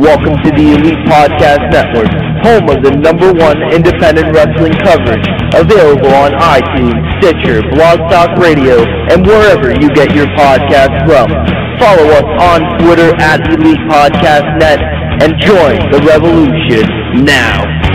Welcome to the Elite Podcast Network, home of the number one independent wrestling coverage, available on iTunes, Stitcher, Blog Talk Radio, and wherever you get your podcasts from. Follow us on Twitter at Elite Podcast Net and join the revolution now.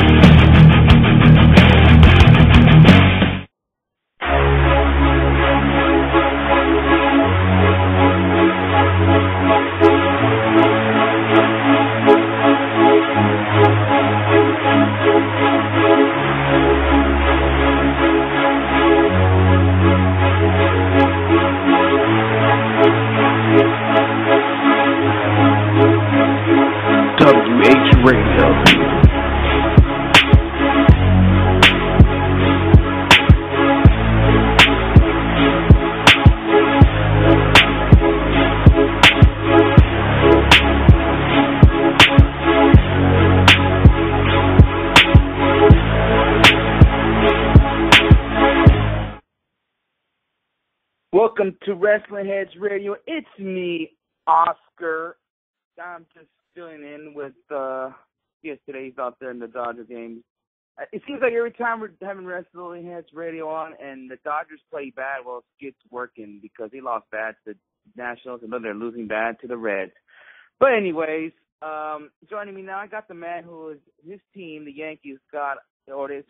Wrestling Heads Radio. It's me, Oscar. I'm just filling in with uh yesterday's out there in the Dodger games. Uh, It seems like every time we're having Wrestling Heads Radio on and the Dodgers play bad, well, it's working because they lost bad to the Nationals and then they're losing bad to the Reds. But anyways, um, joining me now, I got the man who is his team, the Yankees, got or they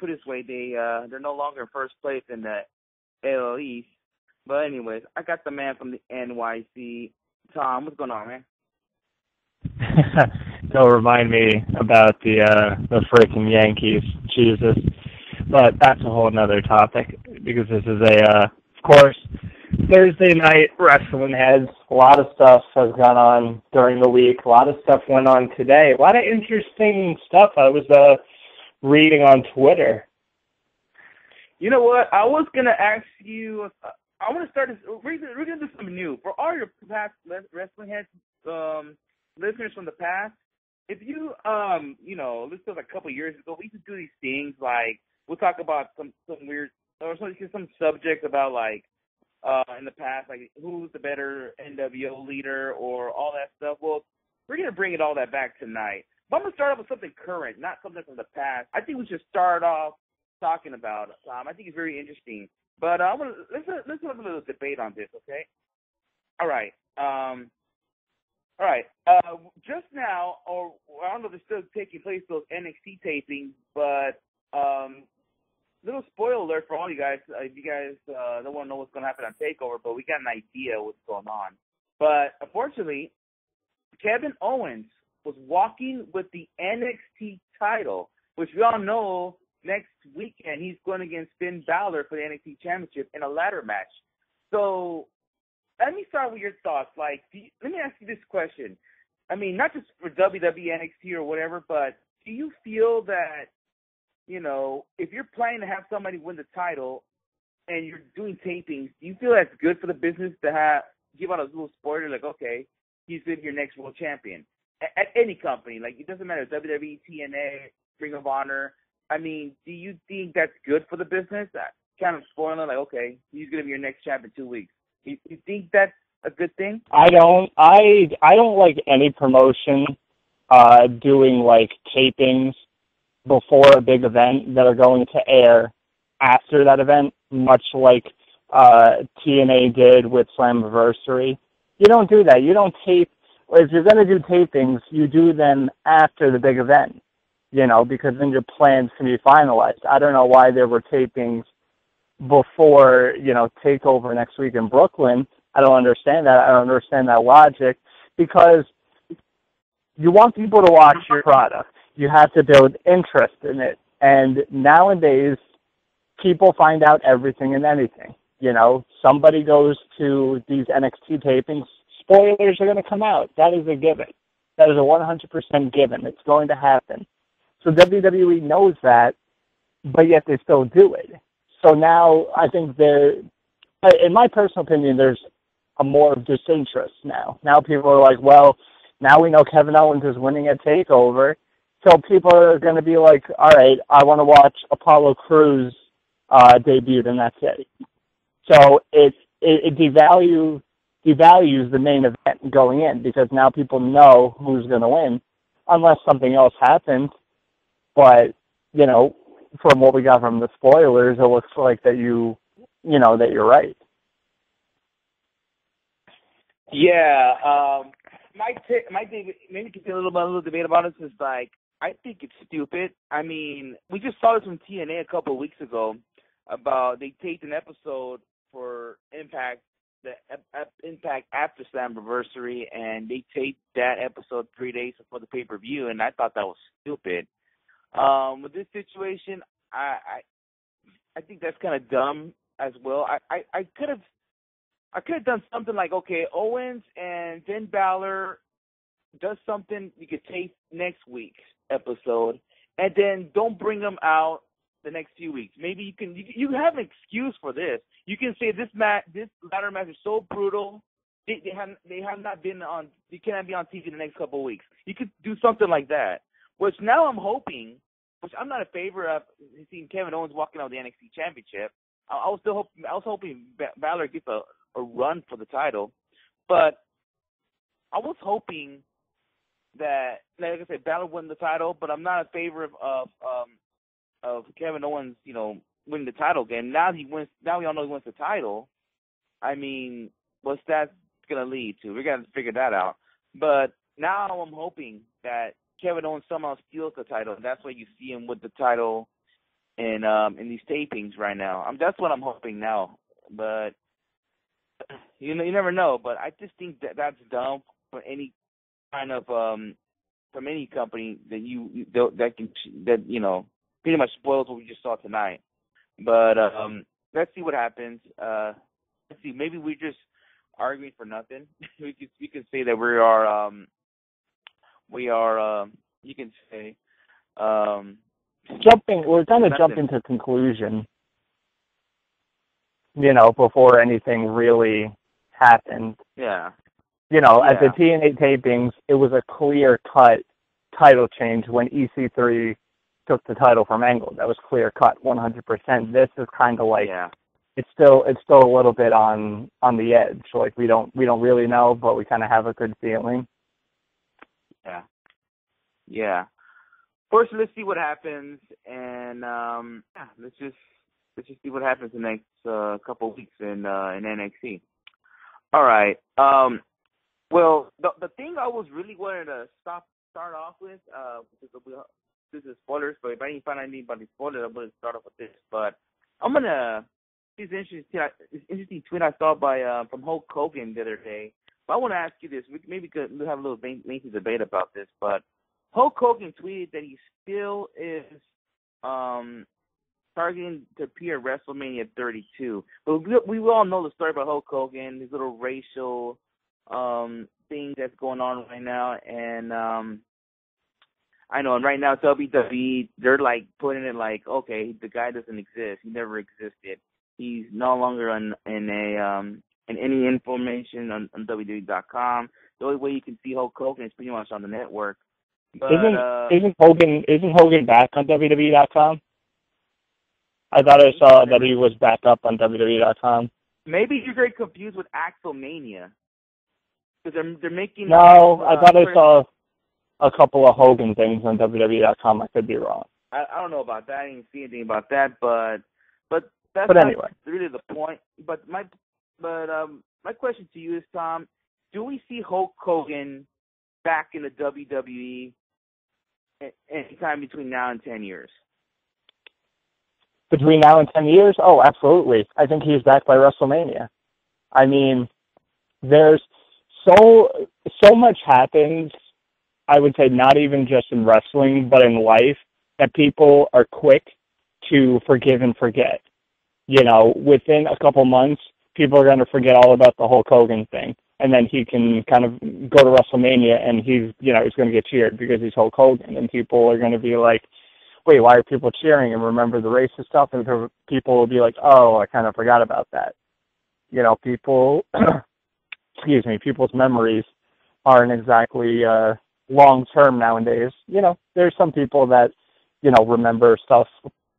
put it this way, they uh they're no longer first place in the AL East. But anyways, I got the man from the NYC. Tom, what's going on, man? Don't remind me about the uh the freaking Yankees, Jesus. But that's a whole nother topic because this is a uh of course Thursday night wrestling heads. A lot of stuff has gone on during the week. A lot of stuff went on today. A lot of interesting stuff I was uh reading on Twitter. You know what? I was gonna ask you. I want to start this. We're we're gonna do something new for all your past wrestling heads, um, listeners from the past. If you, um, you know, this was a couple years ago. We used to do these things like we'll talk about some some weird or some some subjects about like uh in the past, like who's the better NWO leader or all that stuff. Well, we're gonna bring it all that back tonight. But I'm gonna start off with something current, not something from the past. I think we should start off talking about. Um, I think it's very interesting. But uh, I want let's let's have a little debate on this, okay? All right. Um, all right. Uh, just now, or I don't know if they're still taking place those NXT tapings, but um, little spoiler alert for all you guys. Uh, if you guys uh, don't want to know what's going to happen on Takeover, but we got an idea what's going on. But unfortunately, Kevin Owens was walking with the NXT title, which we all know next weekend he's going against Finn Balor for the NXT Championship in a ladder match. So let me start with your thoughts. Like, you, let me ask you this question. I mean, not just for WWE NXT or whatever, but do you feel that you know if you're planning to have somebody win the title and you're doing tapings, do you feel that's good for the business to have give out a little spoiler like, okay, he's been your next world champion at, at any company? Like, it doesn't matter WWE, TNA, Ring of Honor. I mean, do you think that's good for the business? Kind of spoiling, like, okay, he's gonna be your next champ in two weeks. You, you think that's a good thing? I don't I I don't like any promotion uh doing like tapings before a big event that are going to air after that event, much like uh TNA did with Slammiversary. You don't do that. You don't tape if you're gonna do tapings, you do them after the big event. You know, because then your plans can be finalized. I don't know why there were tapings before, you know, takeover next week in Brooklyn. I don't understand that. I don't understand that logic because you want people to watch your product. You have to build interest in it. And nowadays, people find out everything and anything. You know, somebody goes to these NXT tapings, spoilers are going to come out. That is a given. That is a 100% given. It's going to happen. So WWE knows that, but yet they still do it. So now I think there, in my personal opinion, there's a more disinterest now. Now people are like, well, now we know Kevin Owens is winning a takeover. So people are going to be like, all right, I want to watch Apollo Crews uh, debut, and that's it. So it, it, it devalues devalues the main event going in because now people know who's going to win, unless something else happens. But you know, from what we got from the spoilers, it looks like that you, you know, that you're right. Yeah, um, my t- my maybe maybe a little bit a little debate about this is like I think it's stupid. I mean, we just saw this from TNA a couple of weeks ago about they taped an episode for Impact the Impact after Slammiversary, and they taped that episode three days before the pay per view, and I thought that was stupid. Um, with this situation, I I, I think that's kind of dumb as well. I I, I could have I could have done something like okay, Owens and Finn Balor does something you could tape next week's episode, and then don't bring them out the next few weeks. Maybe you can you, you have an excuse for this. You can say this match, this ladder match is so brutal. They, they have they have not been on. They cannot be on TV the next couple of weeks. You could do something like that. Which now I'm hoping, which I'm not a favor of seeing Kevin Owens walking out the NXT Championship. I, I was still hoping I was hoping Balor gets a, a run for the title, but I was hoping that, like I said, Balor win the title. But I'm not a favor of, of um of Kevin Owens, you know, winning the title game. Now he wins. Now we all know he wins the title. I mean, what's that gonna lead to? We got to figure that out. But now I'm hoping that Kevin Owens somehow steals the title, and that's why you see him with the title in um in these tapings right now. I'm that's what I'm hoping now. But you know, you never know. But I just think that that's dumb for any kind of um from any company that you, that can that you know pretty much spoils what we just saw tonight. But um, let's see what happens. Uh, let's see. Maybe we're just arguing for nothing. we can we can say that we are um, we are um, you can say um, jumping. We're kind of jumping to conclusion. You know, before anything really happened. Yeah. You know, yeah. at the TNA tapings, it was a clear cut title change when EC3 took the title from Angle. That was clear cut, 100%. This is kind of like yeah. it's still it's still a little bit on on the edge. Like we don't we don't really know, but we kind of have a good feeling. Yeah, yeah. First, let's see what happens, and um, yeah, let's just let's just see what happens the next uh, couple of weeks in uh, in NXT. All right. Um, well, the the thing I was really wanting to stop start off with, uh, this is spoilers, but if I didn't find anybody spoilers, I'm gonna start off with this. But I'm gonna this is interesting. This interesting tweet I saw by uh, from Hulk Hogan the other day. But I want to ask you this. We maybe could have a little lengthy debate about this. But Hulk Hogan tweeted that he still is um targeting to appear at WrestleMania 32. But we, we all know the story about Hulk Hogan, his little racial um thing that's going on right now, and um I know, and right now WWE they're like putting it like, okay, the guy doesn't exist. He never existed. He's no longer on in a um in any information on, on WWE.com. The only way you can see Hulk Hogan is pretty much on the network. But, isn't uh, isn't Hogan isn't Hogan back on WWE.com? I thought I saw that he was back up on WWE.com. Maybe you're very confused with Axelmania because they're they're making. No, uh, I thought I saw a couple of Hogan things on WWE.com. I could be wrong. I, I don't know about that. I didn't see anything about that, but but that's but anyway. really the point. But my but um my question to you is Tom, do we see Hulk Hogan back in the WWE anytime between now and ten years? Between now and ten years? Oh, absolutely. I think he's back by WrestleMania. I mean, there's so so much happens I would say not even just in wrestling, but in life, that people are quick to forgive and forget. You know, within a couple months, people are going to forget all about the Hulk Hogan thing. And then he can kind of go to WrestleMania and he's, you know, he's going to get cheered because he's Hulk Hogan. And people are going to be like, wait, why are people cheering? And remember the racist stuff? And people will be like, oh, I kind of forgot about that. You know, people, excuse me, people's memories aren't exactly, uh, long term nowadays. You know, there's some people that, you know, remember stuff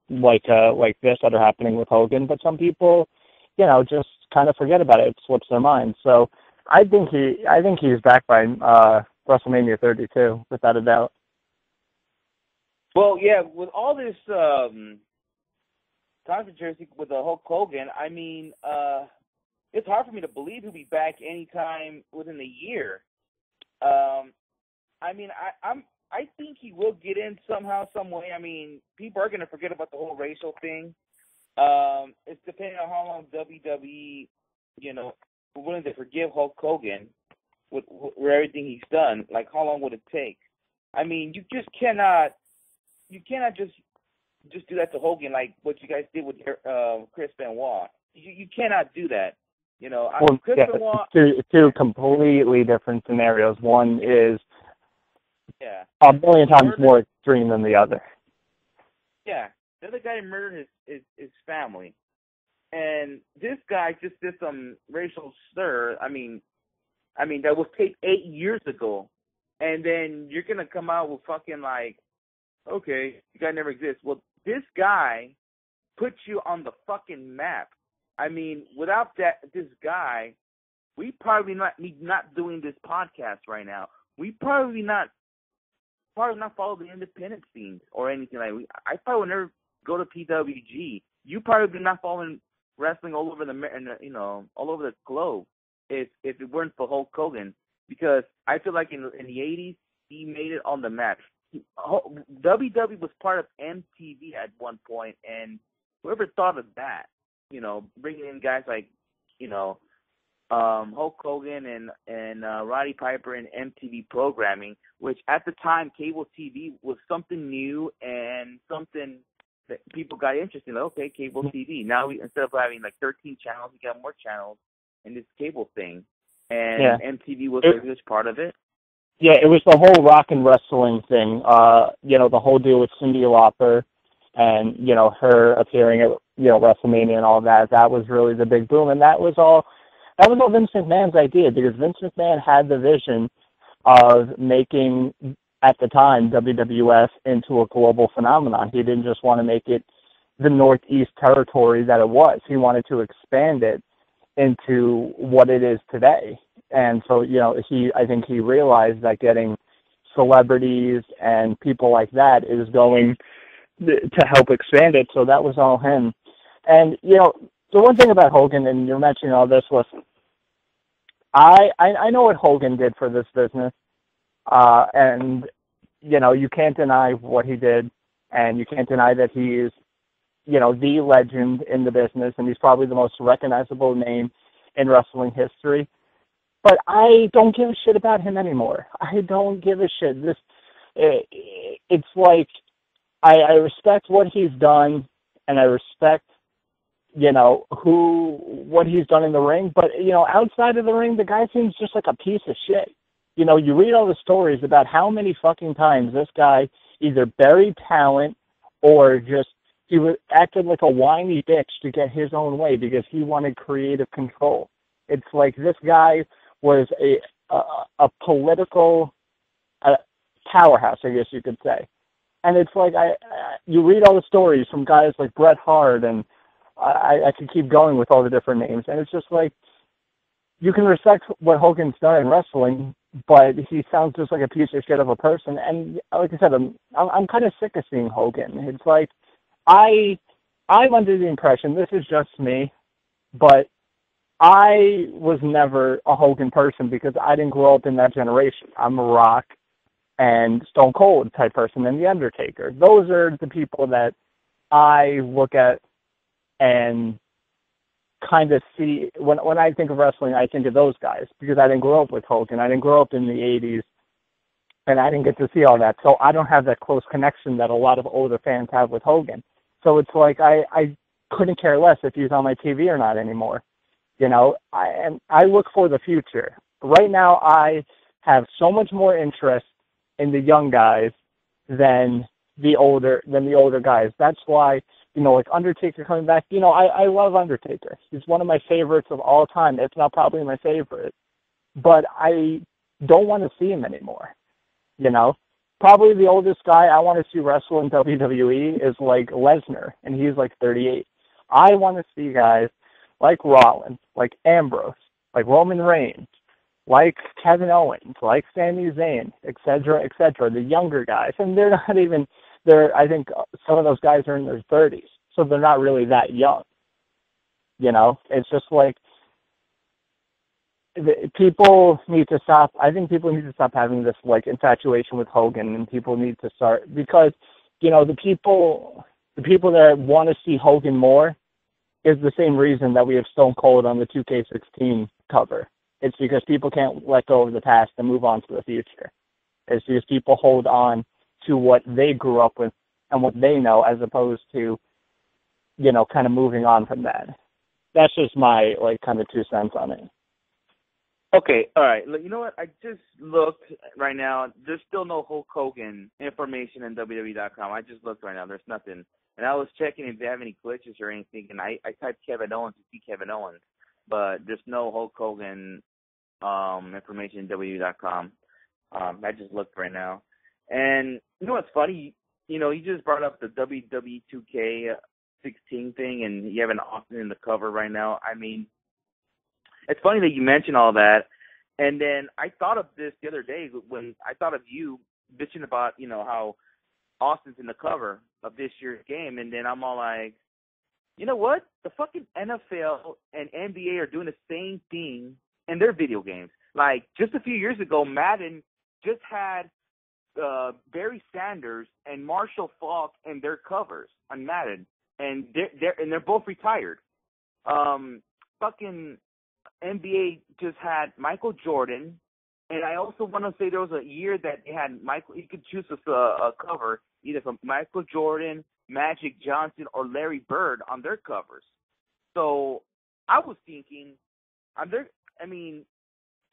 like uh like this that are happening with Hogan, but some people, you know, just kind of forget about it. It slips their mind. So I think he I think he's back by uh WrestleMania 32 without a doubt. Well, yeah, with all this um controversy with the Hulk Hogan, I mean, uh it's hard for me to believe he'll be back anytime within the year. Um I mean, I I'm I think he will get in somehow, some way. I mean, people are gonna forget about the whole racial thing. Um, it's depending on how long WWE, you know, willing to forgive Hulk Hogan with, with everything he's done. Like, how long would it take? I mean, you just cannot, you cannot just just do that to Hogan like what you guys did with uh, Chris Benoit. You you cannot do that. You know, well, Chris yeah, Benoit. Two two completely different scenarios. One is yeah a million times more extreme than the other. Yeah, the other guy murdered his, his his family, and this guy just did some racial slur. I mean, I mean that was taped eight years ago, and then you're gonna come out with fucking like, okay, you guy never exists. Well, this guy put you on the fucking map. I mean, without that, this guy, we probably not be not doing this podcast right now. We probably not probably not follow the independent scene or anything like. We, I probably would never go to PWG. You probably be not following wrestling all over the you know all over the globe if if it weren't for Hulk Hogan because I feel like in in the 80s he made it on the map. WWE was part of MTV at one point, and whoever thought of that, you know, bringing in guys like, you know, um, Hulk Hogan and and uh, Roddy Piper in MTV programming, which at the time cable TV was something new and something that people got interested in. Like, okay, cable TV. Now we instead of having like 13 channels, we got more channels in this cable thing, and yeah. MTV was it, a huge part of it. Yeah, it was the whole rock and wrestling thing. Uh, you know, the whole deal with Cyndi Lauper and you know her appearing at you know WrestleMania and all that. That was really the big boom, and that was all that was all Vince McMahon's idea because Vince McMahon had the vision of making at the time WWF into a global phenomenon. He didn't just want to make it the Northeast territory that it was. He wanted to expand it into what it is today. And so, you know, he I think he realized that getting celebrities and people like that is going to help expand it. So that was all him. And you know, the one thing about Hogan, and you're mentioning all this, was I, I I know what Hogan did for this business, uh, and you know you can't deny what he did, and you can't deny that he's you know the legend in the business, and he's probably the most recognizable name in wrestling history. But I don't give a shit about him anymore. I don't give a shit. This it, it's like I, I respect what he's done, and I respect you know, who what he's done in the ring, but you know, outside of the ring, the guy seems just like a piece of shit. You know, you read all the stories about how many fucking times this guy either buried talent or just he was acted like a whiny bitch to get his own way because he wanted creative control. It's like this guy was a a, a political uh, powerhouse, I guess you could say. And it's like I, I you read all the stories from guys like Bret Hart and I, I could keep going with all the different names, and it's just like you can respect what Hogan's done in wrestling, but he sounds just like a piece of shit of a person. And like I said, I'm I'm, I'm kind of sick of seeing Hogan. It's like I I'm under the impression this is just me, but I was never a Hogan person because I didn't grow up in that generation. I'm a Rock and Stone Cold type person and The Undertaker. Those are the people that I look at and kind of see when when I think of wrestling, I think of those guys because I didn't grow up with Hogan. I didn't grow up in the '80s, and I didn't get to see all that. So I don't have that close connection that a lot of older fans have with Hogan. So it's like I I couldn't care less if he's on my TV or not anymore. You know, I and I look for the future. Right now, I have so much more interest in the young guys than the older than the older guys. That's why you know, like Undertaker coming back. You know, I I love Undertaker. He's one of my favorites of all time. It's not probably my favorite, but I don't want to see him anymore. You know, probably the oldest guy I want to see wrestle in WWE is like Lesnar, and he's like 38. I want to see guys like Rollins, like Ambrose, like Roman Reigns, like Kevin Owens, like Sami Zayn, et cetera, et cetera, the younger guys, and they're not even they're I think some of those guys are in their thirties, so they're not really that young. You know, it's just like people need to stop. I think people need to stop having this like infatuation with Hogan, and people need to start because you know the people the people that want to see Hogan more is the same reason that we have Stone Cold on the 2K16 cover. It's because people can't let go of the past and move on to the future. It's because people hold on to what they grew up with and what they know as opposed to, you know, kind of moving on from that. That's just my like kind of two cents on it. Okay, all right. You know what? I just looked right now. There's still no Hulk Hogan information in WWE.com. I just looked right now. There's nothing. And I was checking if they have any glitches or anything, and I I typed Kevin Owens to see Kevin Owens, but there's no Hulk Hogan um, information in WWE.com. Um, I just looked right now, and you know what's funny? You know, you just brought up the WWE 2K16 thing, and you have an Austin in the cover right now. I mean, it's funny that you mentioned all that, and then I thought of this the other day when I thought of you bitching about you know how Austin's in the cover of this year's game, and then I'm all like, you know what? The fucking NFL and NBA are doing the same thing in their video games. Like just a few years ago, Madden just had uh, Barry Sanders and Marshall Faulk and their covers on Madden, and they're, they're and they're both retired. Um, fucking NBA just had Michael Jordan, and I also want to say there was a year that they had Michael. You could choose a, a cover either from Michael Jordan, Magic Johnson, or Larry Bird on their covers. So I was thinking, I'm there. I mean,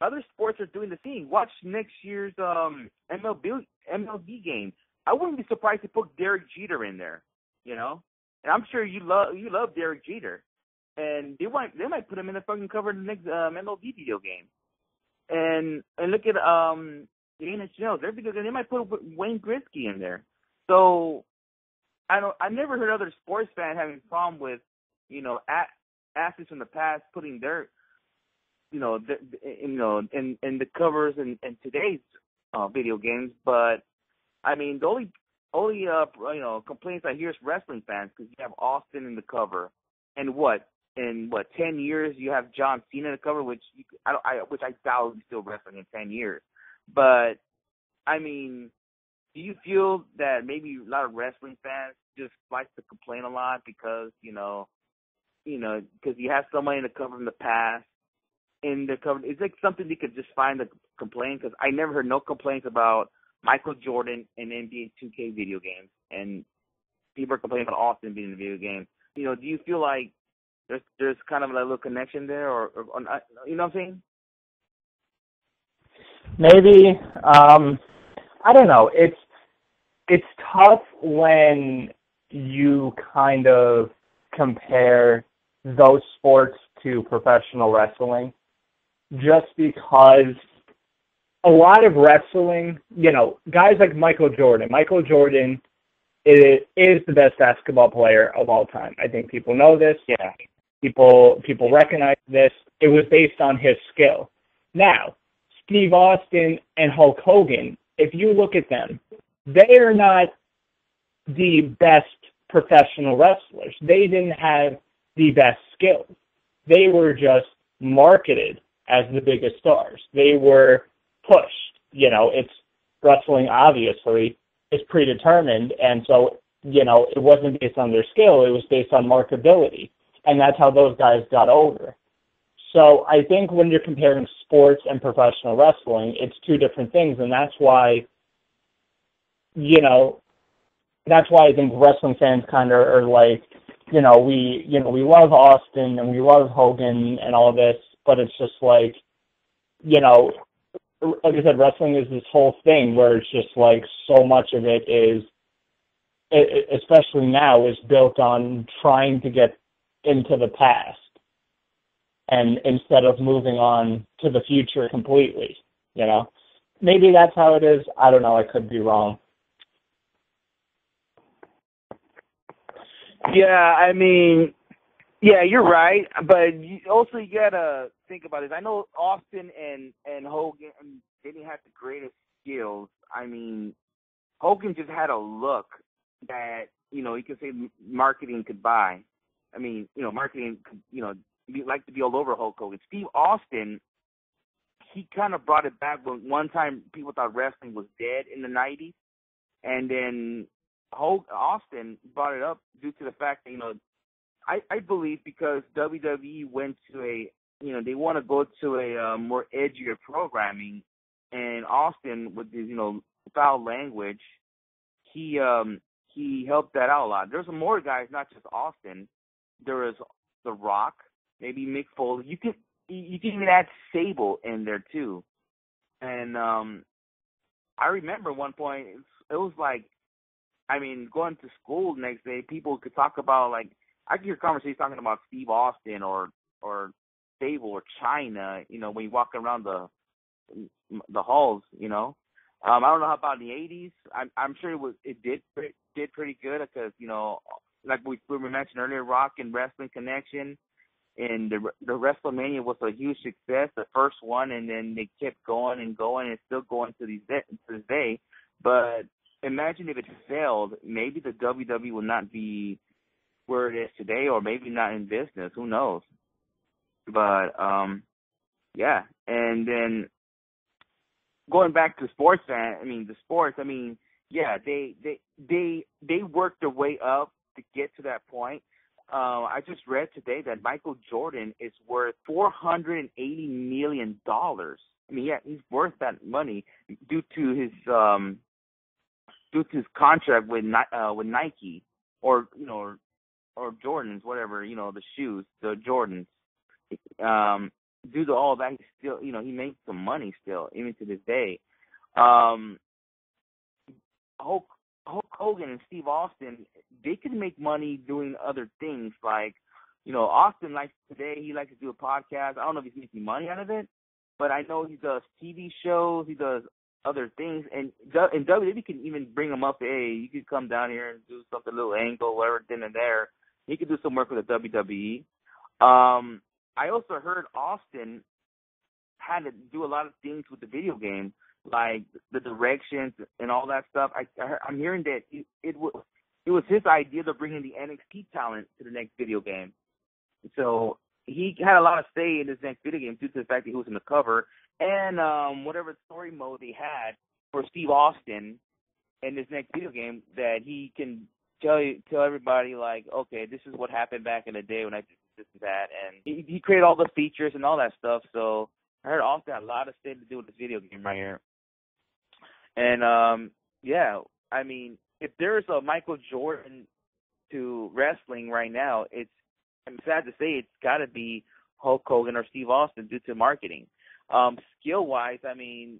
other sports are doing the same. Watch next year's um MLB MLB game. I wouldn't be surprised to put Derek Jeter in there. You know, and I'm sure you love you love Derek Jeter, and they might they might put him in the fucking cover of the next um, MLB video game. And and look at um the NHL, video game. They might put Wayne Gretzky in there. So I don't. I never heard other sports fans having problem with you know at, athletes from the past putting their you know, the, you know, in in the covers and in, in today's uh, video games. But I mean, the only only uh you know complaints I hear is wrestling fans because you have Austin in the cover, and what in what ten years you have John Cena in the cover, which you, I I which I doubt be still wrestling in ten years. But I mean, do you feel that maybe a lot of wrestling fans just like to complain a lot because you know, you know, because you have somebody in the cover from the past in the cover. It's like something they could just find a complain because I never heard no complaints about Michael Jordan in NBA 2K video games, and people are complaining about Austin being in the video game. You know, do you feel like there's there's kind of a little connection there, or, or, or you know what I'm saying? Maybe. Um, I don't know. It's it's tough when you kind of compare those sports to professional wrestling just because a lot of wrestling, you know, guys like Michael Jordan. Michael Jordan is, is the best basketball player of all time. I think people know this. Yeah. People people recognize this. It was based on his skill. Now, Steve Austin and Hulk Hogan, if you look at them, they are not the best professional wrestlers. They didn't have the best skills. They were just marketed as the biggest stars. They were pushed. You know, it's wrestling obviously is predetermined, and so you know it wasn't based on their skill; it was based on markability, and that's how those guys got over. So I think when you're comparing sports and professional wrestling, it's two different things, and that's why, you know, that's why I think wrestling fans kind of are like, you know, we, you know, we love Austin and we love Hogan and all this, but it's just like, you know, like I said, wrestling is this whole thing where it's just like so much of it is, especially now, is built on trying to get into the past, and instead of moving on to the future completely, you know, maybe that's how it is. I don't know. I could be wrong. Yeah, I mean, Yeah, you're right, but you, also you gotta think about this. I know Austin and and Hogan um, didn't have the greatest skills. I mean, Hogan just had a look that you know you could say marketing could buy. I mean, you know, marketing could you know like to be all over Hulk Hogan. Steve Austin, he kind of brought it back when one time people thought wrestling was dead in the '90s, and then Hulk Austin brought it up due to the fact that you know I, I believe because WWE went to a you know they want to go to a uh, more edgier programming, and Austin with his you know foul language, he um he helped that out a lot. There's more guys, not just Austin. There is The Rock, maybe Mick Foley. You can you can even add Sable in there too, and um I remember one point it was like I mean, going to school the next day, people could talk about like I could hear conversations talking about Steve Austin or or Sable or Chyna, you know, when you walk around the the halls, you know. Um, I don't know how about in the '80s. I'm I'm sure it was it did did pretty good because you know, like we we mentioned earlier, Rock and Wrestling Connection, and the the WrestleMania was a huge success, the first one, and then they kept going and going and still going to these to this day. But imagine if it failed, maybe the WWE would not be where it is today, or maybe not in business. Who knows? But um, yeah. And then going back to sports fan, I mean the sports. I mean, yeah, they they they they worked their way up to get to that point. Uh, I just read today that Michael Jordan is worth four hundred and eighty million dollars. I mean, yeah, he's worth that money due to his um due to his contract with uh with Nike or you know or, or Jordans, whatever you know the shoes, the Jordans. Um, due to all that, he still you know he makes some money still even to this day. Um, Hulk Hulk Hogan and Steve Austin, they can make money doing other things like. You know, Austin likes today. He likes to do a podcast. I don't know if he's making money out of it, but I know he does TV shows. He does other things. And and WWE can even bring him up. Hey, you could come down here and do something, a little angle, whatever, then and there. He could do some work with the WWE. Um, I also heard Austin had to do a lot of things with the video game, like the directions and all that stuff. I, I I'm hearing that it, it was it was his idea to bring in the NXT talent to the next video game. So he had a lot of say in this next video game due to the fact that he was in the cover and um, whatever story mode they had for Steve Austin in this next video game that he can tell you tell everybody like, okay, this is what happened back in the day when I did this and that, and he, he created all the features and all that stuff. So I heard Austin a lot of stuff to do with this video game right here. And um, yeah, I mean, if there's a Michael Jordan to wrestling right now, it's I'm sad to say it's got to be Hulk Hogan or Steve Austin due to marketing. Um, skill wise, I mean,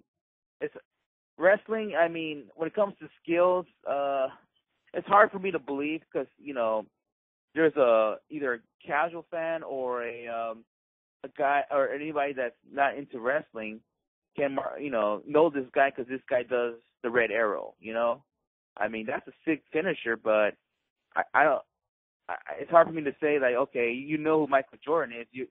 it's wrestling. I mean, when it comes to skills, uh, it's hard for me to believe because you know there's a either a casual fan or a um, a guy or anybody that's not into wrestling can you know know this guy because this guy does the red arrow. You know, I mean that's a sick finisher, but I, I don't. I, it's hard for me to say like, okay, you know who Michael Jordan is. You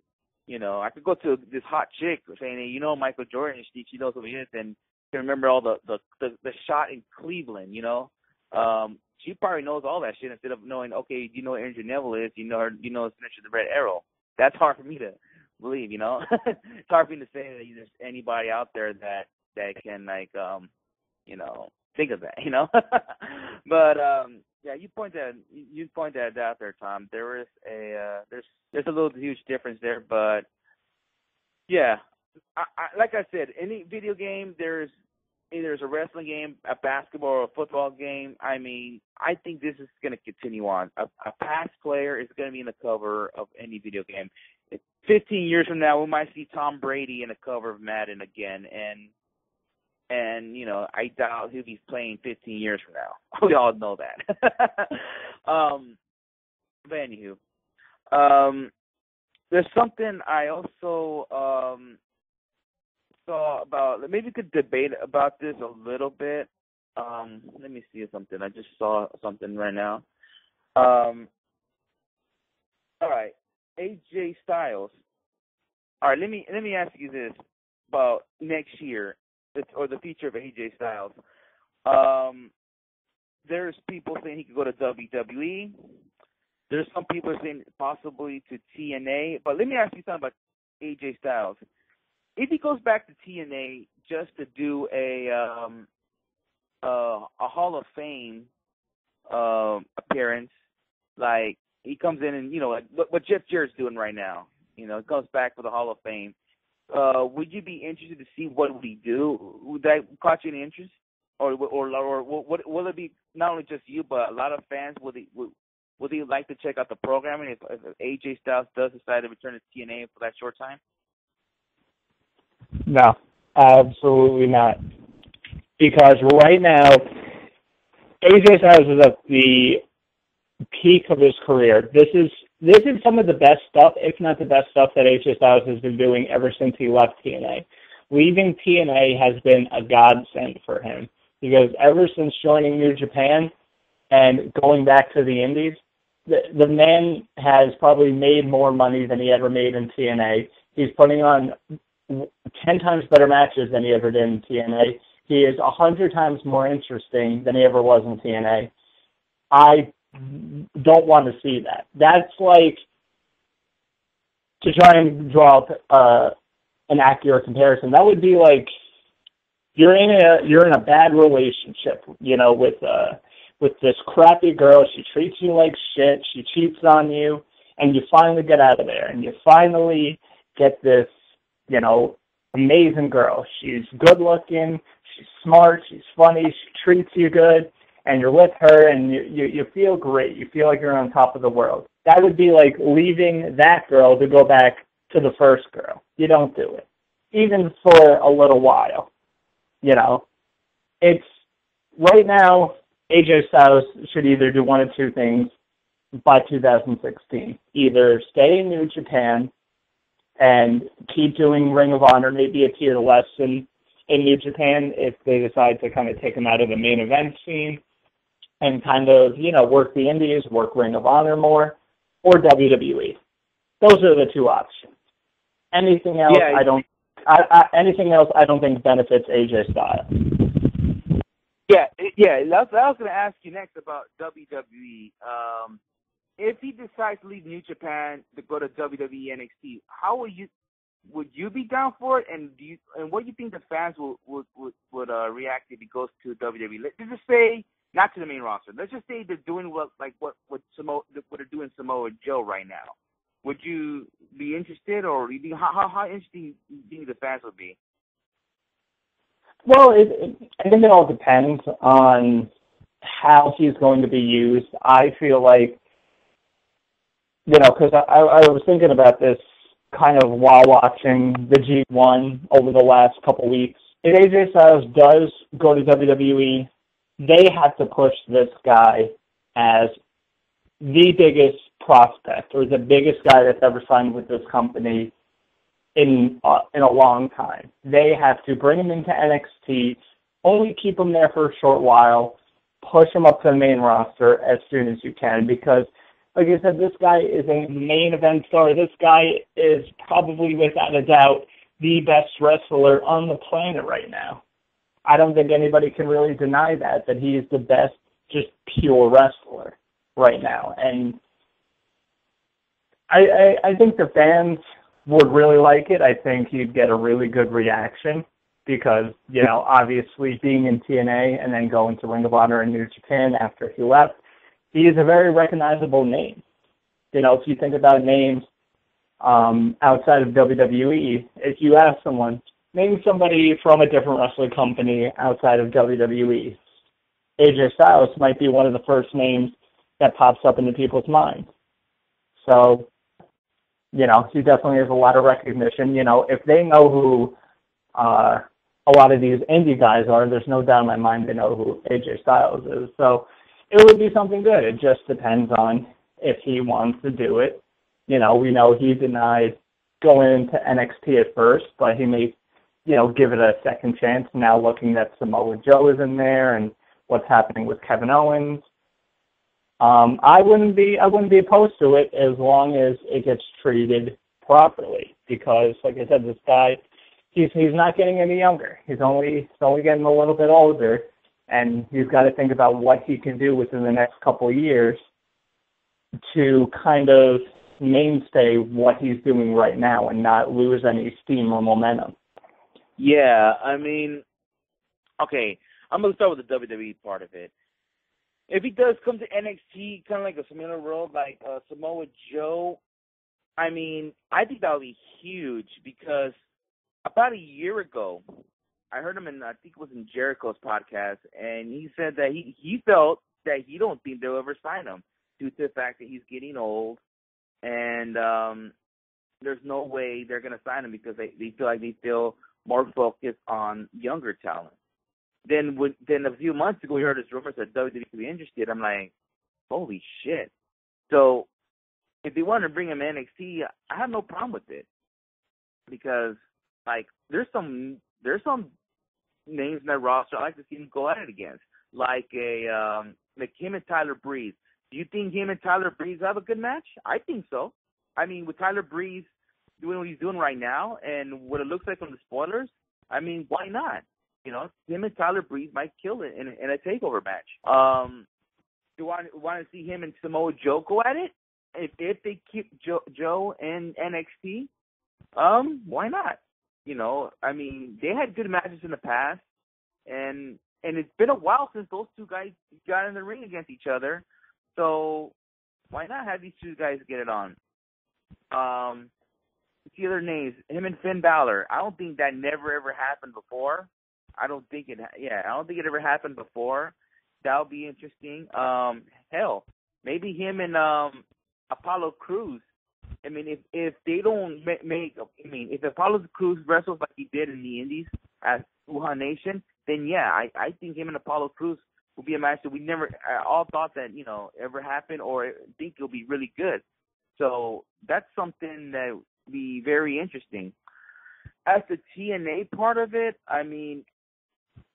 you know, I could go to this hot chick saying, hey, you know, Michael Jordan, she, she knows who he is, and can remember all the, the the the shot in Cleveland. You know, um, she probably knows all that shit instead of knowing, okay, you know what Adrian Neville is, you know her, you know finisher the Red Arrow. That's hard for me to believe. You know, it's hard for me to say that there's anybody out there that that can like, um, you know, think of that. You know, but um, yeah, you point that you point that out there, Tom. There is a uh, there's there's a little huge difference there, but yeah, I, I, like I said, any video game there's either it's a wrestling game, a basketball, or a football game. I mean, I think this is going to continue on. A, a past player is going to be in the cover of any video game. 15 years from now, we might see Tom Brady in the cover of Madden again, and and you know I doubt he'll be playing 15 years from now. We all know that. um, but anywho, um, there's something I also um saw about. Maybe we could debate about this a little bit. Um, let me see something. I just saw something right now. Um, all right. AJ Styles. All right, let me let me ask you this about next year or the future of AJ Styles. Um, there's people saying he could go to WWE. There's some people saying possibly to TNA. But let me ask you something about AJ Styles. If he goes back to TNA just to do a um, uh, a Hall of Fame um, appearance, like he comes in and you know like what, what Jeff Jarrett's doing right now. You know, he comes back for the Hall of Fame. Uh, would you be interested to see what he do? Would that caught you any interest, or or or, what, will it be not only just you but a lot of fans? Would they would, would they like to check out the programming if, if AJ Styles does decide to return to TNA for that short time? No, absolutely not. Because right now, AJ Styles is at the peak of his career. This is this is some of the best stuff, if not the best stuff, that AJ Styles has been doing ever since he left TNA. Leaving TNA has been a godsend for him because ever since joining New Japan and going back to the Indies, the the man has probably made more money than he ever made in TNA. He's putting on ten times better matches than he ever did in TNA. He is a hundred times more interesting than he ever was in TNA. I don't want to see that. That's like to try and draw up uh, an accurate comparison. That would be like you're in a you're in a bad relationship, you know, with uh with this crappy girl. She treats you like shit. She cheats on you, and you finally get out of there, and you finally get this, you know, amazing girl. She's good looking. She's smart. She's funny. She treats you good and you're with her and you, you you feel great. You feel like you're on top of the world. That would be like leaving that girl to go back to the first girl. You don't do it. Even for a little while. You know. It's right now AJ Styles should either do one of two things by 2016. Either stay in New Japan and keep doing Ring of Honor, maybe a tier less in, in New Japan if they decide to kind of take him out of the main event scene and kind of, you know, work the Indies, work Ring of Honor more, or WWE. Those are the two options. Anything else, yeah, I don't. I, I, anything else, I don't think benefits AJ Styles. Yeah, yeah. That's I was going to ask you next about WWE. Um, if he decides to leave New Japan to go to WWE NXT, how will you? Would you be down for it? And do you? And what do you think the fans would would would, would uh, react if he goes to WWE? Let's just say not to the main roster. Let's just say they're doing what like what what Samoa what they're doing Samoa Joe right now. Would you be interested, or you think, how how, how interesting do you think the fans would be? Well, it, it, I think it all depends on how he's going to be used. I feel like, you know, because I, I was thinking about this kind of while watching the G1 over the last couple weeks. If AJ Styles does go to WWE, they have to push this guy as the biggest prospect or the biggest guy that's ever signed with this company in uh, in a long time. They have to bring him into NXT, only keep him there for a short while, push him up to the main roster as soon as you can because like I said, this guy is a main event star. This guy is probably without a doubt the best wrestler on the planet right now. I don't think anybody can really deny that that he is the best just pure wrestler right now. And I, I I think the fans would really like it. I think he'd get a really good reaction because, you know, obviously being in TNA and then going to Ring of Honor in New Japan after he left, he is a very recognizable name. You know, if you think about names um, outside of WWE, if you ask someone, name somebody from a different wrestling company outside of WWE. AJ Styles might be one of the first names that pops up into people's minds. So, you know, he definitely has a lot of recognition. You know, if they know who uh, a lot of these indie guys are, there's no doubt in my mind they know who AJ Styles is. So it would be something good. It just depends on if he wants to do it. You know, we know he denied going into NXT at first, but he may you know, give it a second chance now looking that Samoa Joe is in there and what's happening with Kevin Owens. Um, I wouldn't be I wouldn't be opposed to it as long as it gets treated properly. Because, like I said, this guy he's he's not getting any younger. He's only he's only getting a little bit older, and he's got to think about what he can do within the next couple of years to kind of mainstay what he's doing right now and not lose any steam or momentum. Yeah, I mean, okay, I'm gonna start with the WWE part of it. If he does come to NXT, kind of like a similar role like uh, Samoa Joe, I mean, I think that would be huge because about a year ago, I heard him in I think it was in Jericho's podcast, and he said that he he felt that he don't think they'll ever sign him due to the fact that he's getting old, and um there's no way they're gonna sign him because they they feel like they feel more focused on younger talent. Then when then a few months ago we heard this rumor that WWE could be interested. I'm like, holy shit. So if they want to bring him NXT, I have no problem with it because like there's some there's some names in that roster I like to see him go at it against, like a um like him and Tyler Breeze. Do you think him and Tyler Breeze have a good match? I think so. I mean, with Tyler Breeze doing what he's doing right now and what it looks like from the spoilers, I mean, why not? You know, him and Tyler Breeze might kill it in, in a takeover match. Um, do you want want to see him and Samoa Joe go at it? If if they keep Joe Joe in NXT, um, why not? You know, I mean, they had good matches in the past, and and it's been a while since those two guys got in the ring against each other. So why not have these two guys get it on? Um, the other names, him and Finn Balor. I don't think that never ever happened before. I don't think it. Yeah, I don't think it ever happened before. That'll be interesting. Um, hell, maybe him and um Apollo Crews I mean, if if they don't make, I mean, if Apollo Crews wrestles like he did in the Indies at Uhaa Nation, then yeah, I I think him and Apollo Crews will be a match that we never uh, all thought that you know ever happened or think it'll be really good. So that's something that will be very interesting. As the TNA part of it, I mean,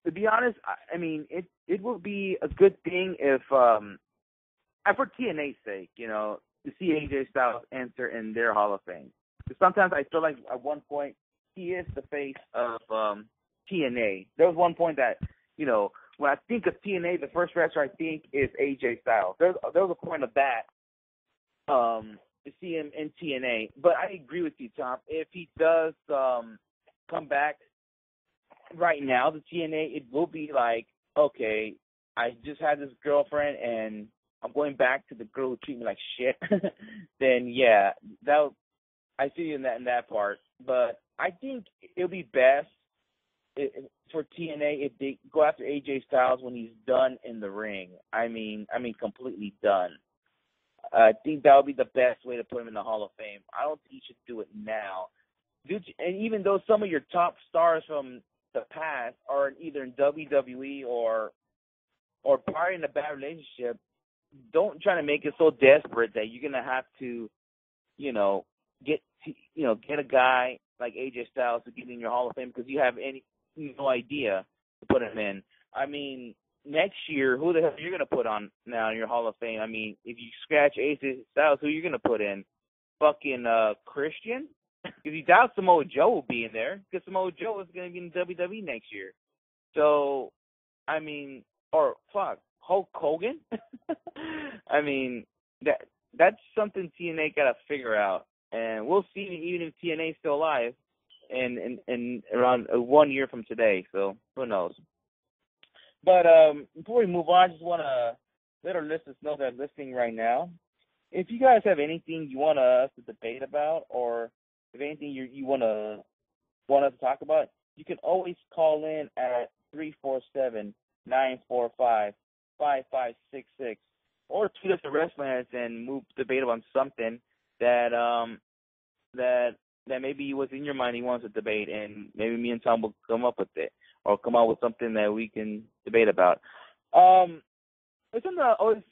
to be honest, I, I mean it it would be a good thing if um for TNA's sake, you know, to see AJ Styles enter in their Hall of Fame. Because sometimes I feel like at one point he is the face of um TNA. There was one point that, you know, when I think of TNA, the first wrestler I think is AJ Styles. There's there was a point of that um to see him in TNA. But I agree with you, Tom. If he does um come back right now, the TNA, it will be like, okay, I just had this girlfriend and I'm going back to the girl who treat me like shit, then yeah, that I see you in that in that part. But I think it'll be best for TNA if they go after AJ Styles when he's done in the ring. I mean, I mean completely done. I think that would be the best way to put him in the Hall of Fame. I don't think you should do it now. And even though some of your top stars from the past are either in WWE or or probably in a bad relationship, don't try to make it so desperate that you're gonna have to, you know, get to, you know get a guy like AJ Styles to get in your Hall of Fame because you have any no idea to put him in. I mean, next year, who the hell are you gonna put on now in your Hall of Fame? I mean, if you scratch AJ Styles, who you gonna put in? Fucking uh Christian? Because you doubt Samoa Joe will be in there because Samoa Joe is gonna be in WWE next year. So, I mean, or fuck, Hulk Hogan. I mean, that that's something TNA got to figure out, and we'll see even if TNA is still alive, in in, in around uh, one year from today. So who knows? But um, before we move on, I just want to let our listeners know that listening right now. If you guys have anything you want us to debate about, or if anything you you want to want us to talk about, you can always call in at three four seven nine four five 5566 or tweet us at WrestlingHeads and move debate on something that um that that maybe was in your mind he wants to debate and maybe me and Tom will come up with it or come out with something that we can debate about. Um it's something that always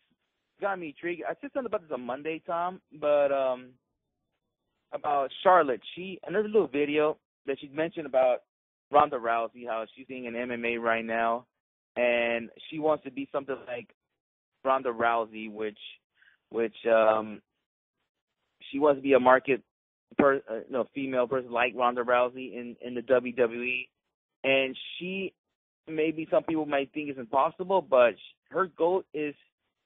got me intrigued. I said something about this on Monday, Tom, but um about Charlotte. She another little video that she mentioned about Ronda Rousey, how she's being in MMA right now and she wants to be something like Ronda Rousey, which which um she wants to be a market per uh, no female person like Ronda Rousey in in the WWE, and she maybe some people might think is impossible, but her goal is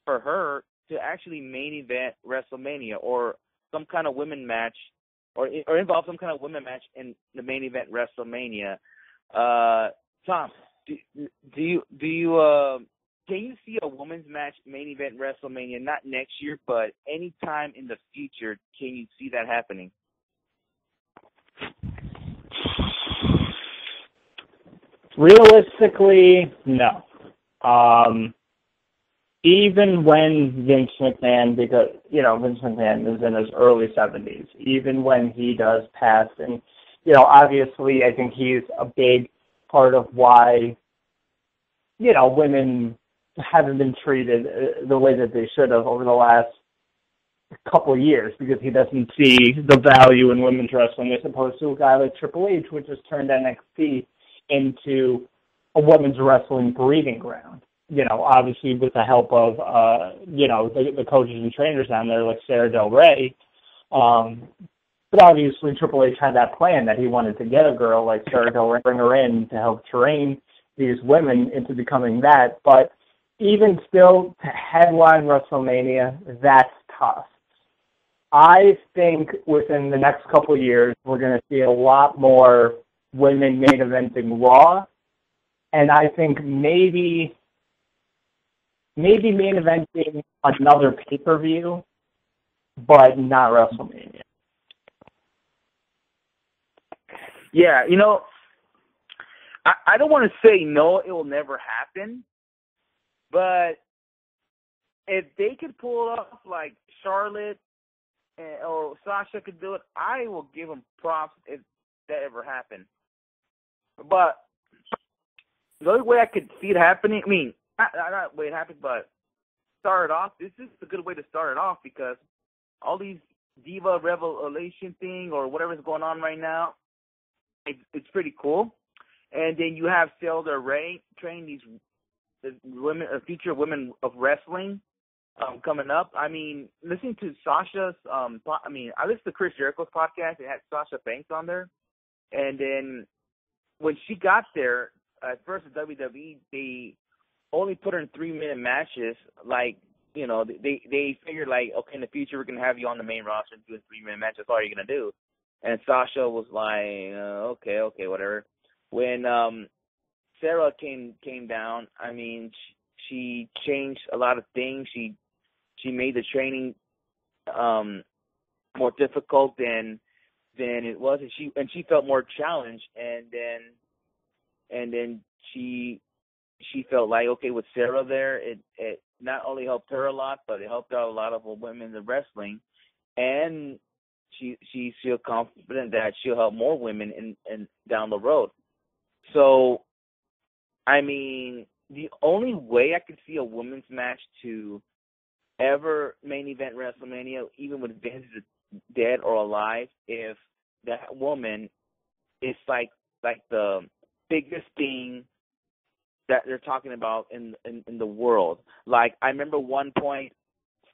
for her to actually main event WrestleMania or some kind of women match or or involve some kind of women match in the main event WrestleMania. Uh, Tom, do, do you do you uh, can you see a women's match main event WrestleMania not next year but anytime in the future? Can you see that happening? Realistically, no. Um, even when Vince McMahon, because you know Vince McMahon is in his early seventies, even when he does pass, and you know obviously I think he's a big part of why you know women haven't been treated uh, the way that they should have over the last couple of years because he doesn't see the value in women's wrestling as opposed to a guy like Triple H, which has turned NXT into a women's wrestling breeding ground you know, obviously with the help of, uh, you know, the, the coaches and trainers down there like Sarah Del Rey. Um, but obviously Triple H had that plan that he wanted to get a girl like Sarah Del bring her in to help train these women into becoming that. But even still, to headline WrestleMania, that's tough. I think within the next couple years, we're going to see a lot more women main eventing Raw. And I think maybe maybe main eventing another pay per view, but not WrestleMania. Yeah, you know, I, I don't want to say no, it will never happen, but if they could pull it off like Charlotte and, or Sasha could do it, I will give them props if that ever happened. But the only way I could see it happening, I mean, not, not way it happened, but start it off. This is a good way to start it off because all these diva revelation thing or whatever's going on right now, it's it's pretty cool. And then you have Sarah Del Rey training these the women, uh, future women of wrestling um, coming up. I mean, listening to Sasha's, um, I mean, I listened to Chris Jericho's podcast. It had Sasha Banks on there, and then when she got there, at first the WWE they only put her in three minute matches, like you know, they they figured like, okay, in the future we're gonna have you on the main roster and doing three minute matches. That's all you're gonna do. And Sasha was like, uh, okay, okay, whatever. When um Sarah came came down, I mean, she, she changed a lot of things. She she made the training um more difficult than than it was, and she and she felt more challenged. And then and then she she felt like okay with Sarah there, it it not only helped her a lot, but it helped out a lot of women in wrestling, and she she feel confident that she'll help more women in in down the road. So, I mean, the only way I could see a women's match to ever main event WrestleMania, even with Vince dead or alive, if that woman is like like the biggest thing that they're talking about in, in in the world. Like I remember one point,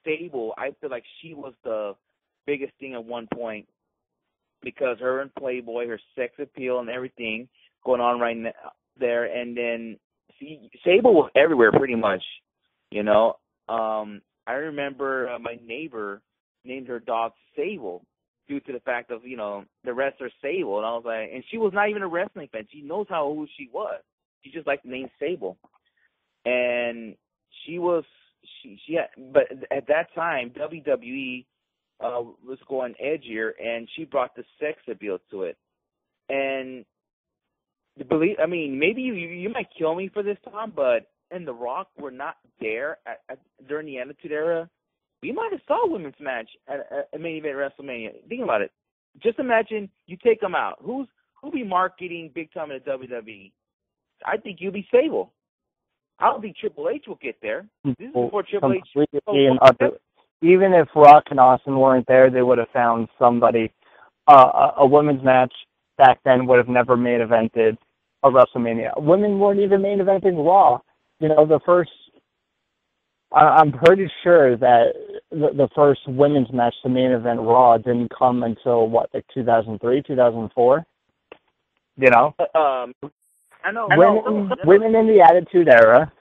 Sable. I feel like she was the biggest thing at one point because her and Playboy, her sex appeal and everything going on right now there, and then see Sable was everywhere pretty much. You know, um, I remember uh, my neighbor named her dog Sable due to the fact of you know the wrestler Sable, and I was like, and she was not even a wrestling fan. She knows how who she was she just liked the name Sable, and she was she she had, but at that time WWE uh was going edgier, and she brought the sex appeal to it, and the believe I mean maybe you you might kill me for this Tom, but and The Rock were not there at, at during the Attitude Era. We might have saw a women's match at, at, at main event WrestleMania. Think about it. Just imagine you take them out. Who's who be marketing big time at WWE? I think you'll be Sable. I don't think Triple H will get there. This is before Triple H. even if Rock and Austin weren't there, they would have found somebody. Uh, a, a women's match back then would have never main evented a WrestleMania. Women weren't even main eventing Raw. You know, the first I, I'm pretty sure that the, the first women's match, the main event Raw, didn't come until what, like 2003, 2004. You know, Um, I know. women, women in the Attitude Era.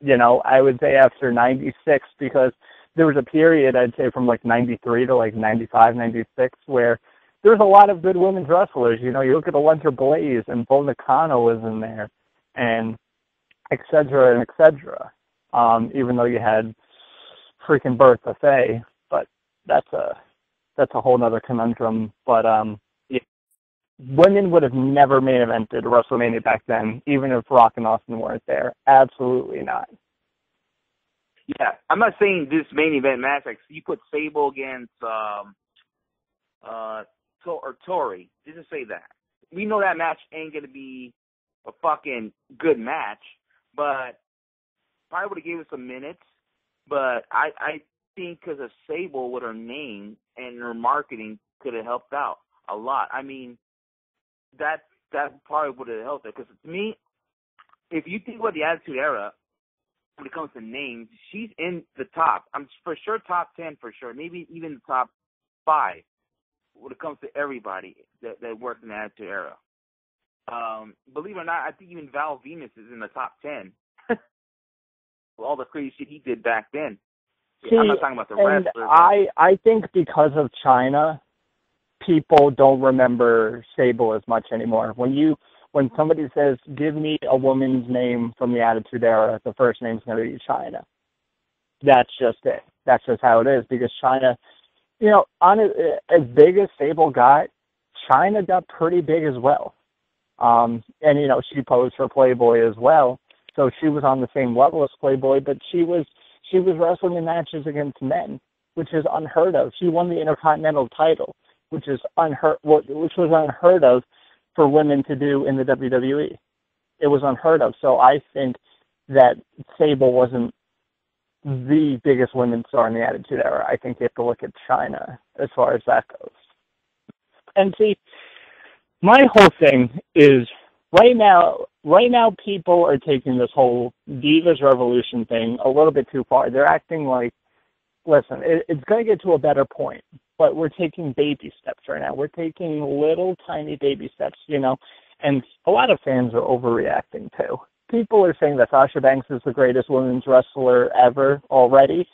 You know, I would say after '96 because there was a period I'd say from like '93 to like '95, '96 where there was a lot of good women's wrestlers. You know, you look at Alundra Blaze and Bull Nakano was in there, and et cetera and et cetera. Um, even though you had freaking Bertha Faye, but that's a that's a whole other conundrum. But um, yeah, women would have never main evented WrestleMania back then, even if Rock and Austin weren't there. Absolutely not. Yeah, I'm not saying this main event match. Like you put Sable against um, uh, to- or Tori. Just say that. We know that match ain't gonna be a fucking good match, but probably would have gave us some minutes. But I I think because of Sable with her name and her marketing could have helped out a lot. I mean, that that probably would have helped her because to me, if you think about the Attitude Era, when it comes to names, she's in the top. I'm for sure top ten for sure, maybe even the top five when it comes to everybody that that worked in the Attitude Era. Um, believe it or not, I think even Val Venis is in the top ten. All the crazy shit he did back then. See, I'm not talking about the and I I think because of Chyna, people don't remember Sable as much anymore. When you when somebody says, "Give me a woman's name from the Attitude Era," the first name's going to be Chyna. That's just it. That's just how it is because Chyna, you know, on as big as Sable got, Chyna got pretty big as well. Um, and you know, she posed for Playboy as well, so she was on the same level as Playboy, but she was she was wrestling in matches against men, which is unheard of. She won the Intercontinental title, which is unheard, which was unheard of for women to do in the WWE. It was unheard of. So I think that Sable wasn't the biggest women's star in the Attitude Era. I think you have to look at Chyna as far as that goes. And see, my whole thing is right now right now people are taking this whole divas revolution thing a little bit too far they're acting like listen it, it's going to get to a better point but we're taking baby steps right now we're taking little tiny baby steps you know and a lot of fans are overreacting too people are saying that sasha banks is the greatest women's wrestler ever already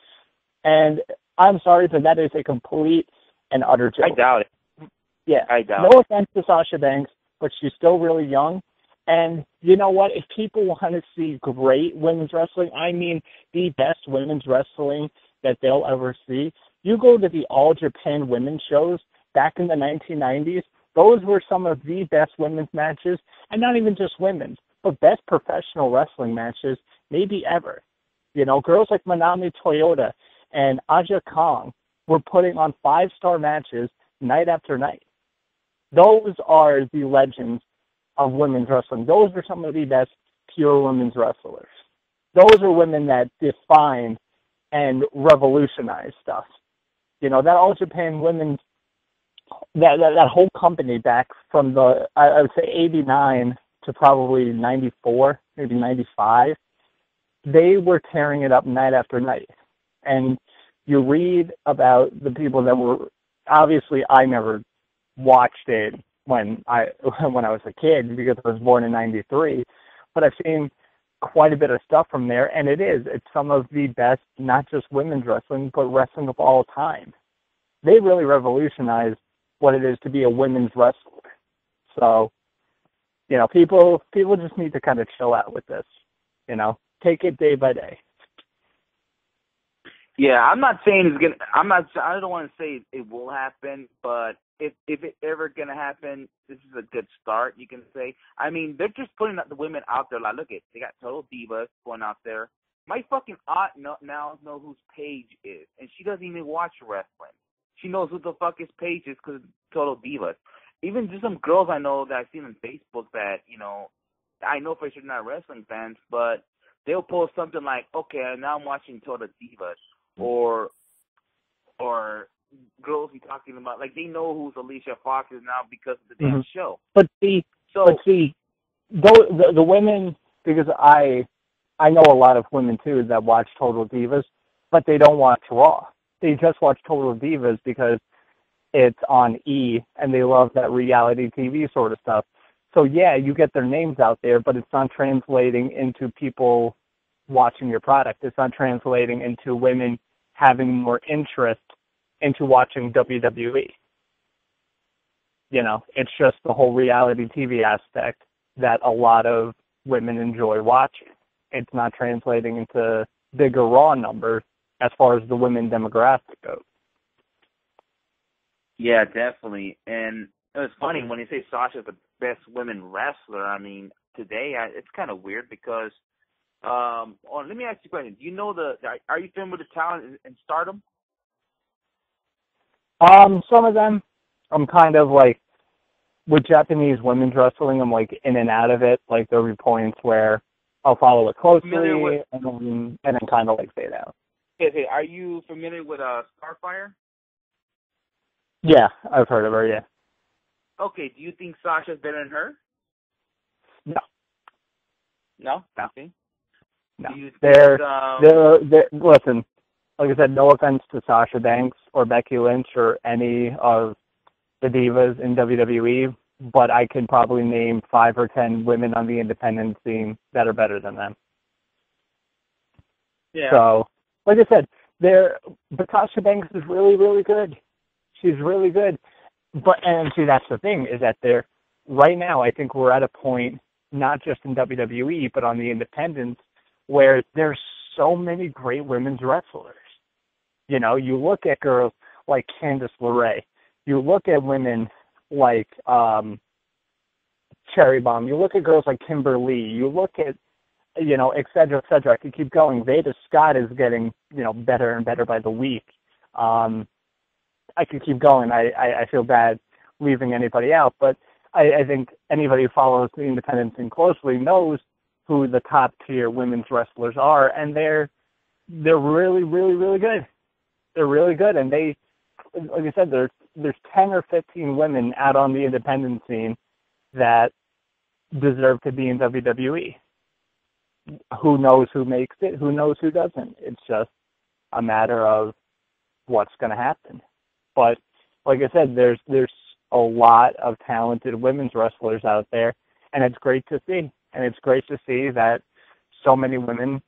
and i'm sorry but that is a complete and utter joke I doubt it. yeah I doubt it. no offense to Sasha Banks, but she's still really young. And you know what? If people want to see great women's wrestling, I mean the best women's wrestling that they'll ever see, you go to the All Japan women's shows back in the 1990s. Those were some of the best women's matches, and not even just women's, but best professional wrestling matches maybe ever. You know, girls like Manami Toyota and Aja Kong were putting on five star matches night after night. Those are the legends of women's wrestling. Those are some of the best pure women's wrestlers. Those are women that defined and revolutionized stuff. You know, that All Japan women's that, that that whole company back from the I, I would say eighty nine to probably ninety four, maybe ninety five, they were tearing it up night after night. And you read about the people that were obviously I never watched it when I when I was a kid because I was born in '93, but I've seen quite a bit of stuff from there, and it is it's some of the best, not just women's wrestling, but wrestling of all time. They really revolutionized what it is to be a women's wrestler. So, you know, people people just need to kind of chill out with this. You know, take it day by day. Yeah, I'm not saying it's gonna. I'm not. I don't want to say it will happen, but if if it ever gonna happen, this is a good start. You can say. I mean, they're just putting the women out there. Like, look at they got Total Divas going out there. My fucking aunt no, now know whose Paige is, and she doesn't even watch wrestling. She knows who the fuck is Paige is because Total Divas. Even just some girls I know that I've seen on Facebook that you know, I know for sure they're not wrestling fans, but they'll post something like, "Okay, now I'm watching Total Divas," mm-hmm. or or girls be talking about like they know who's Alicia Fox is now because of the damn Mhm. show. But see, So but see, those, the the women because I I know a lot of women too that watch Total Divas. but they don't watch Raw. They just watch Total Divas because it's on E and they love that reality TV sort of stuff. So yeah, you get their names out there, but it's not translating into people watching your product. It's not translating into women having more interest into watching WWE. You know, it's just the whole reality TV aspect that a lot of women enjoy watching. It's not translating into bigger Raw numbers as far as the women demographic goes. Yeah, definitely. And it's funny when you say Sasha's the best women wrestler. I mean, today I, it's kind of weird because. Um, oh, let me ask you a question. Do you know the? Are you familiar with the talent in, in Stardom? Um, some of them. I'm kind of like with Japanese women's wrestling. I'm like in and out of it. Like there'll be points where I'll follow it closely with, and then and then kind of like fade out. Okay, are you familiar with uh Starfire? Yeah, I've heard of her. Yeah. Okay, do you think Sasha's better than her? No. No. No. Okay. No. Do you think, They're, um, they're, they're, listen, like I said, no offense to Sasha Banks or Becky Lynch or any of the divas in WWE, but I could probably name five or ten women on the independent scene that are better than them. yeah. So, like I said, they're but Sasha Banks is really, really good. She's really good. But and see that's the thing, is that they're right now I think we're at a point, not just in WWE, but on the independents, where there's so many great women's wrestlers. You know, you look at girls like Candice LeRae, you look at women like um Cherry Bomb, you look at girls like Kimberly. You look at you know, et cetera, et cetera. I could keep going. Veda Scott is getting, you know, better and better by the week. Um, I could keep going. I, I, I feel bad leaving anybody out, but I, I think anybody who follows the independent scene closely knows who the top tier women's wrestlers are, and they're they're really, really, really good. They're really good, and they, like I said, there's there's ten or fifteen women out on the independent scene that deserve to be in WWE who knows who makes it, who knows who doesn't. It's just a matter of what's going to happen. But like I said, there's there's a lot of talented women's wrestlers out there, and it's great to see. And it's great to see that so many women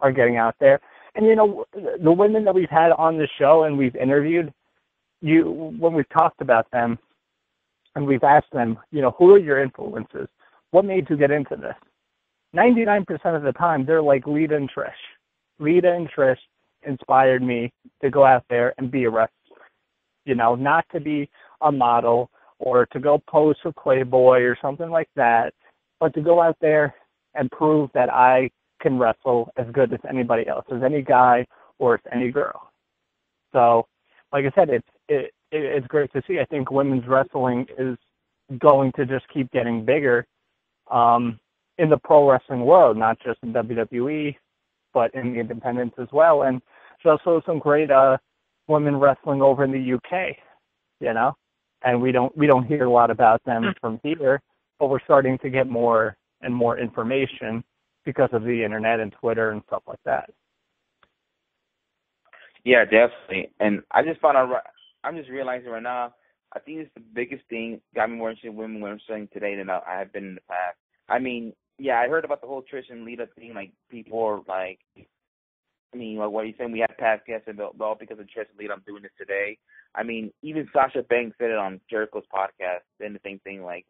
are getting out there. And you know, the women that we've had on the show and we've interviewed, you when we've talked about them, and we've asked them, you know, who are your influences? What made you get into this? 99% of the time, they're like Lita and Trish. Lita and Trish inspired me to go out there and be a wrestler. You know, not to be a model or to go pose for Playboy or something like that, but to go out there and prove that I can wrestle as good as anybody else, as any guy or as any girl. So, like I said, it's it, it it's great to see. I think women's wrestling is going to just keep getting bigger. Um, in the pro wrestling world, not just in WWE, but in the independents as well. And there's also some great uh, women wrestling over in the UK, you know, and we don't we don't hear a lot about them Mm. from here, but we're starting to get more and more information because of the internet and Twitter and stuff like that. Yeah, definitely. And I just found out. I'm just realizing right now. I think it's the biggest thing got me more interested in women what I'm saying today than I have been in the past. I mean, yeah, I heard about the whole Trish and Lita thing. Like people are like, I mean, like what are you saying? We had past guests and all because of Trish and Lita. I'm doing this today. I mean, even Sasha Banks said it on Jericho's podcast. Saying the same thing. Like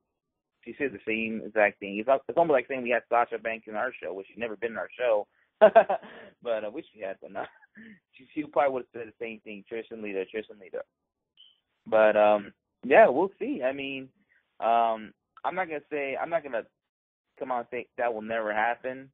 she said the same exact thing. It's, it's almost like saying we had Sasha Banks in our show, which she's never been in our show. but I wish she had, but not. She, she probably would have said the same thing. Trish and Lita, Trish and Lita. But um, yeah, we'll see. I mean, um, I'm not gonna say I'm not gonna come on and say that will never happen,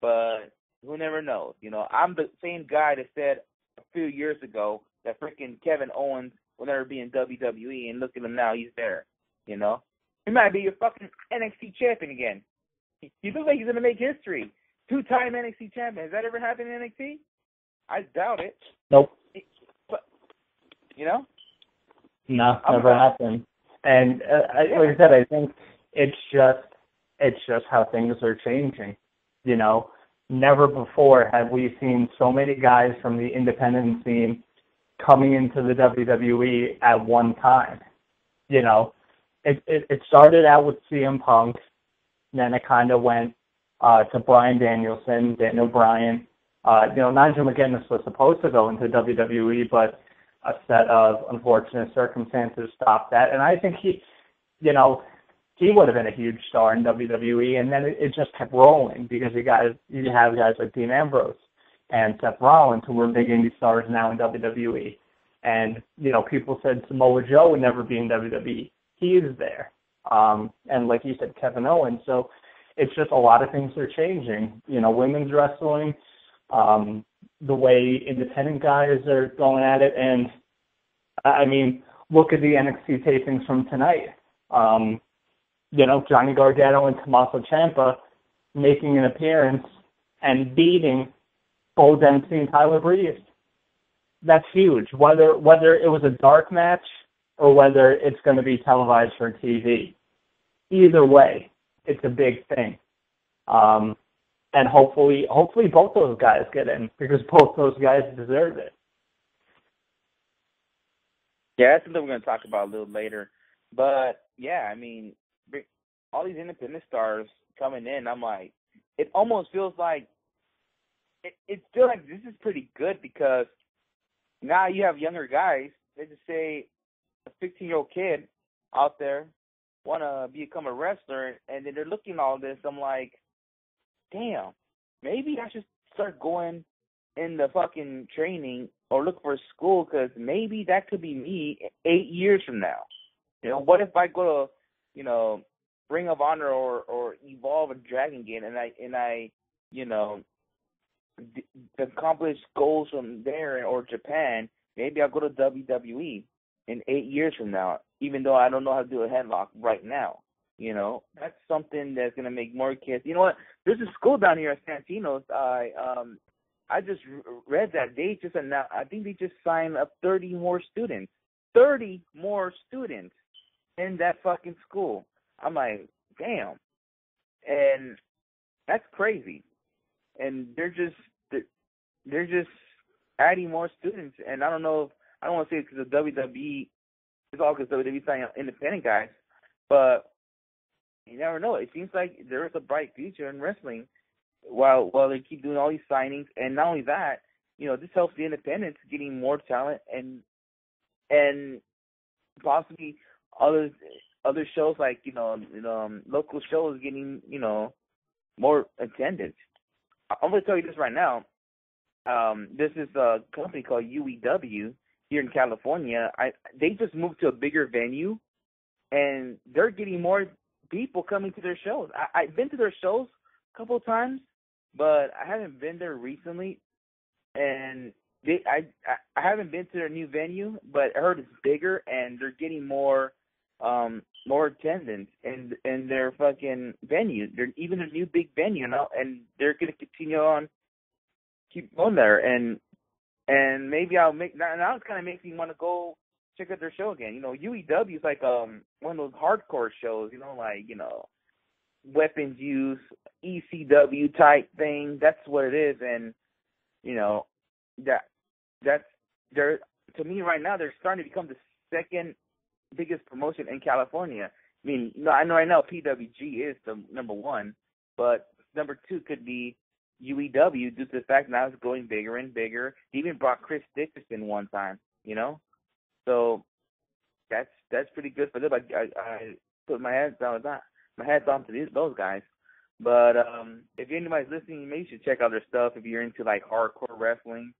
but who never knows? You know, I'm the same guy that said a few years ago that freaking Kevin Owens will never be in WWE, and look at him now, he's there. You know, he might be your fucking NXT champion again. He looks like he's gonna make history. Two-time NXT champion. Has that ever happened in NXT? I doubt it. Nope. But you know, No, I'm never not- happened. And uh, I, like I said, I think it's just it's just how things are changing. You know, never before have we seen so many guys from the independent scene coming into the WWE at one time. You know, it it, it started out with CM Punk, then it kind of went uh, to Bryan Danielson, Daniel Bryan. Uh, you know, Nigel McGuinness was supposed to go into WWE, but a set of unfortunate circumstances stopped that. And I think he, you know, he would have been a huge star in WWE, and then it, it just kept rolling because you guys you have guys like Dean Ambrose and Seth Rollins who were big indie stars now in WWE, and you know people said Samoa Joe would never be in WWE. He is there, um, and like you said, Kevin Owens. So it's just a lot of things are changing. You know, women's wrestling, um, the way independent guys are going at it, and I mean, look at the NXT tapings from tonight. Um, you know, Johnny Gargano and Tommaso Ciampa making an appearance and beating Bull Dempsey and Tyler Breeze. That's huge. Whether whether it was a dark match or whether it's going to be televised for TV, either way, it's a big thing. Um, and hopefully, hopefully both those guys get in because both those guys deserve it. Yeah, that's something we're going to talk about a little later. But yeah, I mean, all these independent stars coming in, I'm like, it almost feels like it, it feels like this is pretty good because now you have younger guys. Let's just say a 15 year old kid out there want to become a wrestler, and then they're looking at all this. I'm like, damn, maybe I should start going in the fucking training or look for school because maybe that could be me eight years from now. You know, what if I go to, you know, Ring of Honor or or Evolve and Dragon Gate, and I and I, you know, d- accomplish goals from there or Japan. Maybe I'll go to WWE in eight years from now, even though I don't know how to do a headlock right now. You know, that's something that's gonna make more kids. You know what? There's a school down here at Santino's. I um, I just read that they just announced. I think they just signed up 30 more students. 30 more students in that fucking school. I'm like, damn, and that's crazy. And they're just they're just adding more students, and I don't know. If, I don't want to say because of WWE. It's all because WWE signing independent guys, but you never know. It seems like there is a bright future in wrestling while while they keep doing all these signings, and not only that, you know, this helps the independents getting more talent and and possibly other other shows like you know, um, local shows getting you know more attendance. I'm gonna tell you this right now. Um, this is a company called UEW here in California. I they just moved to a bigger venue, and they're getting more people coming to their shows. I, I've been to their shows a couple of times, but I haven't been there recently. And they, I, I haven't been to their new venue, but I heard it's bigger and they're getting more um more attendance and and their fucking venue. They're even their new big venue now, and they're gonna continue on, keep going there, and and maybe I'll make. Now it's kind of makes me want to go check out their show again. You know, UEW is like um one of those hardcore shows. You know, like you know, weapons use, ECW type thing. That's what it is, and you know that that's they're to me right now they're starting to become the second biggest promotion in California. I mean, no, I know right now PWG is the number one, but number two could be UEW due to the fact now it's going bigger and bigger. They even brought Chris Dickinson one time, you know, so that's that's pretty good for them. I I, I put my hands down that, my hats off to these those guys. But um if anybody's listening, maybe you should check out their stuff if you're into like hardcore wrestling,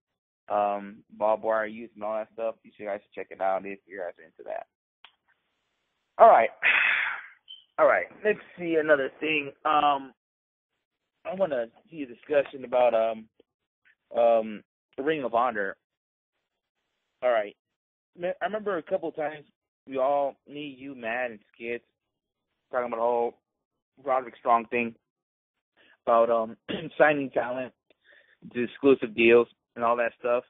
um, barbed wire use and all that stuff. You should guys check it out if you guys are into that. All right. All right. Let's see another thing. Um, I want to see a discussion about um, um, the Ring of Honor. All right. I remember a couple of times we all, me, you, Matt, and Skits, talking about the whole Roderick Strong thing about um signing talent, the exclusive deals, and all that stuff.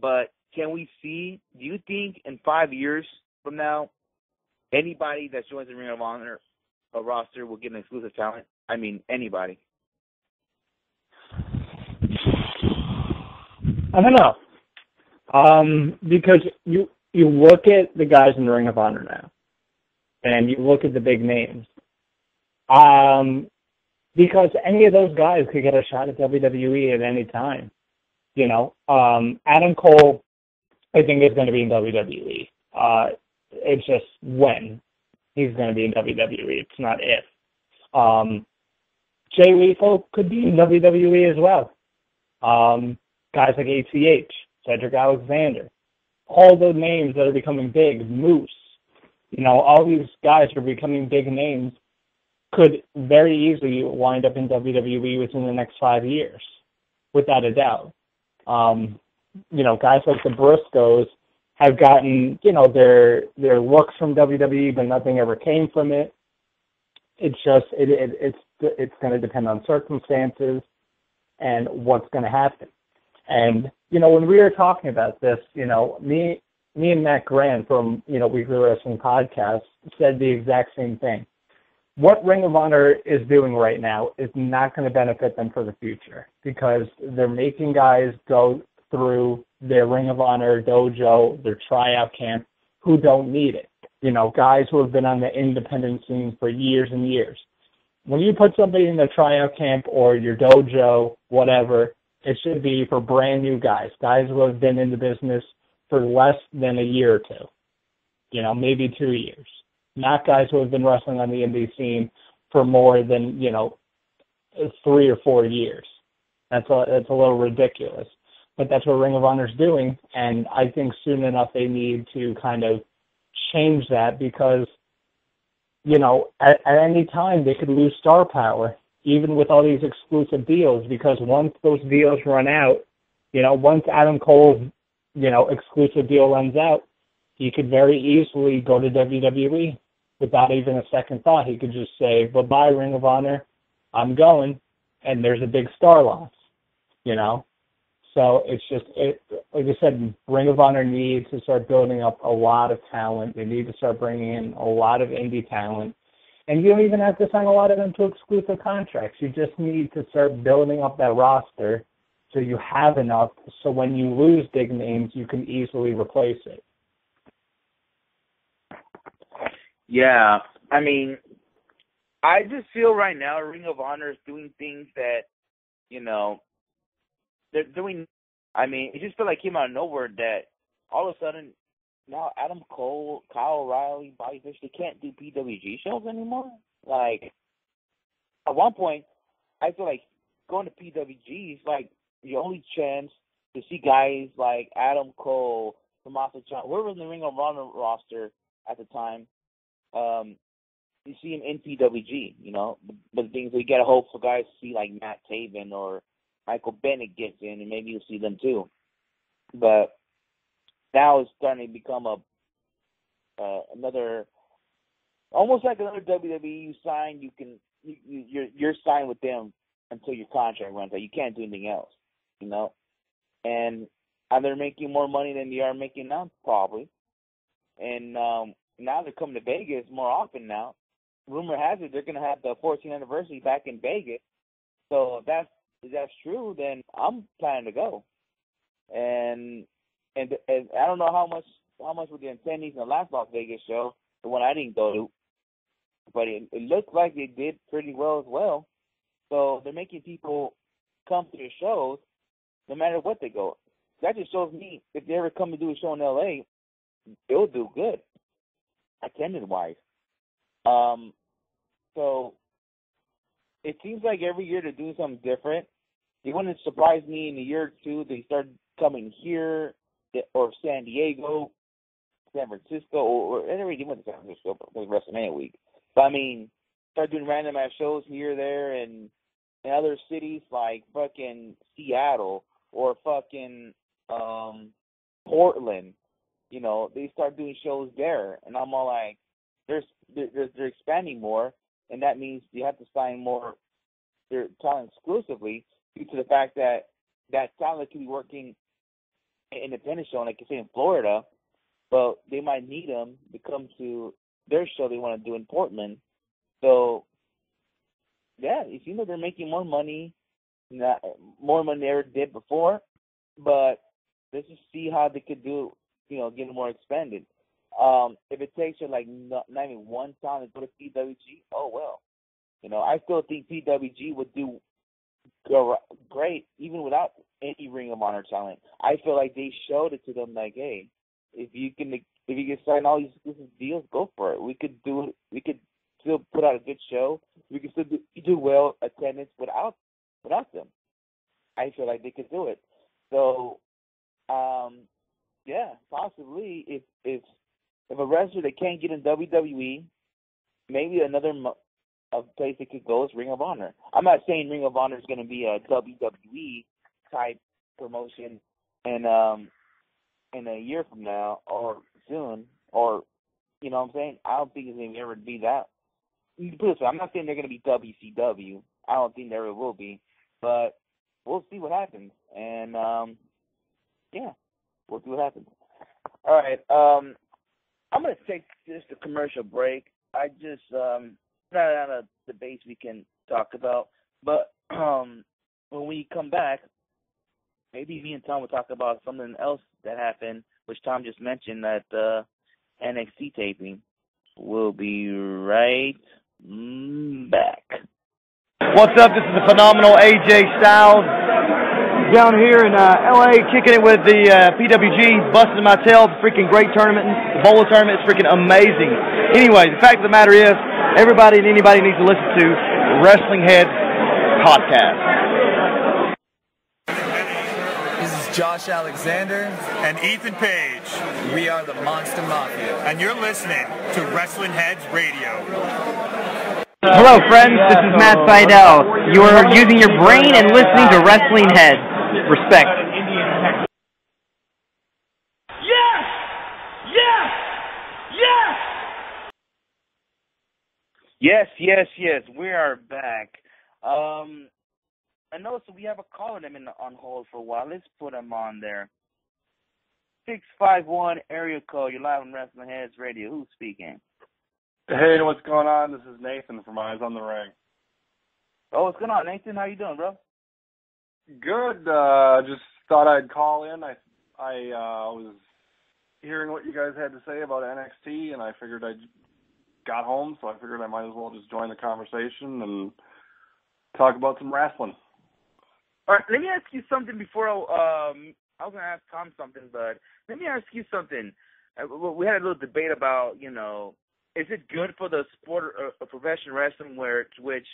But can we see? Do you think in five years from now, anybody that joins the Ring of Honor a roster will get an exclusive talent. I mean, anybody. I don't know. Um, because you you look at the guys in the Ring of Honor now, and you look at the big names. Um, because any of those guys could get a shot at WWE at any time. You know, um, Adam Cole, I think is going to be in WWE. Uh, it's just when he's going to be in WWE. It's not if. Um, Jay Lethal could be in WWE as well. Um, guys like ACH, Cedric Alexander, all the names that are becoming big, Moose, you know, all these guys are becoming big names could very easily wind up in WWE within the next five years, without a doubt. Um, you know, guys like the Briscoes have gotten, you know, their their looks from WWE, but nothing ever came from it. It's just it, it it's it's going to depend on circumstances and what's going to happen. And you know, when we were talking about this, you know, me me and Matt Grant from you know Weekly Wrestling Podcast said the exact same thing what Ring of Honor is doing right now is not going to benefit them for the future because they're making guys go through their Ring of Honor dojo, their tryout camp, who don't need it. You know, guys who have been on the independent scene for years and years. When you put somebody in the tryout camp or your dojo, whatever, it should be for brand new guys, guys who have been in the business for less than a year or two. You know, maybe two years not guys who have been wrestling on the indie scene for more than you know three or four years. That's a that's a little ridiculous, but that's what Ring of Honor is doing, and I think soon enough they need to kind of change that because you know at, at any time they could lose star power, even with all these exclusive deals, because once those deals run out, you know once Adam Cole's you know exclusive deal runs out, he could very easily go to WWE without even a second thought. He could just say, "Bye bye, Ring of Honor, I'm going," and there's a big star loss, you know. So it's just, it, like I said, Ring of Honor needs to start building up a lot of talent. They need to start bringing in a lot of indie talent. And you don't even have to sign a lot of them to exclusive contracts. You just need to start building up that roster so you have enough so when you lose big names, you can easily replace it. Yeah, I mean, I just feel right now Ring of Honor is doing things that, you know, they're doing. I mean, it just felt like came out of nowhere that all of a sudden now Adam Cole, Kyle O'Reilly, Bobby Fish, they can't do PWG shows anymore. Like at one point, I feel like going to PWG is like the only chance to see guys like Adam Cole, Tommaso Ciampa, whoever in the Ring of Honor roster at the time, um, you see him in PWG, you know. But the thing is, we get a hope for guys to see like Matt Taven or Michael Bennett gets in, and maybe you'll see them too. But now it's starting to become a uh, another, almost like another WWE. You sign, you can you, you you're you're signed with them until your contract runs out. You can't do anything else, you know. And are they making more money than they are making now? Probably. And um, now they're coming to Vegas more often now. Rumor has it they're gonna have the 14th anniversary back in Vegas. So that's if that's true, then I'm planning to go. And and and I don't know how much how much were the attendees in the last Las Vegas show, the one I didn't go to, but it, it looked like they did pretty well as well. So they're making people come to the shows no matter what they go. That just shows me if they ever come to do a show in LA, they'll do good attended wise. Um, so it seems like every year they're doing something different. It wouldn't surprise me in a year or two they start coming here or San Diego, San Francisco, or, or anyway, they went to San Francisco for WrestleMania week. But I mean, start doing random ass shows here, there, and in other cities like fucking Seattle or fucking um Portland you know, they start doing shows there, and I'm all like, they're they're, they're expanding more, and that means you have to sign more their talent exclusively due to the fact that that talent could be working in independent show, like I say in Florida, but they might need them to come to their show they want to do in Portland. So, yeah, it seems like they're making more money, not, more money than they ever did before, but let's just see how they could do. You know, get more expanded. Um, if it takes you like not, not even one time to go to PWG, oh well. You know, I still think PWG would do great even without any Ring of Honor talent. I feel like they showed it to them like, hey, if you can if you can sign all these exclusive deals, go for it. We could do it. We could still put out a good show. We could still do, do well attendance without without them. I feel like they could do it. So, um, yeah, possibly if if if a wrestler that can't get in WWE, maybe another a place they could go is Ring of Honor. I'm not saying Ring of Honor is going to be a WWE type promotion, and um, in a year from now or soon, or you know what I'm saying. I don't think it's going to ever be that. Put this way, I'm not saying they're going to be WCW. I don't think there ever will be, but we'll see what happens. And um, yeah, we'll see what happens. All right. Um, I'm to take just a commercial break. I just um, not on a debate we can talk about, but um, when we come back, maybe me and Tom will talk about something else that happened, which Tom just mentioned that uh, NXT taping. We'll be right back. What's up? This is the phenomenal AJ Styles down here in uh, LA, kicking it with the uh, PWG, busting my tail. Freaking great tournament. The BOLA tournament is freaking amazing. Anyway, the fact of the matter is, everybody and anybody needs to listen to Wrestling Head podcast. This is Josh Alexander and Ethan Page. We are the Monster Mafia. And you're listening to Wrestling Heads Radio. Hello, friends. This is Matt Sydal. You are using your brain and listening to Wrestling Heads. Respect. Yes! Yes! Yes! Yes, yes, yes. We are back. Um, I know, so we have a call caller them in the, on hold for a while. Let's put him on there. Six five one area code. You're live on Wrestling Heads Radio. Who's speaking? Hey, what's going on? This is Nathan from Eyes on the Ring. Oh, what's going on, Nathan? How you doing, bro? Good. Uh, just thought I'd call in. I I uh, was hearing what you guys had to say about NXT, and I figured I got home, so I figured I might as well just join the conversation and talk about some wrestling. All right, let me ask you something before I, um, I was gonna ask Tom something, but let me ask you something. Uh, we had a little debate about, you know, is it good for the sport of uh, professional wrestling where which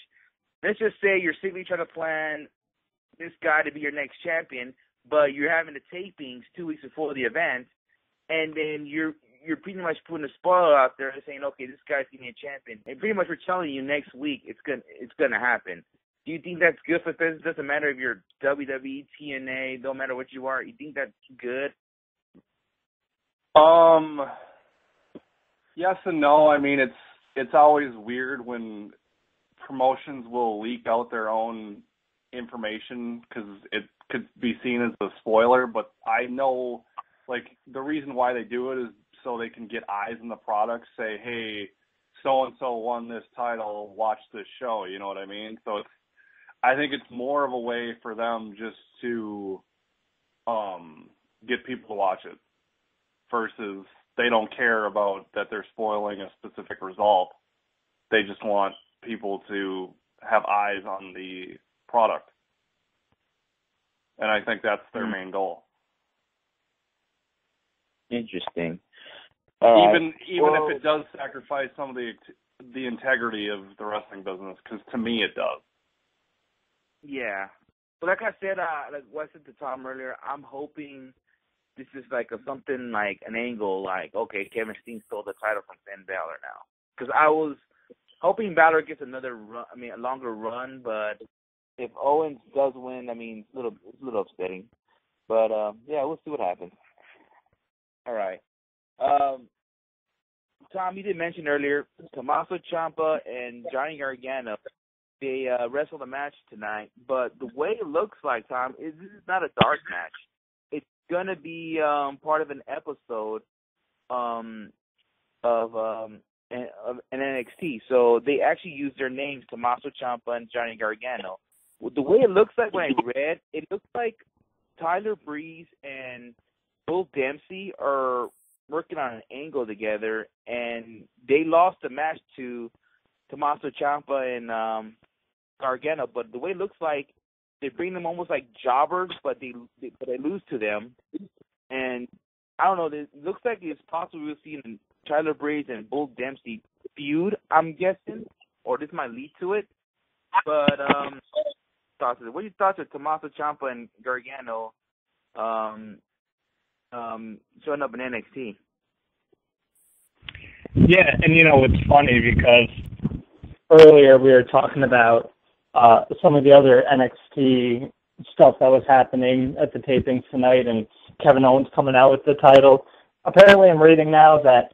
let's just say you're simply trying to plan this guy to be your next champion, but you're having the tapings two weeks before the event, and then you're you're pretty much putting a spoiler out there saying, okay, this guy's gonna be a champion, and pretty much we're telling you next week it's gonna it's gonna happen. Do you think that's good for business? Doesn't matter if you're WWE, TNA, don't matter what you are. You think that's good? Um, yes and no. I mean, it's it's always weird when promotions will leak out their own information because it could be seen as a spoiler. But I know, like, the reason why they do it is so they can get eyes on the product. Say, hey, so and so won this title. Watch this show. You know what I mean? So it's. I think it's more of a way for them just to um get people to watch it versus they don't care about that they're spoiling a specific result. They just want people to have eyes on the product. And I think that's their main goal. Interesting. even even well, if it does sacrifice some of the the integrity of the wrestling business, because to me it does. Yeah, but like I said, uh, like what I said to Tom earlier, I'm hoping this is like a something like an angle, like okay, Kevin Steen stole the title from Finn Balor now, because I was hoping Balor gets another run. I mean, a longer run, but if Owens does win, I mean, it's a little, it's a little upsetting. But um, yeah, we'll see what happens. All right. Um, Tom, you did mention earlier Tommaso Ciampa and Johnny Gargano. They uh, wrestled a match tonight, but the way it looks like, Tom, is this is not a dark match. It's gonna be um, part of an episode um, of um, an NXT. So they actually used their names, Tommaso Ciampa and Johnny Gargano. The way it looks like when I read, it looks like Tyler Breeze and Bull Dempsey are working on an angle together, and they lost the match to Tommaso Ciampa and um, Gargano. But the way it looks like, they bring them almost like jobbers, but they, they but they lose to them. And I don't know. It looks like it's possible we'll see Tyler Breeze and Bull Dempsey feud. I'm guessing, or this might lead to it. But um, thoughts? What are your thoughts of Tommaso Ciampa and Gargano um, um, showing up in NXT? Yeah, and you know it's funny because earlier we were talking about uh, some of the other NXT stuff that was happening at the tapings tonight, and Kevin Owens coming out with the title. Apparently, I'm reading now that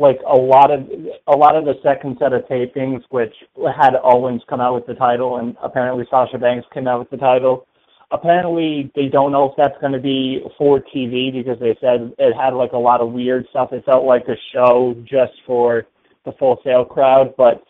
like a lot of a lot of the second set of tapings, which had Owens come out with the title, and apparently Sasha Banks came out with the title. Apparently, they don't know if that's going to be for TV because they said it had like a lot of weird stuff. It felt like a show just for the Full Sail crowd, but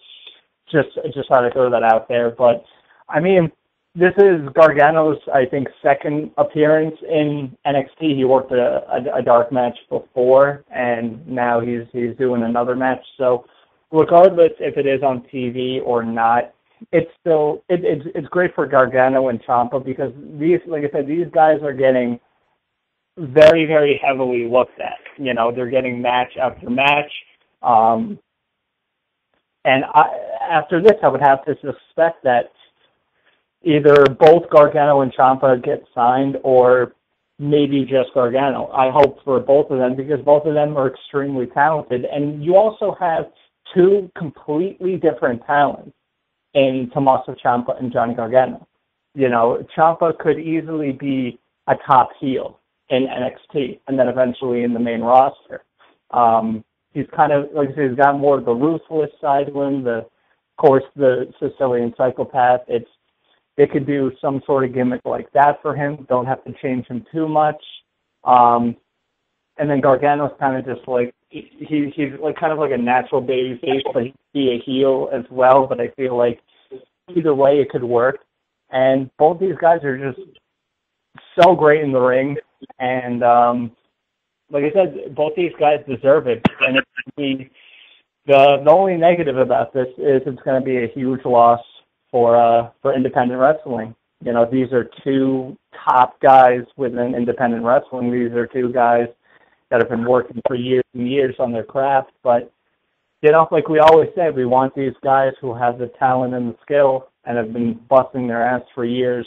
just just thought I'd throw that out there. But I mean, this is Gargano's, I think, second appearance in NXT. He worked a, a, a dark match before, and now he's he's doing another match. So, regardless if it is on TV or not, it's still it, it's it's great for Gargano and Ciampa because these, like I said, these guys are getting very very heavily looked at. You know, they're getting match after match. Um, and I, after this, I would have to suspect that either both Gargano and Ciampa get signed or maybe just Gargano. I hope for both of them because both of them are extremely talented. And you also have two completely different talents in Tommaso Ciampa and Johnny Gargano. You know, Ciampa could easily be a top heel in NXT and then eventually in the main roster. Um, he's kind of, like I said, he's got more of the ruthless side to him, the, of course, the Sicilian psychopath. It's they could do some sort of gimmick like that for him. Don't have to change him too much. Um, and then Gargano's kind of just like he he's like kind of like a natural baby face, but he'd be a heel as well. But I feel like either way it could work. And both these guys are just so great in the ring, and um, like I said, both these guys deserve it. And the the the only negative about this is it's going to be a huge loss for uh, for independent wrestling. You know, these are two top guys within independent wrestling. These are two guys that have been working for years and years on their craft. But you know, like we always say, we want these guys who have the talent and the skill and have been busting their ass for years,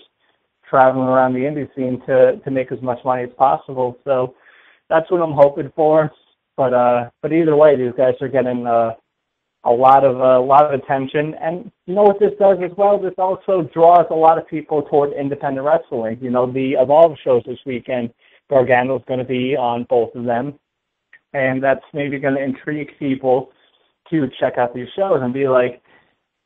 traveling around the indie scene to to make as much money as possible. So that's what I'm hoping for. But uh, but either way, these guys are getting uh, a lot of a lot of attention. And you know what this does as well? This also draws a lot of people toward independent wrestling. You know, the Evolve shows this weekend, Gargano's going to be on both of them, and that's maybe going to intrigue people to check out these shows and be like,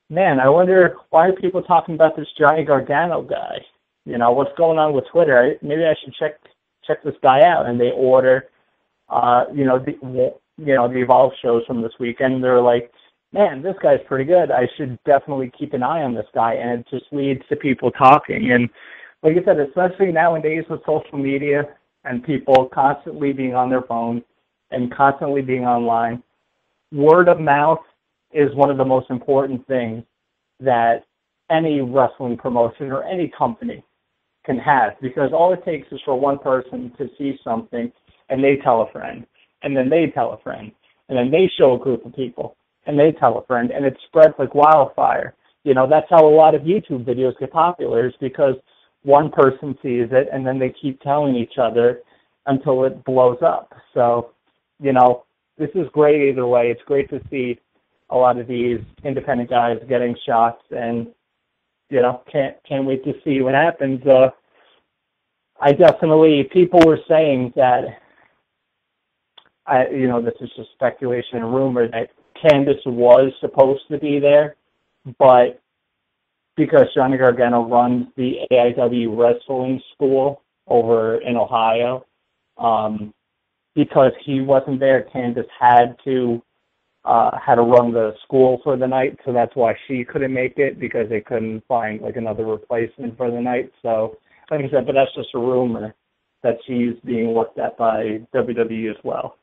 man, I wonder why are people talking about this Johnny Gargano guy? You know, what's going on with Twitter? Maybe I should check check this guy out. And they order, uh, you know, the you know the Evolve shows from this weekend. They're like, man, this guy's pretty good. I should definitely keep an eye on this guy. And it just leads to people talking. And like I said, especially nowadays with social media and people constantly being on their phone and constantly being online, word of mouth is one of the most important things that any wrestling promotion or any company can have because all it takes is for one person to see something and they tell a friend and then they tell a friend and then they show a group of people and they tell a friend, and it spreads like wildfire. You know, that's how a lot of YouTube videos get popular is because one person sees it and then they keep telling each other until it blows up. So, you know, this is great either way. It's great to see a lot of these independent guys getting shots and you know, can't can't wait to see what happens. Uh I definitely people were saying that I you know, this is just speculation and rumor that Candice was supposed to be there, but because Johnny Gargano runs the AIW wrestling school over in Ohio, um, because he wasn't there, Candice had to uh, had to run the school for the night, so that's why she couldn't make it because they couldn't find like another replacement for the night. So, like I said, but that's just a rumor. that she's being looked at by WWE as well.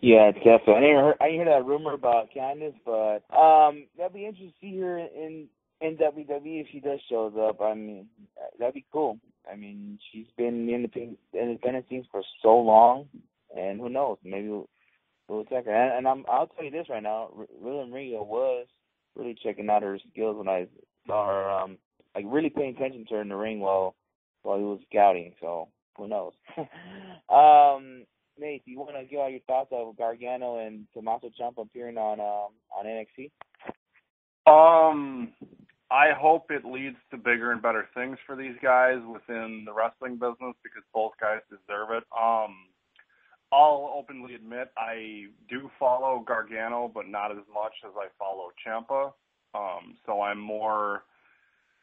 Yeah, definitely. I didn't hear, I didn't hear that rumor about Candice, but um, that'd be interesting to see her in in WWE if she does shows up. I mean, that'd be cool. I mean, she's been in the independent scenes for so long, and who knows? Maybe we'll, we'll check her. And, and I'm I'll tell you this right now, William Regal was really checking out her skills when I saw her, um, like really paying attention to her in the ring while while he was scouting. So who knows? um, Nate, do you want to give out your thoughts of Gargano and Tommaso Ciampa appearing on um on NXT? Um, I hope it leads to bigger and better things for these guys within the wrestling business because both guys deserve it. Um, I'll openly admit I do follow Gargano, but not as much as I follow Ciampa. Um, so I'm more,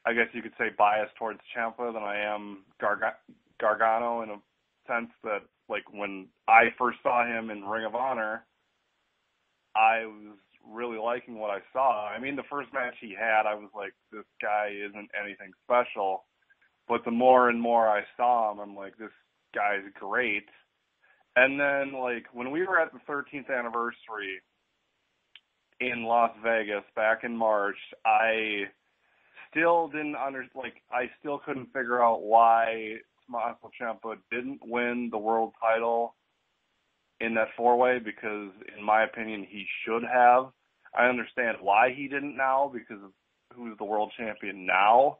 I guess you could say, biased towards Ciampa than I am Garga- Gargano in a sense that like when I first saw him in Ring of Honor, I was really liking what I saw. I mean, the first match he had, I was like, this guy isn't anything special. But the more and more I saw him, I'm like, this guy's great. And then, like, when we were at the 13th anniversary in Las Vegas back in March, I still didn't under like I still couldn't figure out why Ciampa didn't win the world title in that four way because in my opinion he should have. I understand why he didn't now because of who's the world champion now,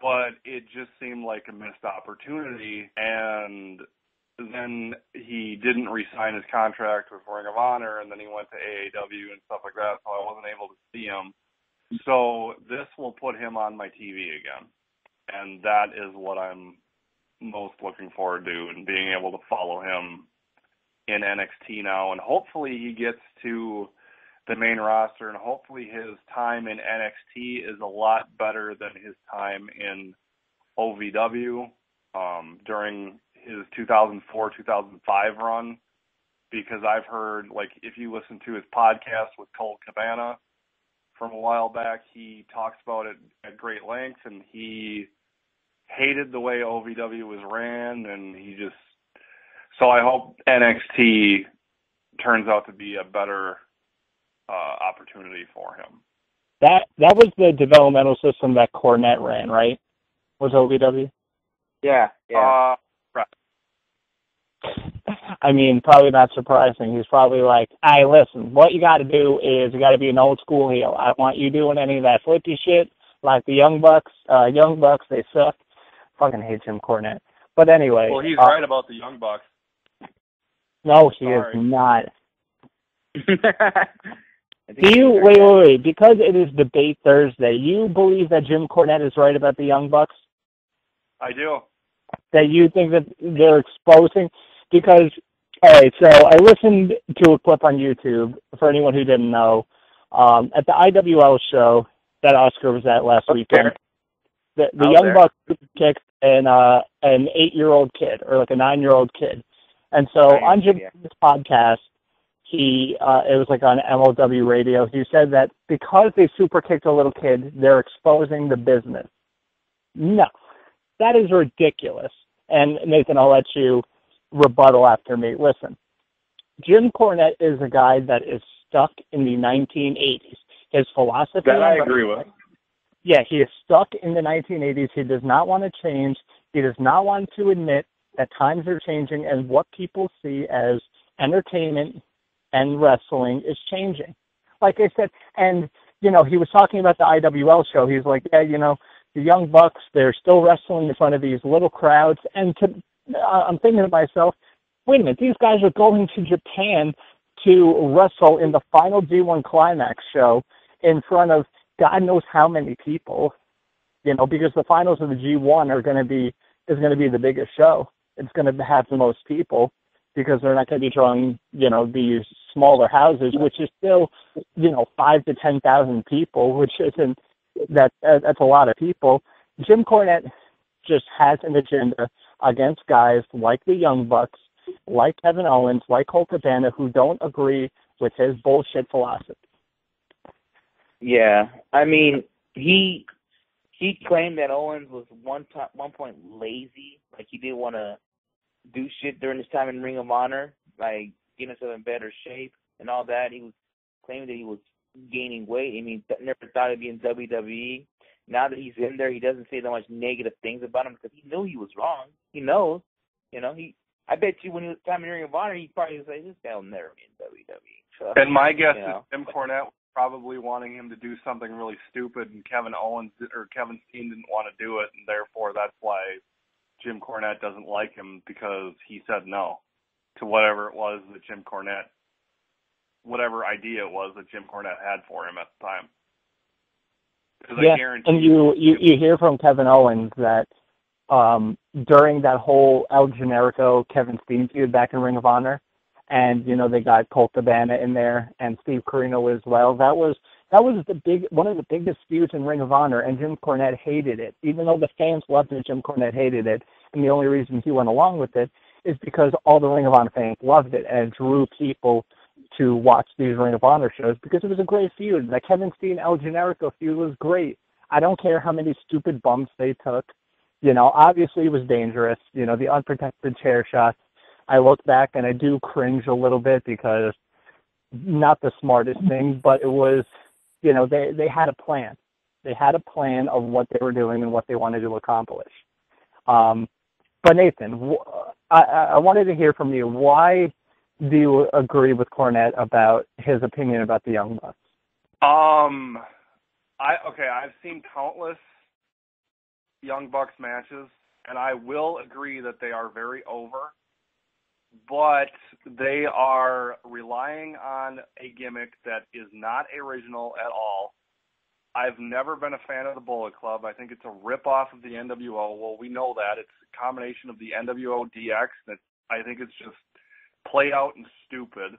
but it just seemed like a missed opportunity and then he didn't re-sign his contract with Ring of Honor and then he went to AAW and stuff like that so I wasn't able to see him. So this will put him on my TV again. And that is what I'm most looking forward to and being able to follow him in NXT now. And hopefully he gets to the main roster and hopefully his time in NXT is a lot better than his time in OVW um during his 2004 2005 run. Because I've heard like if you listen to his podcast with Colt Cabana from a while back he talks about it at great length and he hated the way OVW was ran, and he just. So I hope NXT turns out to be a better uh, opportunity for him. That that was the developmental system that Cornette ran, right? Was OVW? Yeah, yeah. Uh, right. I mean, probably not surprising. He's probably like, "Hey, listen, what you got to do is you got to be an old school heel. I don't want you doing any of that flippy shit like the Young Bucks. Uh, Young Bucks, they suck fucking hate Jim Cornette. But anyway. Well, he's uh, right about the Young Bucks. No, he Sorry. is not. Do you wait, wait, wait? Because it is debate Thursday, you believe that Jim Cornette is right about the Young Bucks? I do. That you think that they're exposing? Because all right, so I listened to a clip on YouTube for anyone who didn't know. Um, at the IWL show that Oscar was at last Okay. weekend, the, the Young there. Bucks kicked an uh, an eight year old kid or like a nine year old kid, and so Right, on Jim's yeah. podcast, he uh, it was like on MLW radio. He said that because they super kicked a little kid, they're exposing the business. No, that is ridiculous. And Nathan, I'll let you rebuttal after me. Listen, Jim Cornette is a guy that is stuck in the 1980s. His philosophy. That I agree with. Yeah, he is stuck in the 1980s. He does not want to change. He does not want to admit that times are changing and what people see as entertainment and wrestling is changing. Like I said, and you know, he was talking about the IWL show. He's like, yeah, you know, the young bucks, they're still wrestling in front of these little crowds. And to, uh, I'm thinking to myself, wait a minute, these guys are going to Japan to wrestle in the final G1 Climax show in front of God knows how many people, you know, because the finals of the G1 are going to be is going to be the biggest show. It's going to have the most people because they're not going to be drawing, you know, these smaller houses, which is still, you know, five to ten thousand people, which isn't that that's a lot of people. Jim Cornette just has an agenda against guys like the Young Bucks, like Kevin Owens, like Colt Cabana, who don't agree with his bullshit philosophy. Yeah, I mean, he he claimed that Owens was one time, one point lazy, like he didn't want to do shit during his time in Ring of Honor, like getting himself in better shape and all that. He was claiming that he was gaining weight. I mean, th- never thought he'd be in WWE. Now that he's in there, he doesn't say that much negative things about him because he knew he was wrong. He knows, you know. He, I bet you, when he was time in Ring of Honor, he probably was like, "This guy will never be in WWE." So, And my guess you is know. Jim Cornette probably wanting him to do something really stupid, and Kevin Owens or Kevin Steen didn't want to do it, and therefore that's why Jim Cornette doesn't like him because he said no to whatever it was that Jim Cornette, whatever idea it was that Jim Cornette had for him at the time. Yeah, and you, you you hear from Kevin Owens that um during that whole El Generico Kevin Steen feud back in Ring of Honor, and you know they got Colt Cabana in there and Steve Corino as well. That was that was the big one of the biggest feuds in Ring of Honor, and Jim Cornette hated it. Even though the fans loved it, Jim Cornette hated it, and the only reason he went along with it is because all the Ring of Honor fans loved it and it drew people to watch these Ring of Honor shows because it was a great feud. The Kevin Steen El Generico feud was great. I don't care how many stupid bumps they took. You know, obviously it was dangerous. You know, the unprotected chair shots. I look back and I do cringe a little bit because not the smartest thing, but it was, you know, they they had a plan. They had a plan of what they were doing and what they wanted to accomplish. Um, but Nathan, I I wanted to hear from you. Why do you agree with Cornette about his opinion about the Young Bucks? Um, I okay. I've seen countless Young Bucks matches, and I will agree that they are very over. But they are relying on a gimmick that is not original at all. I've never been a fan of the Bullet Club. I think it's a rip off of the NWO. Well, we know that it's a combination of the NWO DX. That I think it's just play out and stupid.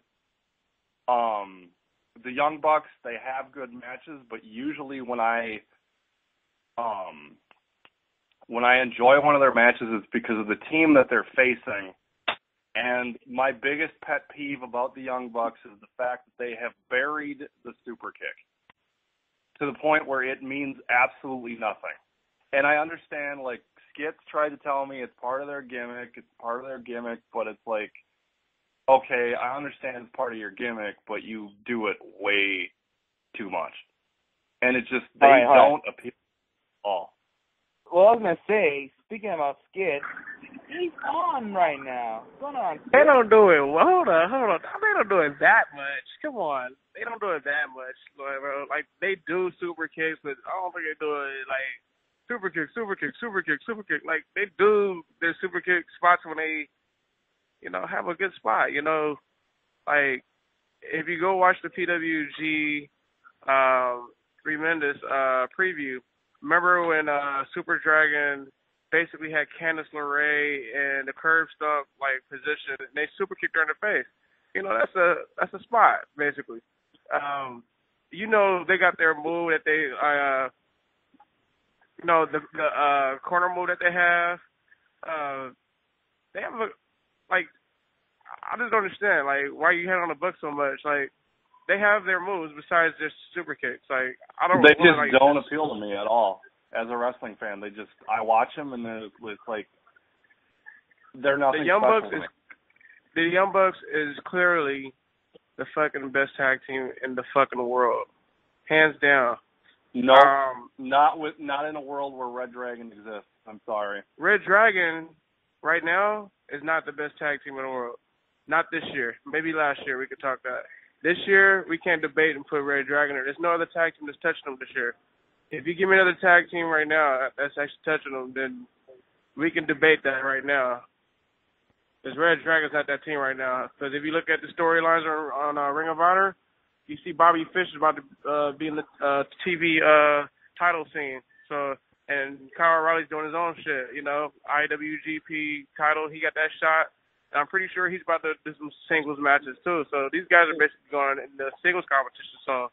Um, the Young Bucks they have good matches, but usually when I um when I enjoy one of their matches, it's because of the team that they're facing. And my biggest pet peeve about the Young Bucks is the fact that they have buried the super kick to the point where it means absolutely nothing. And I understand, like, Skits tried to tell me it's part of their gimmick, it's part of their gimmick, but it's like, okay, I understand it's part of your gimmick, but you do it way too much. And it's just, they All right, all right. don't appeal at all. Well, I was gonna say, speaking about Skits, he's on right now. What's going on? They don't do it. Well, hold on, hold on. They don't do it that much. Come on, they don't do it that much. Like they do super kicks, but I don't think they do it like super kick, super kick, super kick, super kick. Like they do their super kick spots when they, you know, have a good spot. You know, like if you go watch the PWG um, tremendous uh, preview, remember when uh, Super Dragon basically had Candice LeRae in the curb stomp like position, and they super kicked her in the face. You know, that's a that's a spot basically. Um, you know, they got their move that they uh, you know, the the uh, corner move that they have. Uh, they have a like. I just don't understand like why you hit on the book so much. Like they have their moves besides just super kicks. Like I don't. They just like, don't appeal to me at all. As a wrestling fan, they just I watch them and it's, it's like they're nothing the Young special Bucks is the Young Bucks is clearly the fucking best tag team in the fucking world, hands down. No, Um, not with not in a world where Red Dragon exists. I'm sorry. Red Dragon right now is not the best tag team in the world. Not this year. Maybe last year we could talk that. This year we can't debate and put Red Dragon there. There's no other tag team that's touching them this year. If you give me another tag team right now that's actually touching them, then we can debate that right now. Because Red Dragon's not that team right now. Because if you look at the storylines on, on uh, Ring of Honor, you see Bobby Fish is about to uh, be in the uh, TV uh, title scene. So and Kyle O'Reilly's doing his own shit. You know, IWGP title, he got that shot. And I'm pretty sure he's about to do some singles matches too. So these guys are basically going in the singles competition. So,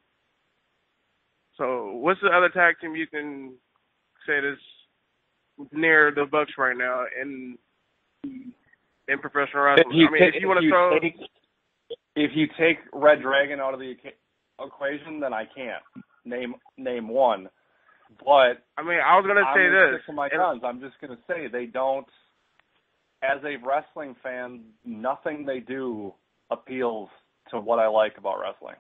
so what's the other tag team you can say that's near the Bucks right now in in professional wrestling? you, I mean, if you want to throw, take, if you take Red Dragon out of the equation, then I can't name name one. But I mean, I was gonna I'm say gonna this. to my guns. I'm just gonna say they don't. As a wrestling fan, nothing they do appeals to what I like about wrestling.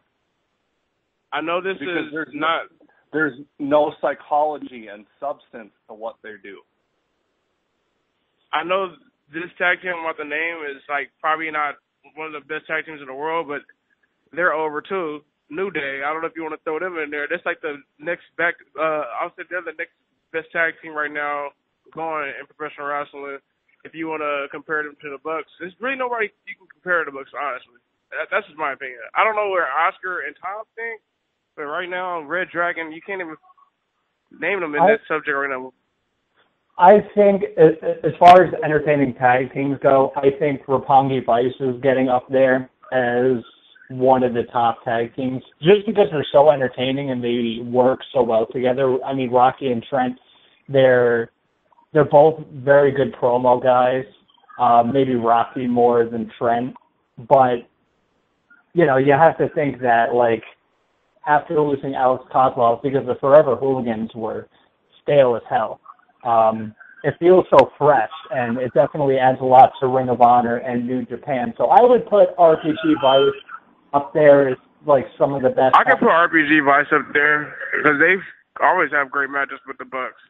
I know this Because is there's not. There's no psychology and substance to what they do. I know this tag team about the name is like probably not one of the best tag teams in the world, but they're over too. New Day. I don't know if you want to throw them in there. That's like the next back. Uh, I'll say they're the next best tag team right now going in professional wrestling. If you want to compare them to the Bucks, there's really nobody you can compare to the Bucks. Honestly, that, that's just my opinion. I don't know where Oscar and Tom think, but right now Red Dragon, you can't even name them in I- that subject right now. I think as far as entertaining tag teams go, I think Roppongi Vice is getting up there as one of the top tag teams just because they're so entertaining and they work so well together. I mean, Rocky and Trent, they're they're both very good promo guys. Uh, maybe Rocky more than Trent, but you know you have to think that like after losing Alex Koslov because the Forever Hooligans were stale as hell. Um, it feels so fresh, and it definitely adds a lot to Ring of Honor and New Japan. So I would put RPG Vice up there as like some of the best. I could put RPG Vice up there because they always have great matches with the Bucks.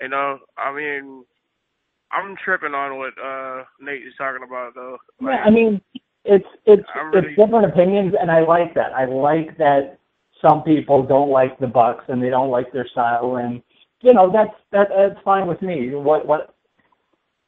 You know, I mean, I'm tripping on what uh Nate is talking about though. Like, Yeah, I mean, it's it's really- it's different opinions, and I like that. I like that some people don't like the Bucks and they don't like their style, and you know that's that that's fine with me. What what,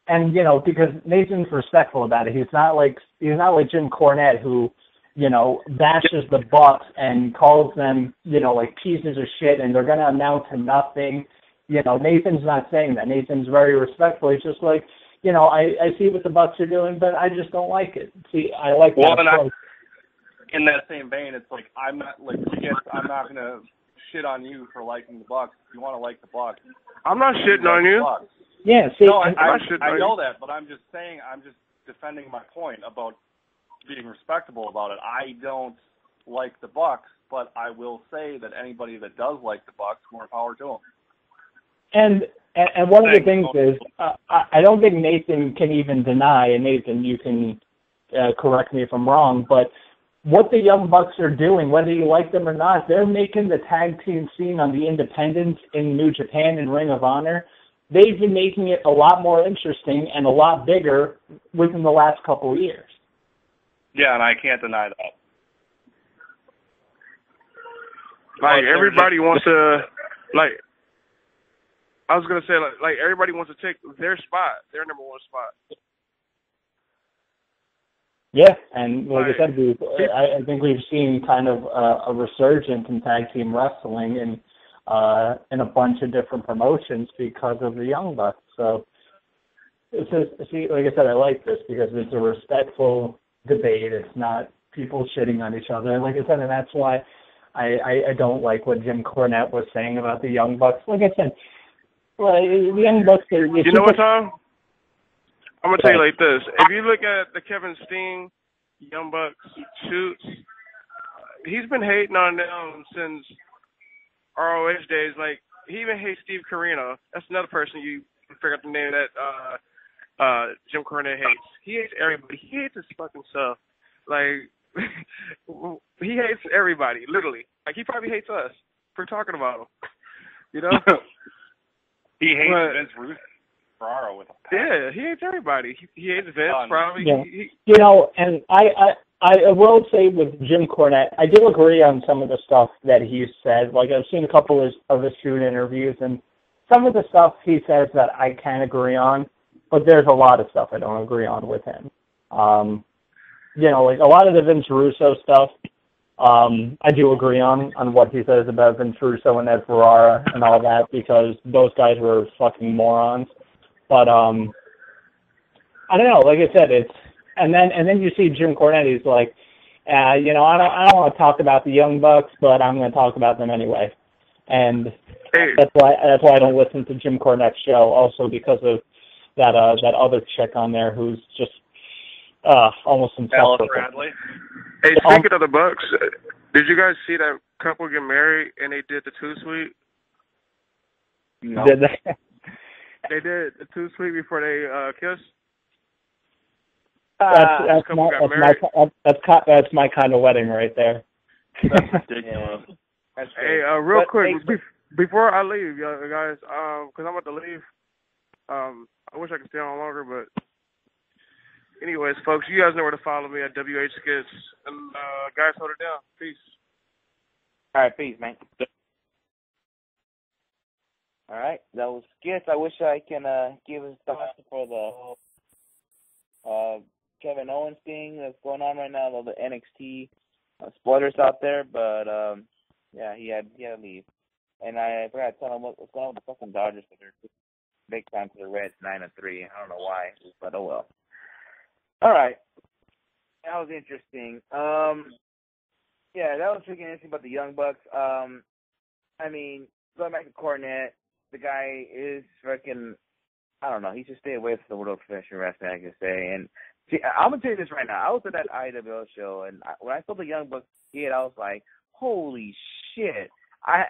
and you know because Nathan's respectful about it. He's not like he's not like Jim Cornette who you know bashes the Bucks and calls them you know like pieces of shit, and they're gonna amount to nothing. You know Nathan's not saying that. Nathan's very respectful. He's just like you know, I, I see what the Bucks are doing, but I just don't like it. See, I like Well, that and I- approach. In that same vein, it's like I'm not like yes, I'm not gonna shit on you for liking the Bucks. If you want to like the Bucks, I'm not shitting on like the you. Bucks. Yeah, see, no, I, and- I, I'm not shitting I know you. that, but I'm just saying, I'm just defending my point about being respectable about it. I don't like the Bucks, but I will say that anybody that does like the Bucks, more power to them. And and, and one of the things is, uh, I, I don't think Nathan can even deny, and Nathan, you can uh, correct me if I'm wrong, but what the Young Bucks are doing, whether you like them or not, they're making the tag team scene on the independents in New Japan and Ring of Honor. They've been making it a lot more interesting and a lot bigger within the last couple of years. Yeah, and I can't deny that. Like everybody wants to, like, I was gonna say like, like everybody wants to take their spot, their number one spot. Yeah, and like. I said, we've, I, I think we've seen kind of a, a resurgence in tag team wrestling and uh, in a bunch of different promotions because of the Young Bucks. So, it's just, see, like I said, I like this because it's a respectful debate. It's not people shitting on each other. Like I said, and that's why I, I, I don't like what Jim Cornette was saying about the Young Bucks. Like I said, well, the Young Bucks are. You know what, Tom? I'm gonna tell you like this: if you look at the Kevin Steen, Young Bucks shoots, he's been hating on them since ROH days. Like he even hates Steve Corino. That's another person you figure out the name that uh uh Jim Cornette hates. He hates everybody. He hates his fucking self. Like he hates everybody, literally. Like he probably hates us for talking about him. You know? He hates But- Vince Russo Ferrara with a Yeah, he hates everybody. He, he hates Vince, Done. probably. Yeah. He, he, You know, and I, I I will say with Jim Cornette, I do agree on some of the stuff that he said. Like I've seen a couple of his, of his shoot interviews, and some of the stuff he says that I can agree on, but there's a lot of stuff I don't agree on with him. Um, you know, like a lot of the Vince Russo stuff, um, I do agree on on what he says about Vince Russo and Ed Ferrara and all that because those guys were fucking morons. But um, I don't know. Like I said, it's and then and then you see Jim Cornette. He's like, uh, you know, I don't I don't want to talk about the Young Bucks, but I'm going to talk about them anyway. And that's why that's why I don't listen to Jim Cornette's show. Also because of that uh that other chick on there who's just uh almost Alice insufferable. Bradley. hey, Um, speaking of the Bucks, uh, did you guys see that couple get married and they did the too sweet? No. Did they? They did too sweet before they uh kissed. That's Ah, that's couple my that's my that's ki- that's my kind of wedding right there. That's ridiculous. That's Hey, uh, real But quick, thanks for- bef- before I leave, y'all- guys, um, because I'm about to leave. Um, I wish I could stay on longer, but anyways, folks, you guys know where to follow me at WH Skits. And uh, guys, hold it down. Peace. All right, peace, man. All right, that was skits. I wish I can uh, give his thoughts for the uh, Kevin Owens thing that's going on right now. All the NXT uh, spoilers out there, but um, yeah, he had he had to leave. And I forgot to tell him what, what's going on with the fucking Dodgers. But they're big time to the Reds, nine and three. I don't know why, but oh well. All right, that was interesting. Um, yeah, that was freaking interesting about the Young Bucks. Um, I mean, going back to Cornette, the guy is freaking. I don't know. He should stay away from the world of professional wrestling. I can say. And see, I'm gonna tell you this right now. I was at that IWL show, and I, when I saw the Young Bucks kid, I was like, "Holy shit!" I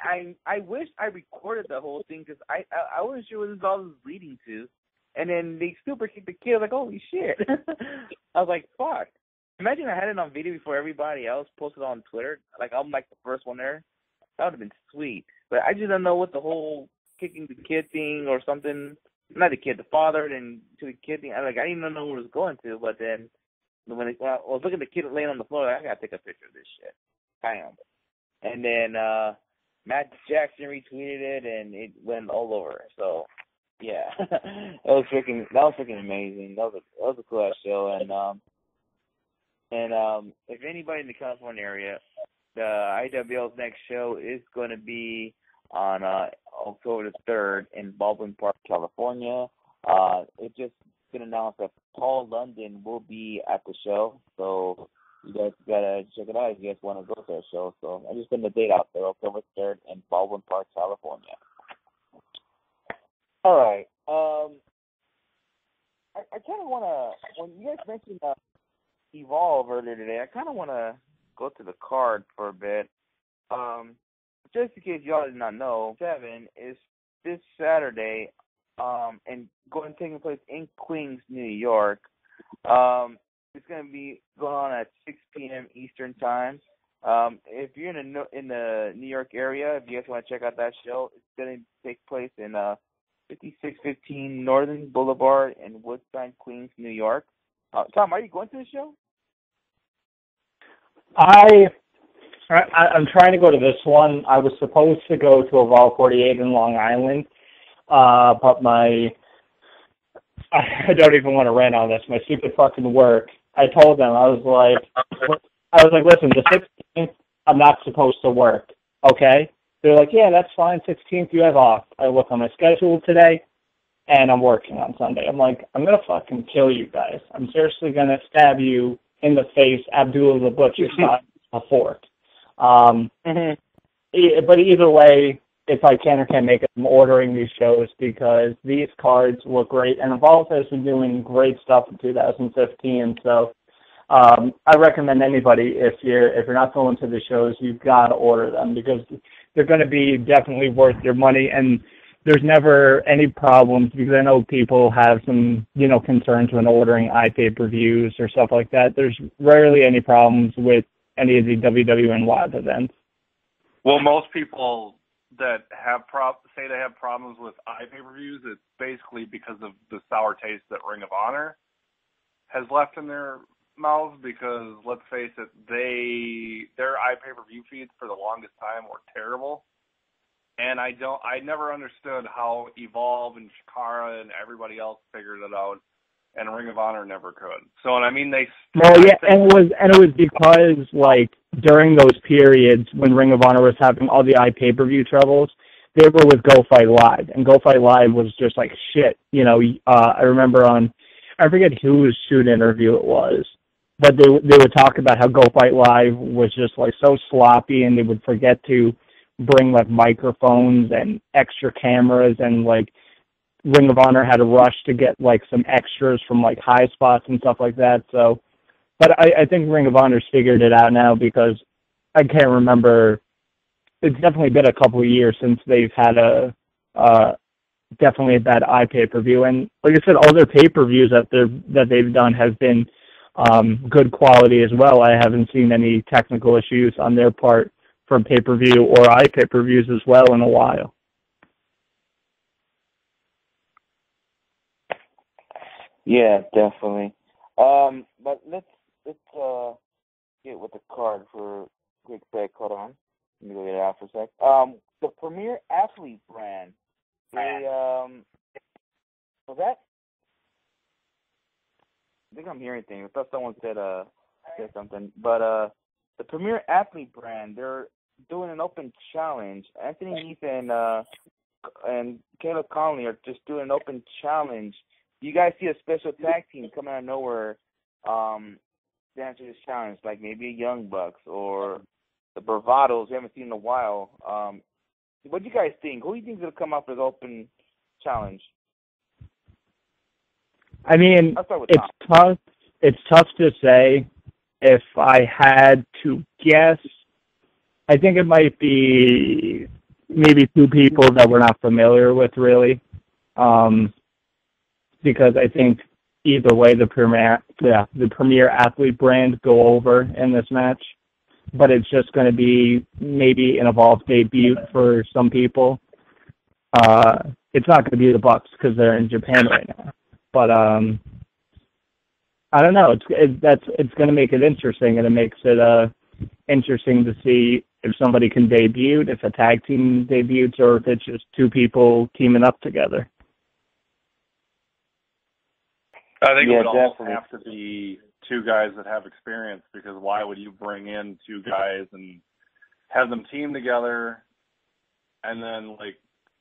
I I wish I recorded the whole thing because I, I I wasn't sure what this all was leading to. And then they super kicked the kid. I was like, "Holy shit!" I was like, "Fuck." Imagine I had it on video before everybody else posted on Twitter. Like I'm like the first one there. That would have been sweet. But I just don't know what the whole kicking the kid thing or something. Not the kid, the father, and to the kid thing. I like I didn't even know where it was going to. But then when, it, when I was looking at the kid laying on the floor, like, I gotta take a picture of this shit. Bam. And then uh Matt Jackson retweeted it, and it went all over. So yeah, that was freaking that was freaking amazing. That was a that was a cool show, and um and um if anybody in the California area, the IWL's next show is going to be on uh October the third in Baldwin Park, California. Uh, it just been announced that Paul London will be at the show, so you guys gotta check it out if you guys want to go to that show. So I just put the date out there, October third in Baldwin Park, California. All right. Um, I, I kind of want to when you guys mentioned uh, Evolve earlier today, I kind of want to go to the card for a bit. Um, just in case y'all did not know, Seven is this Saturday, um, and going taking place in Queens, New York. Um, it's going to be going on at 6 p.m. Eastern time. Um, if you're in the in the New York area, if you guys want to check out that show, it's going to take place in uh 5615 Northern Boulevard in Woodside, Queens, New York. Uh, Tom, are you going to the show? I, I I'm trying to go to this one. I was supposed to go to Evolve 48 in Long Island, uh, but my I don't even want to rant on this. My stupid fucking work. I told them I was like, I was like, listen, the 16th I'm not supposed to work. Okay. They're like, yeah, that's fine. 16th you have off. I look on my schedule today, and I'm working on Sunday. I'm like, I'm gonna fucking kill you guys. I'm seriously gonna stab you in the face, Abdullah the Butcher style, a fork. Um, e- but either way, if I can or can't make it, I'm ordering these shows because these cards look great, and Evolve has been doing great stuff in 2015. So um, I recommend anybody if you're if you're not going to the shows, you've got to order them because they're going to be definitely worth your money and there's never any problems because I know people have some, you know, concerns when ordering iPay-per-views or stuff like that. There's rarely any problems with any of the WWN live events. Well, most people that have prob say they have problems with iPay-per-views, it's basically because of the sour taste that Ring of Honor has left in their mouths. Because let's face it, they their iPay-per-view feeds for the longest time were terrible, and I don't, I never understood how Evolve and Chikara and everybody else figured it out, and Ring of Honor never could. So, and I mean, they Well, yeah, and it was and it was because like during those periods when Ring of Honor was having all the iPay per view troubles, they were with Go Fight Live, and Go Fight Live was just like shit. You know, uh, I remember on I forget whose shoot interview it was, but they they would talk about how Go Fight Live was just like so sloppy, and they would forget to bring like microphones and extra cameras, and like Ring of Honor had a rush to get like some extras from like high spots and stuff like that. So, but I, I think Ring of Honor's figured it out now because I can't remember. It's definitely been a couple of years since they've had a uh, definitely a bad eye pay per view. And like I said, all their pay per views that they that they've done have been um, good quality as well. I haven't seen any technical issues on their part from pay per view or eye pay per views as well in a while. Yeah, definitely. Um, but let's let's uh get with the card for quick sec. Hold on, let me go get it out for a sec. Um, the Premier Athlete brand. They um, was that? I think I'm hearing things. I thought someone said uh said something, but uh, the Premier Athlete brand. They're doing an open challenge. Anthony Nese and uh and Caleb Konley are just doing an open challenge you guys see a special tag team coming out of nowhere um, to answer this challenge, like maybe a Young Bucks or the Bravados we haven't seen in a while. Um, what do you guys think? Who do you think is gonna come up with open challenge? I mean, I'll start with it's Tom. tough. It's tough to say. If I had to guess, I think it might be maybe two people that we're not familiar with really. Um, because I think either way the premier yeah, the premier athlete brand go over in this match. But it's just going to be maybe an evolved debut for some people. Uh, it's not going to be the Bucks because they're in Japan right now. But um, I don't know. It's it, that's it's going to make it interesting, and it makes it uh interesting to see if somebody can debut, if a tag team debuts, or if it's just two people teaming up together. I think Yeah, it would definitely. have to be two guys that have experience because why would you bring in two guys and have them team together and then like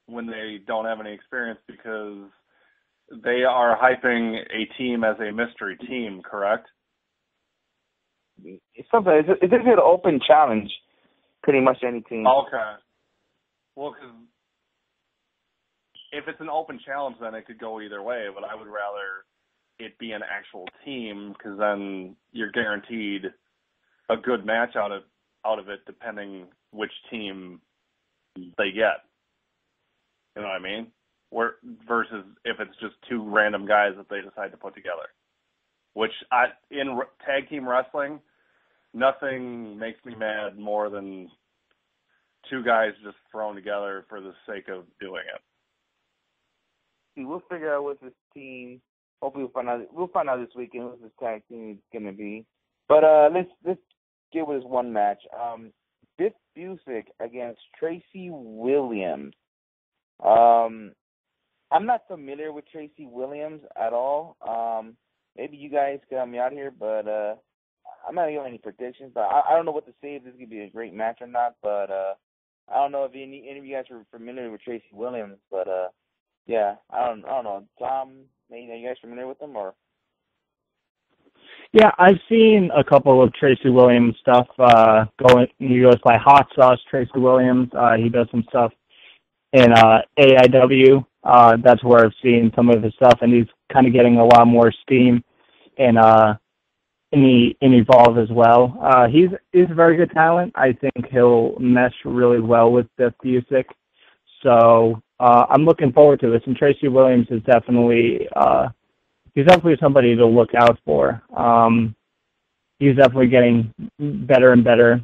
when they don't have any experience because they are hyping a team as a mystery team, correct? It's something. It's, it's an open challenge. Pretty much any team. Okay. Well, because if it's an open challenge, then it could go either way. But I would rather it be an actual team because then you're guaranteed a good match out of out of it, depending which team they get. You know what I mean? Where versus if it's just two random guys that they decide to put together. Which I in tag team wrestling, nothing makes me mad more than two guys just thrown together for the sake of doing it. We'll figure out what this team. Hopefully, we'll find out. We'll find out this weekend what this tag team is gonna be. But uh, let's let's get with this one match. Um, Biff Busick against Tracy Williams. Um, I'm not familiar with Tracy Williams at all. Um, maybe you guys can help me out here, but uh, I'm not giving any predictions. But I, I don't know what to say if this is gonna be a great match or not. But uh, I don't know if any any of you guys are familiar with Tracy Williams. But uh, yeah, I don't I don't know. Tom, are you guys familiar with him or? Yeah, I've seen a couple of Tracy Williams stuff. Uh, going, he goes by Hot Sauce Tracy Williams. Uh, he does some stuff in uh, AIW. Uh, that's where I've seen some of his stuff, and he's kind of getting a lot more steam in uh, in in Evolve as well. Uh, he's he's a very good talent. I think he'll mesh really well with Biff Busick. So uh, I'm looking forward to this. And Tracy Williams is definitely uh, he's definitely somebody to look out for. Um, he's definitely getting better and better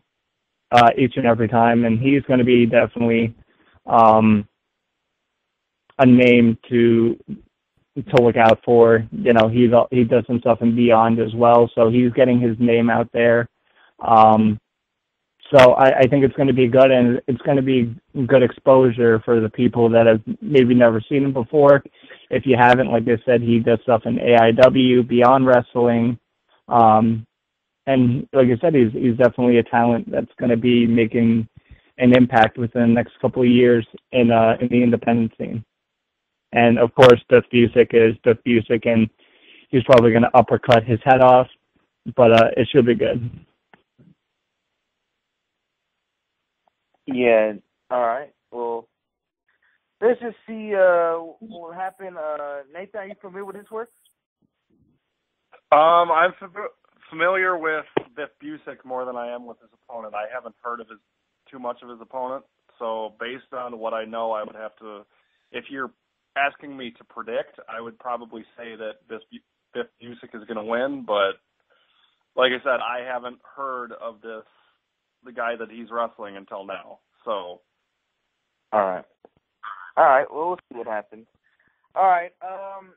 uh, each and every time, and he's going to be definitely um, a name to to look out for. You know, he's he does some stuff in Beyond as well, so he's getting his name out there. Um, so I, I think it's going to be good, and it's going to be good exposure for the people that have maybe never seen him before. If you haven't, like I said, he does stuff in AIW, Beyond Wrestling, um, and like I said, he's he's definitely a talent that's going to be making an impact within the next couple of years in uh in the independent scene. And of course, Biff Busick is Biff Busick, and he's probably going to uppercut his head off, but uh it should be good. Yeah. All right. Well, let's just see uh, what happened. Uh, Nathan, are you familiar with his work? Um, I'm fam- familiar with Biff Busick more than I am with his opponent. I haven't heard of his too much of his opponent, so based on what I know, I would have to. If you're asking me to predict, I would probably say that this Biff Busick is going to win. But like I said, I haven't heard of this the guy that he's wrestling until now. So. All right. All right. Well, we'll see what happens. All right. Um,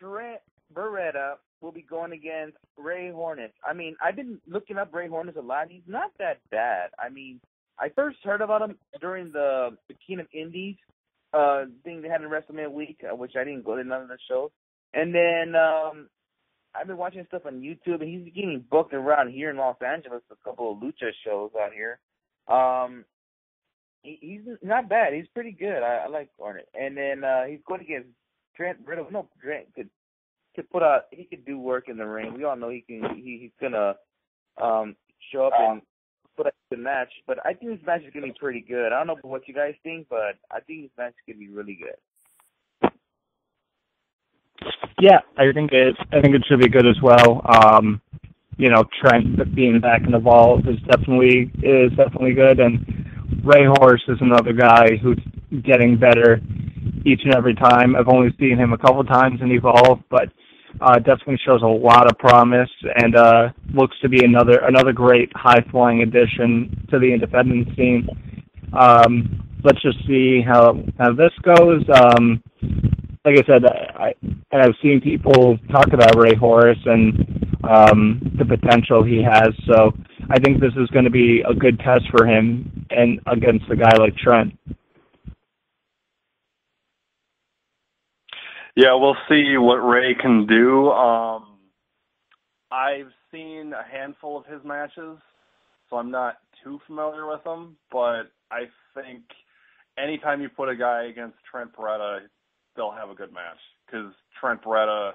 Trent Baretta will be going against Ray Hornets. I mean, I've been looking up Ray Hornets a lot. He's not that bad. I mean, I first heard about him during the the Kingdom Indies uh thing they had in WrestleMania week, uh, which I didn't go to none of the shows. And then um I've been watching stuff on YouTube, and he's getting booked around here in Los Angeles. A couple of lucha shows out here. Um, he, he's not bad. He's pretty good. I, I like Hornet. And then uh he's going against Trent Riddle. No, Trent could could put out. He could do work in the ring. We all know he can. He, he's gonna um show up and put up the match. But I think this match is gonna be pretty good. I don't know what you guys think, but I think this match is gonna be really good. Yeah, I think it. I think it should be good as well. Um, you know, Trent being back in the vault is definitely is definitely good, and Rey Horus is another guy who's getting better each and every time. I've only seen him a couple times in Evolve, but uh, definitely shows a lot of promise and uh, looks to be another another great high flying addition to the independent scene. Um, let's just see how how this goes. Um, like I said, I, and I've seen people talk about Rey Horus and um, the potential he has. So I think this is going to be a good test for him and against a guy like Trent. Yeah, we'll see what Ray can do. Um, I've seen a handful of his matches, so I'm not too familiar with them. But I think anytime you put a guy against Trent Baretta, they'll have a good match because Trent Baretta,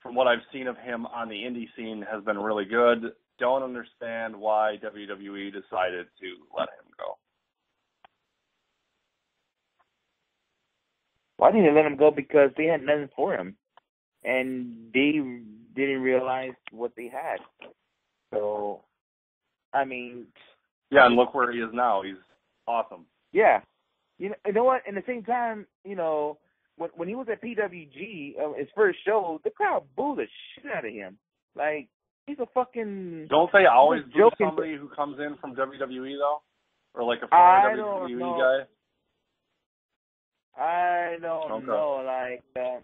from what I've seen of him on the indie scene, has been really good. Don't understand why WWE decided to let him go. Why didn't they let him go? Because they had nothing for him, and they didn't realize what they had. So, I mean, Yeah, and look where he is now. He's awesome. yeah, you know, you know what? In the same time, you know, when when he was at PWG, uh, his first show, the crowd booed the shit out of him. Like he's a fucking. Don't they always boo joking. somebody who comes in from WWE though, or like a former WWE know. guy? I don't Okay. know. Like, uh,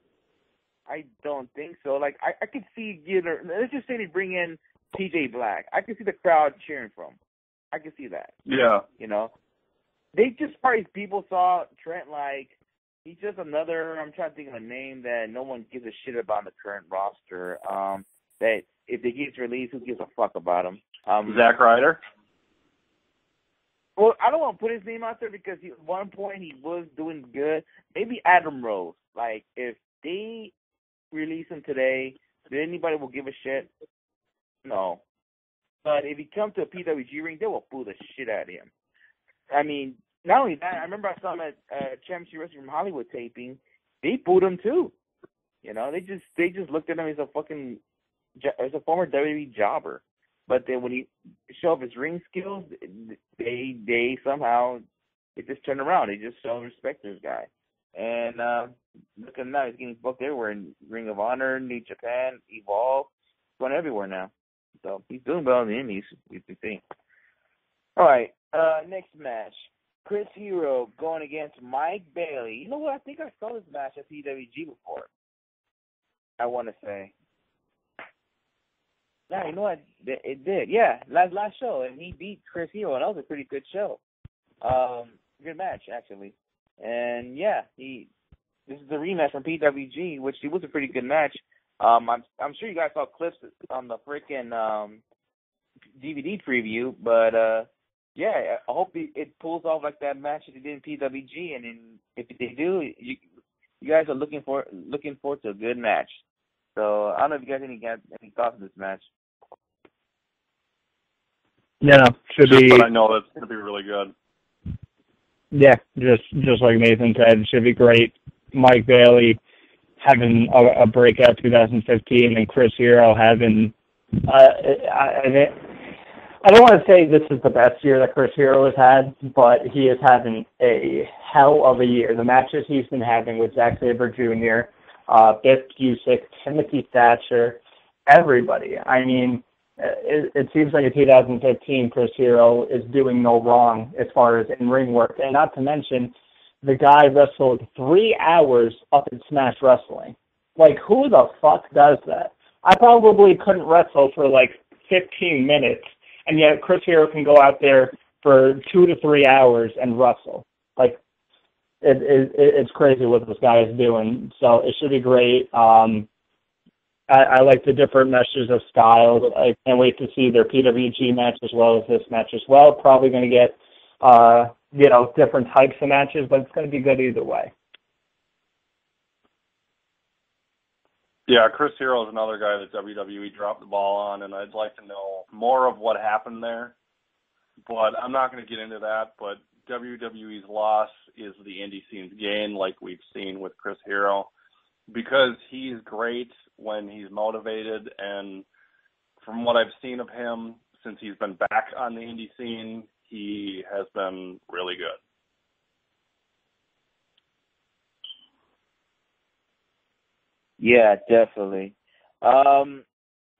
I don't think so. Like, I, I could see either. Let's just say they bring in PJ Black. I could see the crowd cheering for him. I could see that. Yeah. You know, they just probably people saw Trent like he's just another. I'm trying to think of a name that no one gives a shit about in the current roster. Um, that if they get released, who gives a fuck about him? Um, Zack Ryder. Well, I don't want to put his name out there because he, at one point he was doing good. Maybe Adam Rose. Like if they release him today, then anybody will give a shit. No. But if he comes to a PWG ring, they will boo the shit out of him. I mean, not only that, I remember I saw him at uh, Championship Wrestling from Hollywood taping. They booed him too. You know, they just they just looked at him as a fucking as a former WWE jobber. But then when he showed off his ring skills, they they somehow it just turned around. They just show respect to this guy. And uh, look at him now, he's getting booked everywhere in Ring of Honor, New Japan, Evolve, going everywhere now. So he's doing well in the Indies, we can see. All right, uh, next match. Chris Hero going against Mike Bailey. You know what? I think I saw this match at PWG before. I want to say. Yeah, you know what? It did. Yeah, last last show, and he beat Chris Hero, and that was a pretty good show. Um, good match actually. And yeah, he. This is the rematch from PWG, which it was a pretty good match. Um, I'm I'm sure you guys saw clips on the freaking um DVD preview, but uh, yeah, I hope it, it pulls off like that match that they did in PWG, and then if they do, you you guys are looking for looking forward to a good match. So I don't know if you guys any got any thoughts on this match. Yeah, should Just be. that I know that's going to be really good. Yeah, just just like Nathan said, it should be great. Mike Bailey having a, a breakout 2015, and Chris Hero having. Uh, I, I, I don't want to say this is the best year that Chris Hero has had, but he is having a hell of a year. The matches he's been having with Zack Sabre Jr., uh, Biff Busick, Timothy Thatcher, everybody. I mean, it, it seems like in 2015, Chris Hero is doing no wrong as far as in ring work, and not to mention, the guy wrestled three hours up in Smash Wrestling. Like, who the fuck does that? I probably couldn't wrestle for like 15 minutes, and yet Chris Hero can go out there for two to three hours and wrestle. Like, it, it, it's crazy what this guy is doing. So it should be great. Um, I, I like the different meshes of styles. I can't wait to see their PWG match as well as this match as well. Probably going to get, uh, you know, different types of matches, but it's going to be good either way. Yeah, Chris Hero is another guy that WWE dropped the ball on, and I'd like to know more of what happened there. But I'm not going to get into that. But WWE's loss is the indie scene's gain, like we've seen with Chris Hero, because he's great when he's motivated. And from what I've seen of him since he's been back on the indie scene, he has been really good. Yeah, definitely. Um,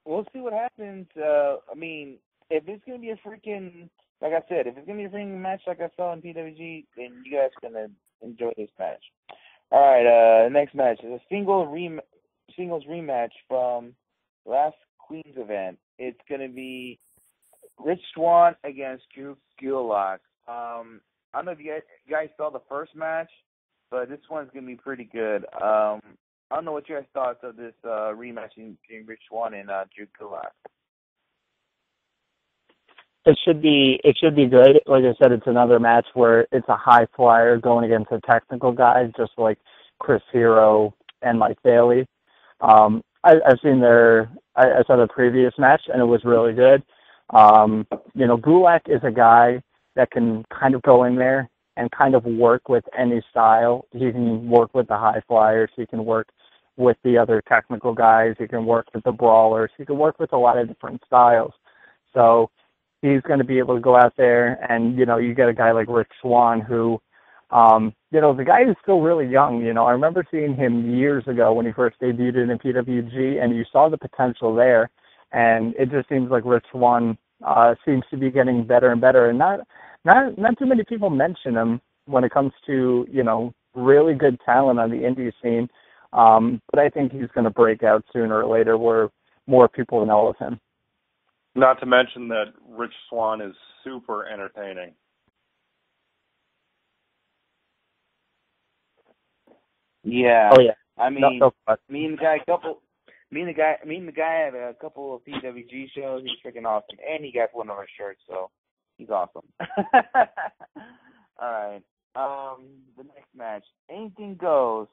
we'll see what happens. Uh, I mean, if it's gonna be a freaking, like I said, if it's gonna be a freaking match like I saw in PWG, then you guys are gonna enjoy this match. All right, uh, next match is a single rem- singles rematch from last Queens event. It's gonna be Rich Swann against Drew Gulak. Um, I don't know if you guys, you guys saw the first match, but this one's gonna be pretty good. Um, I don't know what your thoughts of this uh, rematch between Rich Swann and uh, Drew Gulak. It should be it should be good. Like I said, it's another match where it's a high flyer going against a technical guy, just like Chris Hero and Mike Bailey. Um, I, I've seen their I, I saw the previous match and it was really good. Um, you know, Gulak is a guy that can kind of go in there and kind of work with any style. He can work with the high flyers. He can work with the other technical guys. He can work with the brawlers. He can work with a lot of different styles. So he's going to be able to go out there and, you know, you get a guy like Rich Swann who, um, you know, the guy is still really young. You know, I remember seeing him years ago when he first debuted in PWG and you saw the potential there. And it just seems like Rich Swann uh, seems to be getting better and better. And not, not, not too many people mention him when it comes to, you know, really good talent on the indie scene. Um, but I think he's going to break out sooner or later where more people know of him. Not to mention that Rich Swann is super entertaining. Yeah. Oh yeah. I mean, No, no, me and the guy, couple, me and the guy, me and the guy had a couple of PWG shows. He's freaking awesome, and he got one of our shirts, so he's awesome. All right. Um, the next match, anything goes.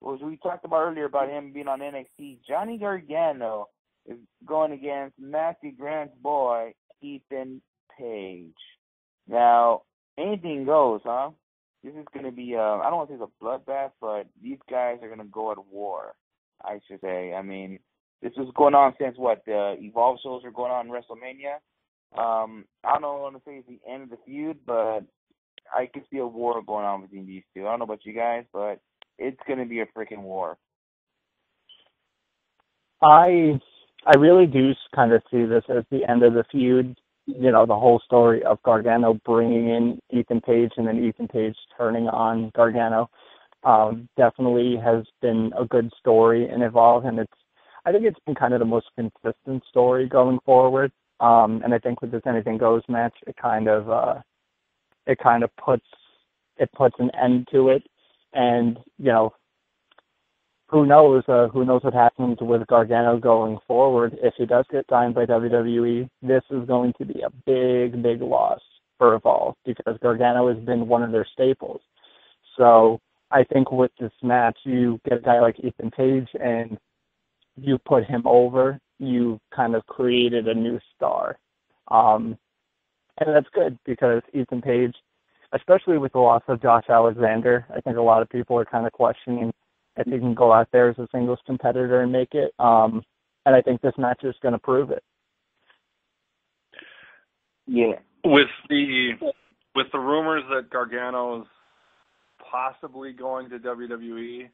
Was we talked about earlier about him being on NXT. Johnny Gargano is going against Matthew Grant's boy Ethan Page. Now, anything goes, huh? This is going to be, uh, I don't want to say it's a bloodbath, but these guys are going to go at war, I should say. I mean, this was going on since what, the Evolve shows were going on in WrestleMania. Um, I don't want to say it's the end of the feud, but I could see a war going on between these two. I don't know about you guys, but it's going to be a freaking war. I I really do kind of see this as the end of the feud. You know, the whole story of Gargano bringing in Ethan Page and then Ethan Page turning on Gargano um, definitely has been a good story and Evolve, and it's I think it's been kind of the most consistent story going forward. Um, and I think with this Anything Goes match, it kind of uh, it kind of puts it puts an end to it. And you know, who knows? Uh, who knows what happens with Gargano going forward? If he does get signed by WWE, this is going to be a big, big loss for Evolve because Gargano has been one of their staples. So I think with this match, you get a guy like Ethan Page and you put him over. You kind of created a new star. Um, and that's good because Ethan Page, especially with the loss of Josh Alexander, I think a lot of people are kind of questioning if he can go out there as a singles competitor and make it. Um, and I think this match is going to prove it. Yeah. With the with the rumors that Gargano's possibly going to WWE,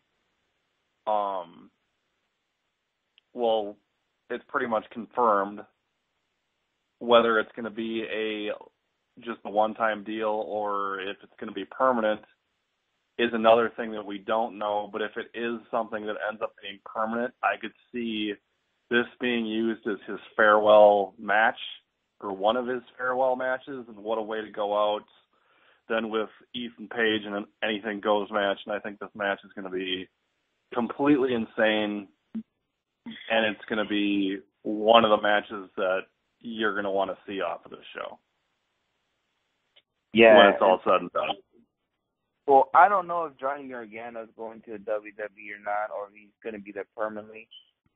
um, well, it's pretty much confirmed. Whether it's going to be a just a one-time deal or if it's going to be permanent is another thing that we don't know. But if it is something that ends up being permanent, I could see this being used as his farewell match or one of his farewell matches, and what a way to go out then with Ethan Page and an anything goes match. And I think this match is going to be completely insane, and it's going to be one of the matches that you're going to want to see off of this show. Yeah. when it's all said and done. Well, I don't know if Johnny Gargano is going to WWE or not, or if he's going to be there permanently.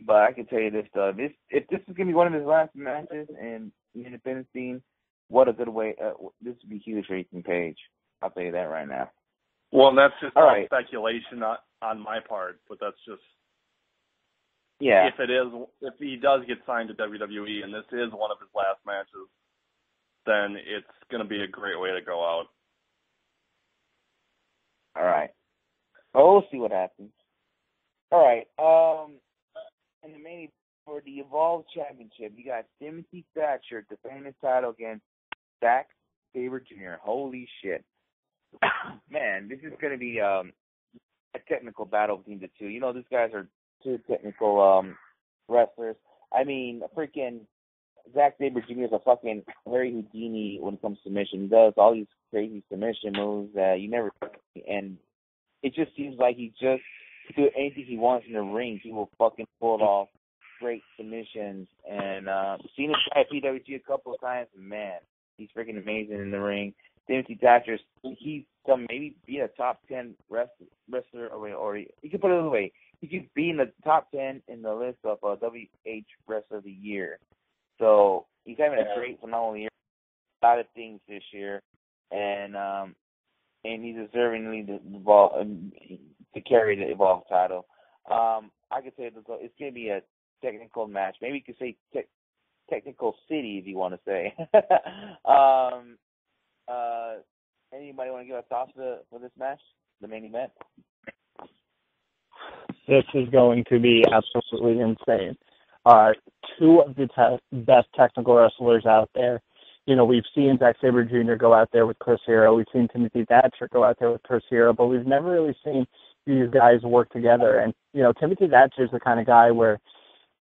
But I can tell you this, though: this if this is going to be one of his last matches in the independent scene, what a good way! Uh, this would be huge for Ethan Page. I'll tell you that right now. Well, that's just all right. speculation on, on my part, but that's just Yeah. if it is if he does get signed to WWE and this is one of his last matches, then it's going to be a great way to go out. All right. Well, we'll see what happens. All right. Um, in the main for the Evolve Championship, you got Timothy Thatcher defending his title against Zack Sabre Jr. Holy shit, man! This is going to be um a technical battle between the two. You know, these guys are two technical um wrestlers. I mean, freaking Zack Sabre Jr. is a fucking Harry Houdini when it comes to submission. He does all these crazy submission moves that you never and it just seems like he just do anything he wants in the ring, he will fucking pull off great submissions. And uh seen him try PWG a couple of times, man, he's freaking amazing in the ring. Timothy Thatcher, he's some maybe be a top ten wrestler, wrestler or, or he could put it another way. He could be the top ten in the list of uh, WH Wrestler of the Year. So he's having a great, phenomenal year. A lot of things this year, and um, and he's deservingly the, the ball um, to carry the Evolve title. Um, I could say it's it's going to be a technical match. Maybe you could say te- technical city if you want to say. um, uh, anybody want to give a thoughts for the, for this match, the main event? This is going to be absolutely insane. Uh, two of the te- best technical wrestlers out there. You know, we've seen Zack Sabre Jr. go out there with Chris Hero. We've seen Timothy Thatcher go out there with Chris Hero, but we've never really seen these guys work together. And you know, Timothy Thatcher is the kind of guy where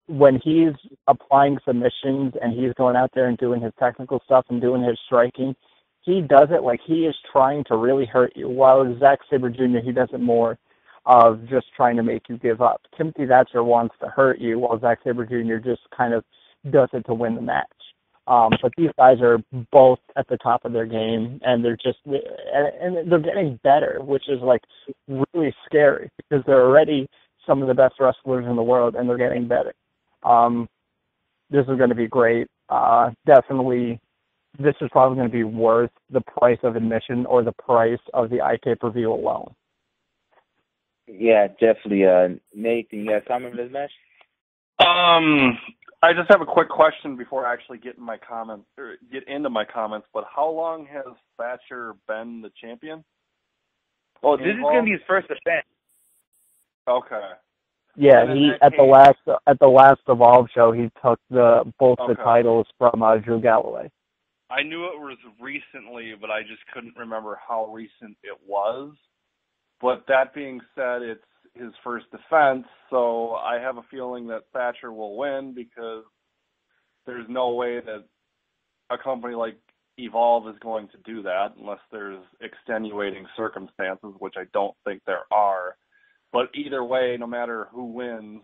when he's applying submissions and he's going out there and doing his technical stuff and doing his striking, he does it like he is trying to really hurt you. While Zack Sabre Jr. he does it more of just trying to make you give up. Timothy Thatcher wants to hurt you, while Zack Sabre Jr. just kind of does it to win the match. Um, but these guys are both at the top of their game, and they're just and, and they're getting better, which is like really scary because they're already some of the best wrestlers in the world, and they're getting better. Um, this is going to be great. Uh, definitely, this is probably going to be worth the price of admission or the price of the IK per alone. Yeah, definitely. Uh, Nathan, you got a comment on this match? Um, I just have a quick question before I actually get in my comments or get into my comments. But how long has Thatcher been the champion? Oh, this is going to be his first defense. Okay. Yeah, he that at the last at the last Evolve show he took the both the titles from uh, Drew Galloway. I knew it was recently, but I just couldn't remember how recent it was. But that being said, it's his first defense, so I have a feeling that Thatcher will win because there's no way that a company like Evolve is going to do that unless there's extenuating circumstances, which I don't think there are. But either way, no matter who wins,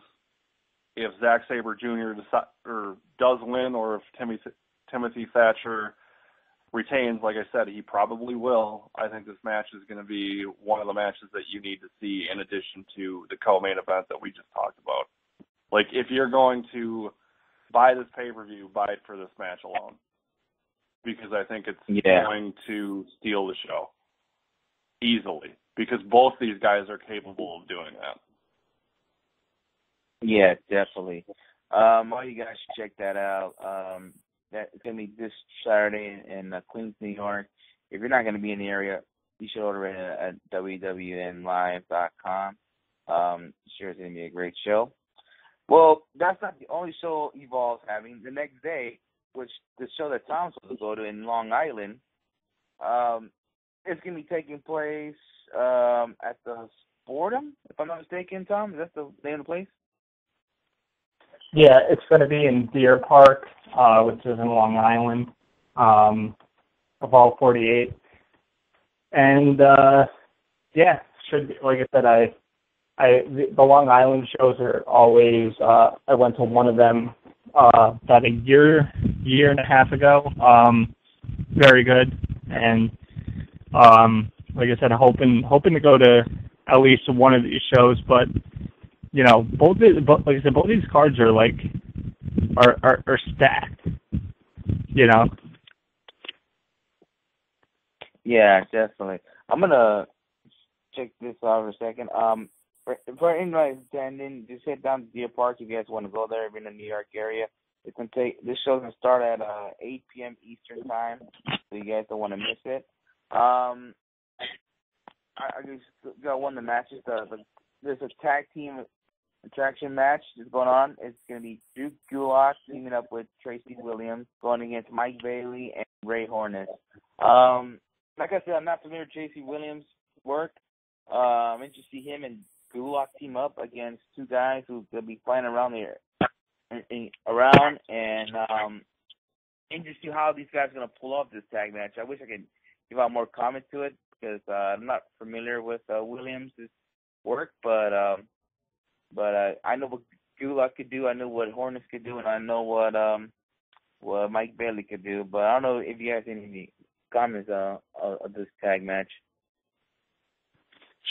if Zack Sabre Jr. Deci- or does win, or if Timothy Timothy Thatcher retains, like I said, he probably will. I think this match is going to be one of the matches that you need to see in addition to the co-main event that we just talked about. Like if you're going to buy this pay-per-view, buy it for this match alone. Because I think it's Yeah. going to steal the show easily because both these guys are capable of doing that. Yeah, definitely. Um, all you guys should check that out. Um, that it's gonna be this Saturday in, uh, Queens, New York. If you're not gonna be in the area, you should order it at wwnlive.com. Um, sure, it's gonna be a great show. Well, that's not the only show Evolve's having. The next day, which the show that Tom's to go to in Long Island, um, it's gonna be taking place um at the Fordham, if I'm not mistaken. Tom, is that the name of the place? Yeah, it's going to be in Deer Park, uh, which is in Long Island, um, of all 48. And uh, yeah, should be, like I said, I, I the, Long Island shows are always. Uh, I went to one of them uh, about a year, year and a half ago. Um, very good, and um, like I said, hoping hoping to go to at least one of these shows, but you know, both both, like I said, both these cards are like are are, are stacked. You know. Yeah, definitely. I'm gonna check this out for a second. Um, for, for anyone attending, just head down to Deer Park if you guys want to go there. If you're in the New York area, it's gonna take. This show's gonna start at uh 8 p.m. Eastern time, so you guys don't want to miss it. Um, I, I just got one of the matches. The, the there's a tag team attraction match that's going on. It's going to be Drew Gulak teaming up with Tracy Williams going against Mike Bailey and Ray Hornet. Um, like I said, I'm not familiar with Tracy Williams' work. Uh, I'm interested to see him and Gulak team up against two guys who will be playing around there, around, and um, interested to how these guys are going to pull off this tag match. I wish I could give out more comment to it because uh, I'm not familiar with uh, Williams' work, but um, but uh, I know what Gulak could do. I know what Hornets could do, and I know what um what Mike Bailey could do. But I don't know if you guys have any comments uh, of this tag match.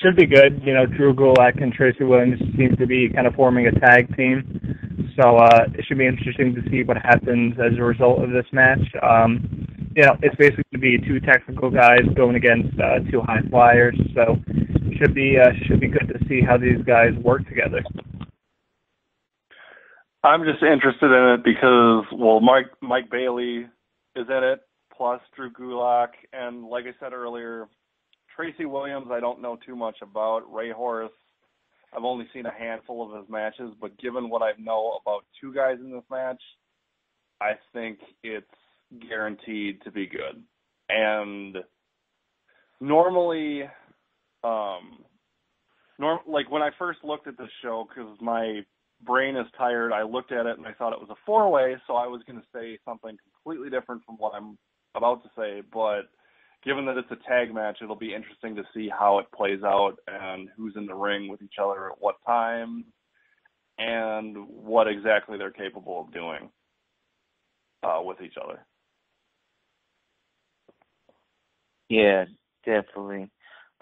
Should be good. You know, Drew Gulak and Tracy Williams seem to be kind of forming a tag team. So uh, it should be interesting to see what happens as a result of this match. Um, you know, it's basically going to be two technical guys going against uh, two high flyers. So should be uh, should be good to see how these guys work together. I'm just interested in it because well, Mike Mike Bailey is in it, plus Drew Gulak, and like I said earlier, Tracy Williams. I don't know too much about Rey Horus. I've only seen a handful of his matches, but given what I know about two guys in this match, I think it's guaranteed to be good. And normally um norm like when I first looked at this show because my brain is tired, I looked at it and I thought it was a four way, so I was going to say something completely different from what I'm about to say. But given that it's a tag match, it'll be interesting to see how it plays out and who's in the ring with each other at what time and what exactly they're capable of doing uh, with each other. Yeah, definitely.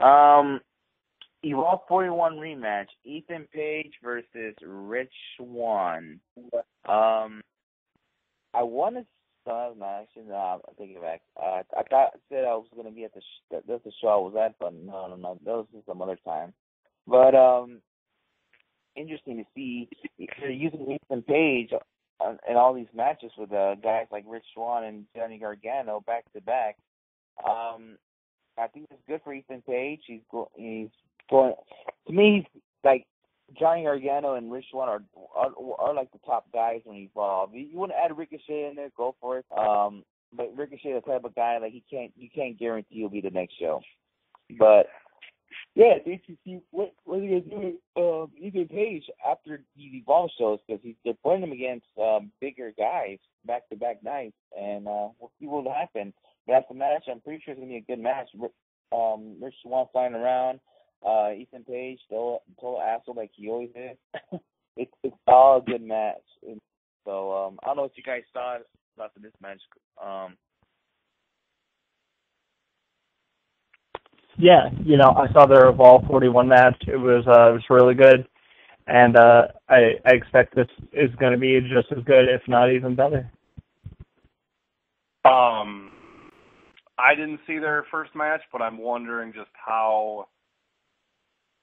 Um, Evolve 41 rematch: Ethan Page versus Rich Swann. Um, I want to. Uh, no, actually, no. I take it back. Uh, I thought said I was going to be at the sh- that, that's the show I was at, but no, no, no. That was some other time. But um, interesting to see they're using Ethan Page in all these matches with uh, guys like Rich Swan and Johnny Gargano back to back. Um, I think it's good for Ethan Page. He's go- he's going to me. He's like Johnny Gargano and Rich Swann are, are are like the top guys when he evolve. You, you want to add Ricochet in there, go for it. Um, but Ricochet the type of guy like he can't you can't guarantee he'll be the next show. But yeah, it's to see what what are they gonna do um, Ethan Page after these evolve shows because he's they're putting him against um, bigger guys back to back nights, and uh, we'll see what will happen. But after the match, I'm pretty sure it's gonna be a good match. Um, Rich Swann flying around. Uh, Ethan Page, total, total asshole like he always is. it's it's all a good match. And so um, I don't know what you guys thought about this match. Um, Yeah, you know, I saw their Evolve 41 match. It was uh, it was really good, and uh, I I expect this is going to be just as good, if not even better. Um, I didn't see their first match, but I'm wondering just how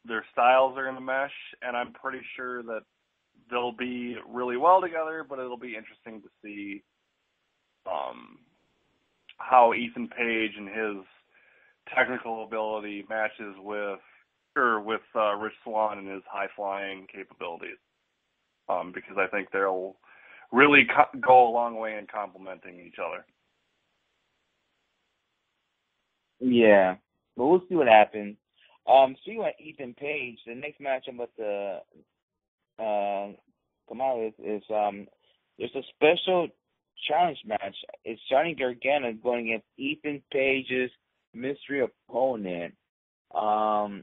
their styles are going to mesh, and I'm pretty sure that they'll be really well together. But it'll be interesting to see um, how Ethan Page and his technical ability matches with or with uh, Rich Swann and his high flying capabilities. Um, because I think they'll really co- go a long way in complementing each other. Yeah, but we'll see what happens. Um, so you of Ethan Page, the next match I'm about to uh, come out with is um, there's a special challenge match. It's Johnny Gargano going against Ethan Page's mystery opponent. Um,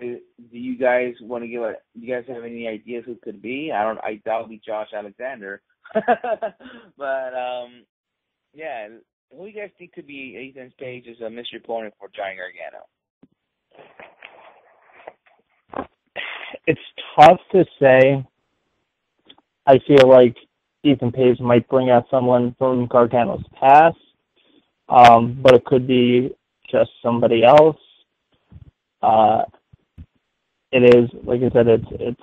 do you guys want to give a? Do you guys have any ideas who could be? I don't. I doubt it'll be Josh Alexander, but um, yeah. Who do you guys think could be Ethan Page's a mystery opponent for Johnny Gargano? It's tough to say. I feel like Ethan Page might bring out someone from Gargano's past, um, but it could be just somebody else. Uh, it is like I said, it's it's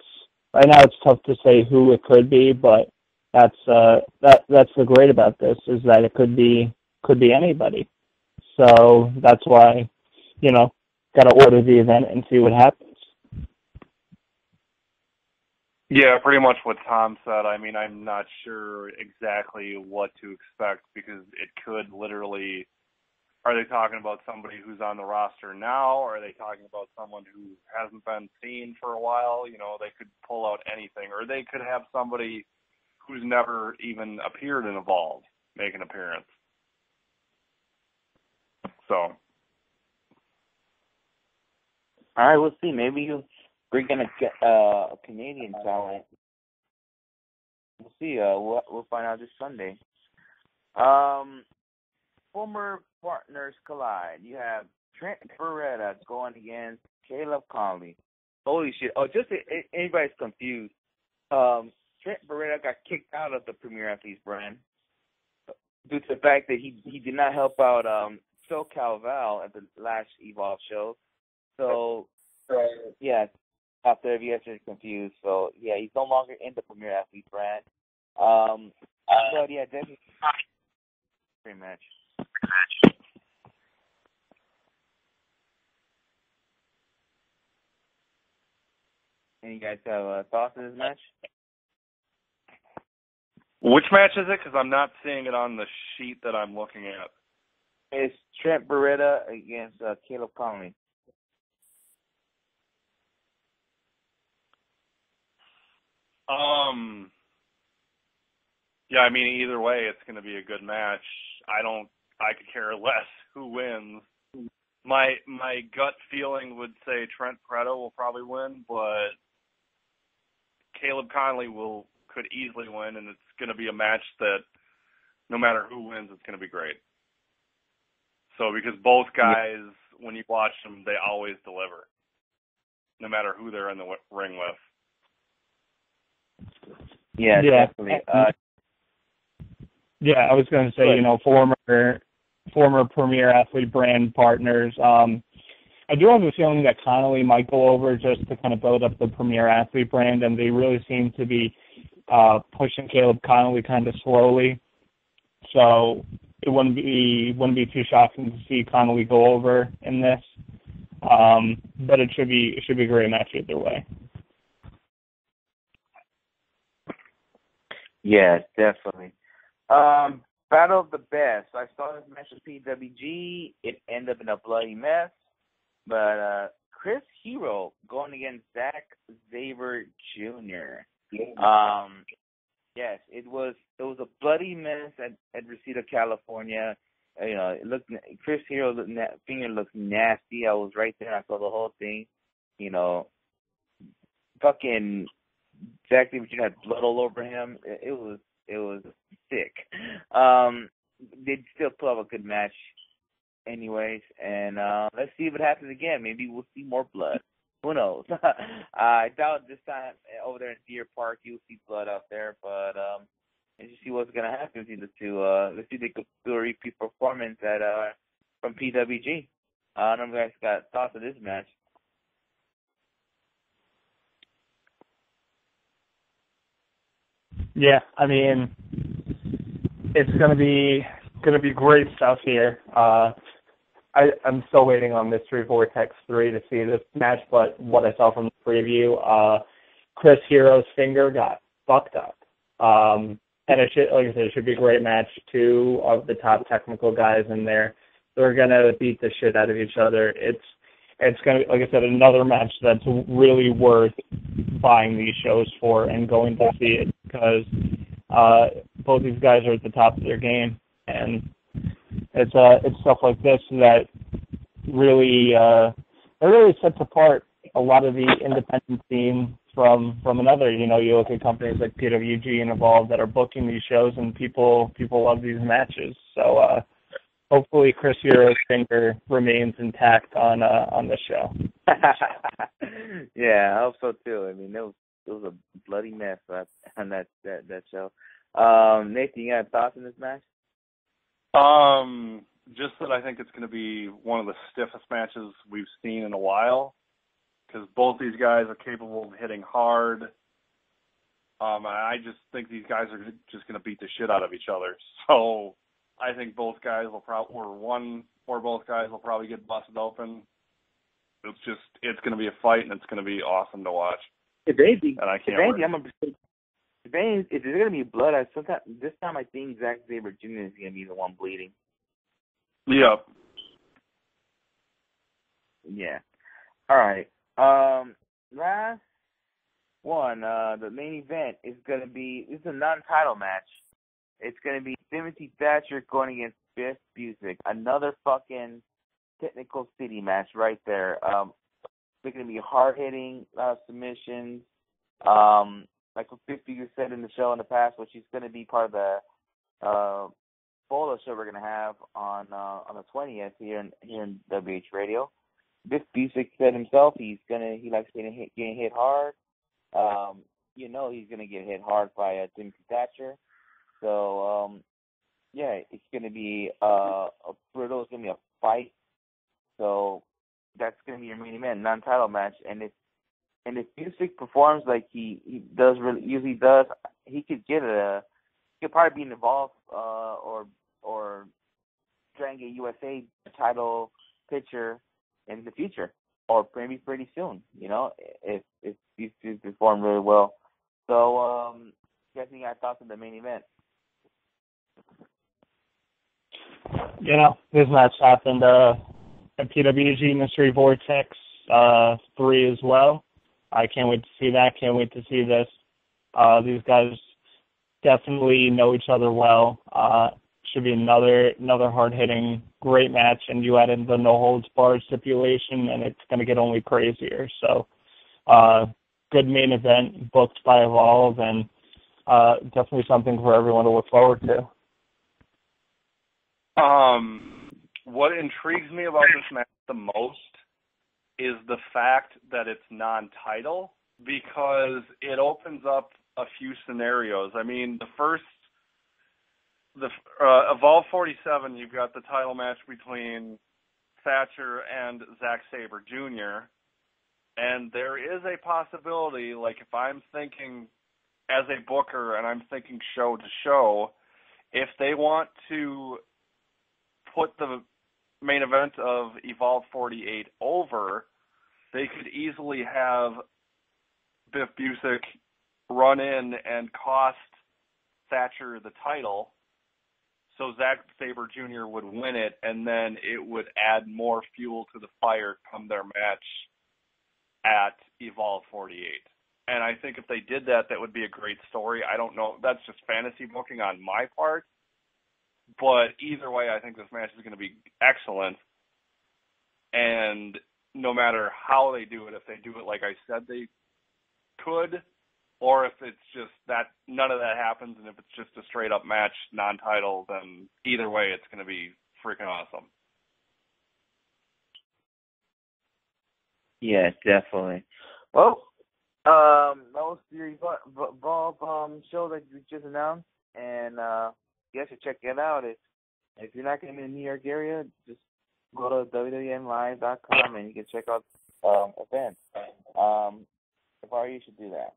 right now it's tough to say who it could be, but that's uh that that's the great about this is that it could be could be anybody. So that's why, you know, gotta order the event and see what happens. Yeah, pretty much what Tom said. I mean, I'm not sure exactly what to expect because it could literally. Are they talking about somebody who's on the roster now? Or are they talking about someone who hasn't been seen for a while? You know, they could pull out anything, or they could have somebody who's never even appeared in Evolve make an appearance. So. All right, we'll see. Maybe you bring in a, uh, a Canadian talent. We'll see. Uh, we'll, we'll find out this Sunday. Um, former partners collide. You have Trent Baretta going against Caleb Konley. Holy shit! Oh, just anybody's confused, um, Trent Baretta got kicked out of the Premier Athletes brand due to the fact that he he did not help out um SoCal Val at the last Evolve show. So yeah, after if you guys are confused, so yeah, he's no longer in the Premier Athletes brand. Um, but yeah, definitely pretty much. And you guys have uh, thoughts on this match? Which match is it? Because I'm not seeing it on the sheet that I'm looking at. It's Trent Baretta against uh, Caleb Konley. Um. Yeah, I mean, either way, it's going to be a good match. I don't. I could care less who wins. My my gut feeling would say Trent Baretta will probably win, but Caleb Konley will could easily win, and it's going to be a match that no matter who wins, it's going to be great. So because both guys, yeah. when you watch them, they always deliver, no matter who they're in the w- ring with. Yeah, Yeah. definitely. Uh, Yeah, I was going to say, you know, former former Premier Athlete brand partners. Um, I do have a feeling that Connolly might go over just to kind of build up the Premier Athlete brand, and they really seem to be uh, pushing Caleb Connolly kind of slowly. So it wouldn't be wouldn't be too shocking to see Connolly go over in this. Um, but it should be it should be a great match either way. Yes, definitely. Um, Battle of the Best. I saw this match with PWG. It ended up in a bloody mess. But uh Chris Hero going against Zack Sabre Jr. Um yes, it was it was a bloody mess at, at Reseda, California. You know, it looked Chris Hero looked finger looked nasty. I was right there. I saw the whole thing. You know, fucking Zack Sabre had blood all over him. It, it was it was sick. Um, they'd still put up a good match, anyways. And uh, let's see if it happens again. Maybe we'll see more blood. Who knows? I doubt this time over there in Deer Park you'll see blood out there, but um, let's just see what's gonna happen to the two. Uh, let's see if they could do a repeat performance at uh from PWG. Uh, I don't know if you guys got thoughts of this match. Yeah, I mean, it's gonna be gonna be great stuff here. Uh, I, I'm still waiting on Mystery Vortex three to see this match, but what I saw from the preview, uh, Chris Hero's finger got fucked up. Um, and it should, like I said, it should be a great match. Two of the top technical guys in there, they're gonna beat the shit out of each other. It's it's gonna, like I said, another match that's really worth buying these shows for and going to see it because uh, both these guys are at the top of their game, and it's uh it's stuff like this that really uh it really sets apart a lot of the independent scene from from another. You know, you look at companies like PWG and Evolve that are booking these shows, and people people love these matches. So uh, hopefully, Chris Hero's finger remains intact on uh, on the show. yeah, I hope so too. I mean, it was it was a bloody mess on that that that show. Um, Nathan, you got thoughts on this match? Um, just that I think it's going to be one of the stiffest matches we've seen in a while because both these guys are capable of hitting hard. Um, I just think these guys are just going to beat the shit out of each other. So I think both guys will probably, or one or both guys will probably get busted open. It's just, it's going to be a fight and it's going to be awesome to watch. If anything, and I can't if. I'm gonna say, if if there's gonna be blood, I sometimes this time I think Zack Sabre Jr. is gonna be the one bleeding. Yeah. Yeah. All right. Um, last one, uh, the main event is gonna be this is a non-title match. It's gonna be Timothy Thatcher going against Biff Busick. Another fucking technical city match right there. Um, they're gonna be hard-hitting uh, submissions. Um, like what Fifty said in the show in the past, which she's gonna be part of the uh photo show we're gonna have on uh, on the twentieth here in here in WH Radio. Biff Busick said himself he's gonna he likes getting hit getting hit hard. Um, you know he's gonna get hit hard by uh, Timothy Thatcher. So um, yeah, it's gonna be uh, a brutal. It's gonna be a fight. So that's gonna be your main event, non-title match. And if and if Busick performs like he he does really usually does, he could get a he could probably be involved uh, or or try and get USA title picture in the future or maybe pretty soon. You know, if if these two perform really well. So, um, guessing your thoughts on the main event. You know, this match happened uh, at PWG Mystery Vortex uh, three as well. I can't wait to see that. Can't wait to see this. Uh, these guys definitely know each other well. Uh, should be another another hard hitting great match and you add in the no holds barred stipulation and it's gonna get only crazier. So uh good main event booked by Evolve and uh definitely something for everyone to look forward to. Um, what intrigues me about this match the most is the fact that it's non-title because it opens up a few scenarios. I mean, the first, the uh, Evolve 47, you've got the title match between Thatcher and Zack Sabre Jr. And there is a possibility, like if I'm thinking as a booker and I'm thinking show to show, if they want to put the main event of Evolve 48 over, they could easily have Biff Busick run in and cost Thatcher the title. So Zack Sabre Jr. would win it, and then it would add more fuel to the fire come their match at Evolve 48. And I think if they did that, that would be a great story. I don't know. That's just fantasy booking on my part. But either way, I think this match is going to be excellent. And no matter how they do it, if they do it like I said they could, or if it's just that none of that happens and if it's just a straight up match, non title, then either way, it's going to be freaking awesome. Yeah, definitely. Well, um, that was the Evolve um, show that you just announced, and uh, you guys should check it out. If if you're not going to be in the New York area, just go to wwnlive.com and you can check out um, events. Um, if I you, should do that.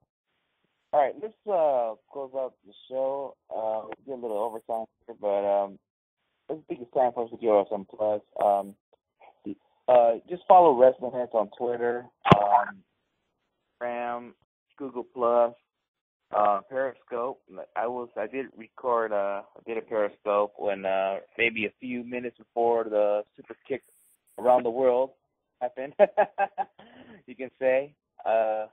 All right, let's uh, close out the show. Uh, we'll get a little overtime, but um, I think it's time for us to give us some plugs. Um, uh, just follow Wrestling Heads on Twitter, um, Instagram, Google Plus, uh, Periscope. I was I did record uh I did a Periscope when uh maybe a few minutes before the super kick around the world happened. you can say. Uh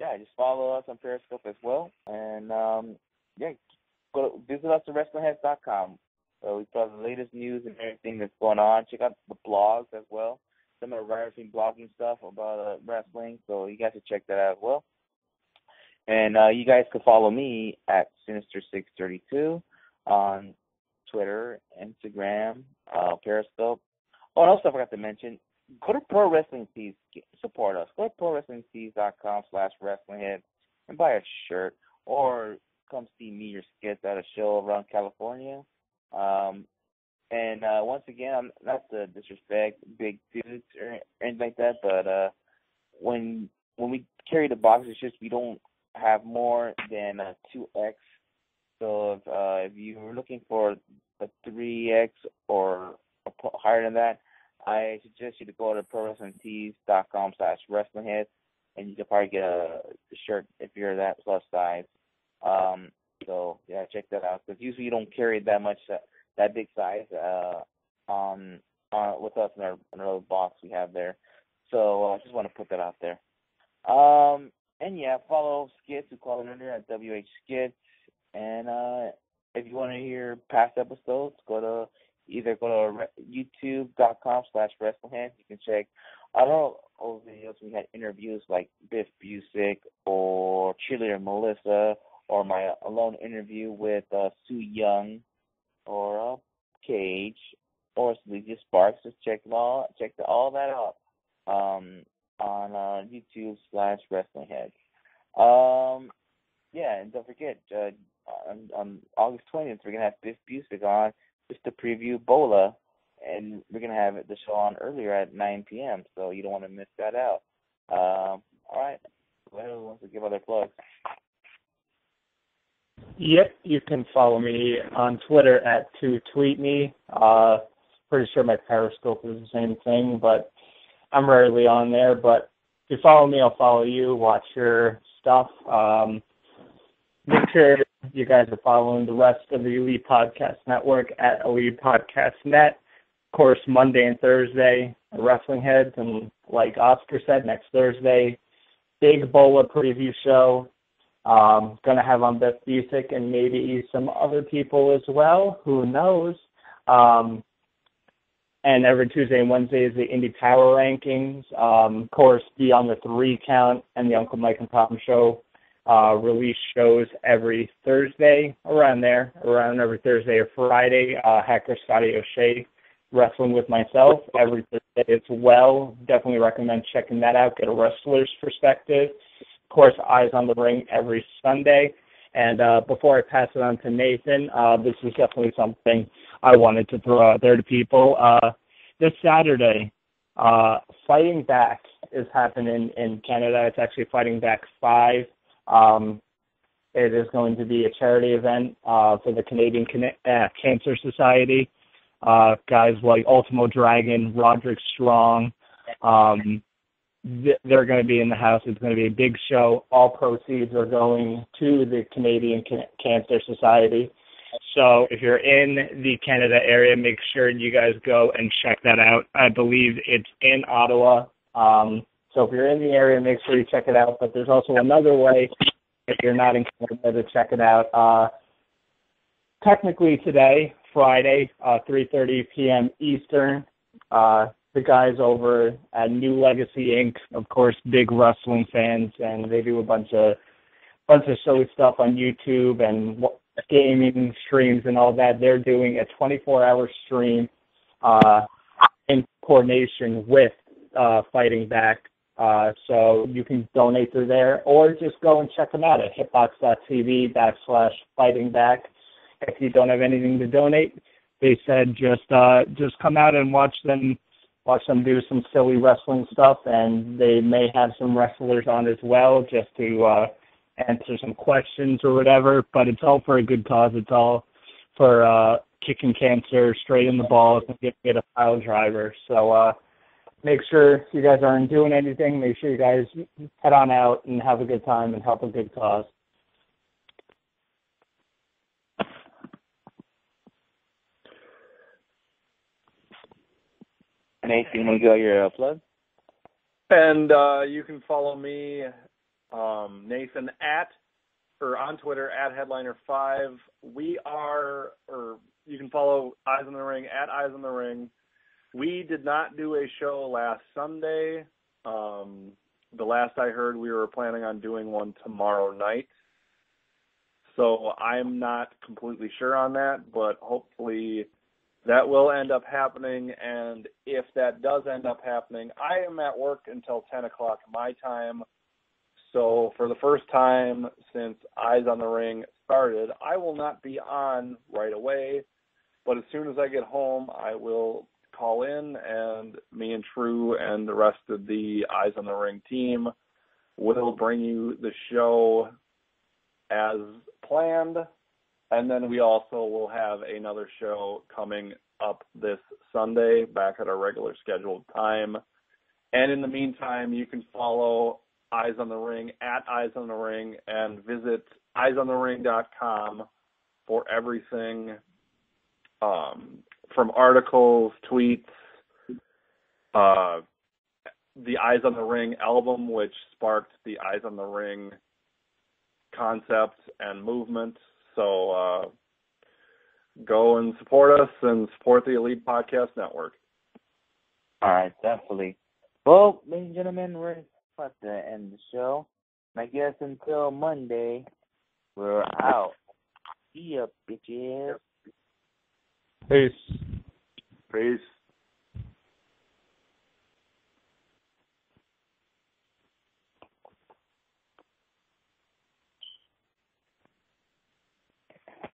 yeah, just follow us on Periscope as well. And um yeah, go visit us at wrestlingheads.com. So we put the latest news and everything that's going on. Check out the blogs as well. Some of the writing blogging stuff about uh, wrestling. So you guys should check that out as well. And uh, you guys can follow me at Sinister632 on Twitter, Instagram, uh, Periscope. Oh, and also I forgot to mention, go to Pro Wrestling Tees. Support us. Go to ProWrestlingTees.com slash WrestlingHead and buy a shirt. Or come see me or skits at a show around California. Um, and uh, once again, I'm not to disrespect big dudes or anything like that, but uh, when when we carry the boxes, it's just we don't have more than a 2x. So if uh, if you're looking for a 3x or higher than that, I suggest you to go to prowrestlingtees.com slash wrestlinghead and you can probably get a shirt if you're that plus size. Um, so yeah, check that out because usually you don't carry that much uh, that big size uh, on uh, with us in our, in our little box we have there. So uh, I just want to put that out there. Um, and yeah, follow Skits call it under at WH Skits. And uh, if you want to hear past episodes, go to either go to youtube.com slash wrestlinghead. You can check out all old videos. We had interviews like Biff Busick or cheerleader Melissa or my alone interview with uh, Su Yung or uh, Cage or Sleezy Sparks. Just check them all, check all that out. Um, on uh, YouTube slash Wrestling Heads. Um, yeah, and don't forget, uh, on, on August 20th, we're gonna have Biff Busick on just to preview BOLA, and we're gonna have the show on earlier at 9 p.m. So you don't want to miss that out. Um, all right, who wants to give other plugs? Yep, you can follow me on Twitter at to tweet me. Uh, pretty sure my Periscope is the same thing, but I'm rarely on there, but if you follow me, I'll follow you. Watch your stuff. Um, make sure you guys are following the rest of the Elite Podcast Network at Elite Podcast Net. Of course, Monday and Thursday, Wrestling Heads, and like Oscar said, next Thursday, big BOLA preview show. Um, gonna have on Biff Busick and maybe some other people as well. Who knows? Um, and every Tuesday and Wednesday is the Indie Power Rankings. Um, of course, Beyond the Three Count and the Uncle Mike and Tom Show uh, release shows every Thursday, around there, around every Thursday or Friday. Uh, Hacker Scotty O'Shea wrestling with myself every Thursday as well. Definitely recommend checking that out. Get a wrestler's perspective. Of course, Eyes on the Ring every Sunday. And uh, before I pass it on to Nathan, uh, this is definitely something I wanted to throw out there to people. Uh, this Saturday, uh, Fighting Back is happening in Canada. It's actually Fighting Back 5. Um, it is going to be a charity event uh, for the Canadian Can- uh, Cancer Society. Uh, guys like Ultimo Dragon, Roderick Strong, um, th- they're going to be in the house. It's going to be a big show. All proceeds are going to the Canadian Can- Cancer Society. So if you're in the Canada area, make sure you guys go and check that out. I believe it's in Ottawa. Um, so if you're in the area, make sure you check it out. But there's also another way if you're not in Canada to check it out. Uh, technically today, Friday, uh, 3:30 p.m. Eastern. Uh, the guys over at New Legacy Inc. Of course, big wrestling fans, and they do a bunch of bunch of silly stuff on YouTube and gaming streams and all that. They're doing a 24-hour stream uh, in coordination with uh, Fighting Back. Uh, so you can donate through there, or just go and check them out at hitbox.tv backslash Fighting Back. If you don't have anything to donate, they said just uh, just come out and watch them watch them do some silly wrestling stuff, and they may have some wrestlers on as well, just to uh, answer some questions or whatever. But it's all for a good cause. It's all for uh, kicking cancer straight in the balls and getting it a pile driver. So uh, make sure you guys aren't doing anything. Make sure you guys head on out and have a good time and help a good cause. Nathan, you want to go your uh, plug? And uh, you can follow me, um, Nathan, at or on Twitter at headliner five. We are, or you can follow Eyes on the Ring at Eyes on the Ring. We did not do a show last Sunday. Um, the last I heard, we were planning on doing one tomorrow night. So I'm not completely sure on that, but hopefully that will end up happening. And if that does end up happening, I am at work until 10 o'clock my time. So for the first time since Eyes on the Ring started, I will not be on right away. But as soon as I get home, I will call in, and me and True and the rest of the Eyes on the Ring team will bring you the show as planned. And then we also will have another show coming up this Sunday back at our regular scheduled time. And in the meantime, you can follow Eyes on the Ring at Eyes on the Ring and visit eyesonthering.com for everything um, from articles, tweets, uh, the Eyes on the Ring album, which sparked the Eyes on the Ring concept and movement. So uh, go and support us and support the Elite Podcast Network. All right, definitely. Well, ladies and gentlemen, we're about to end the show. I guess until Monday, we're out. See ya, bitches. Peace. Peace.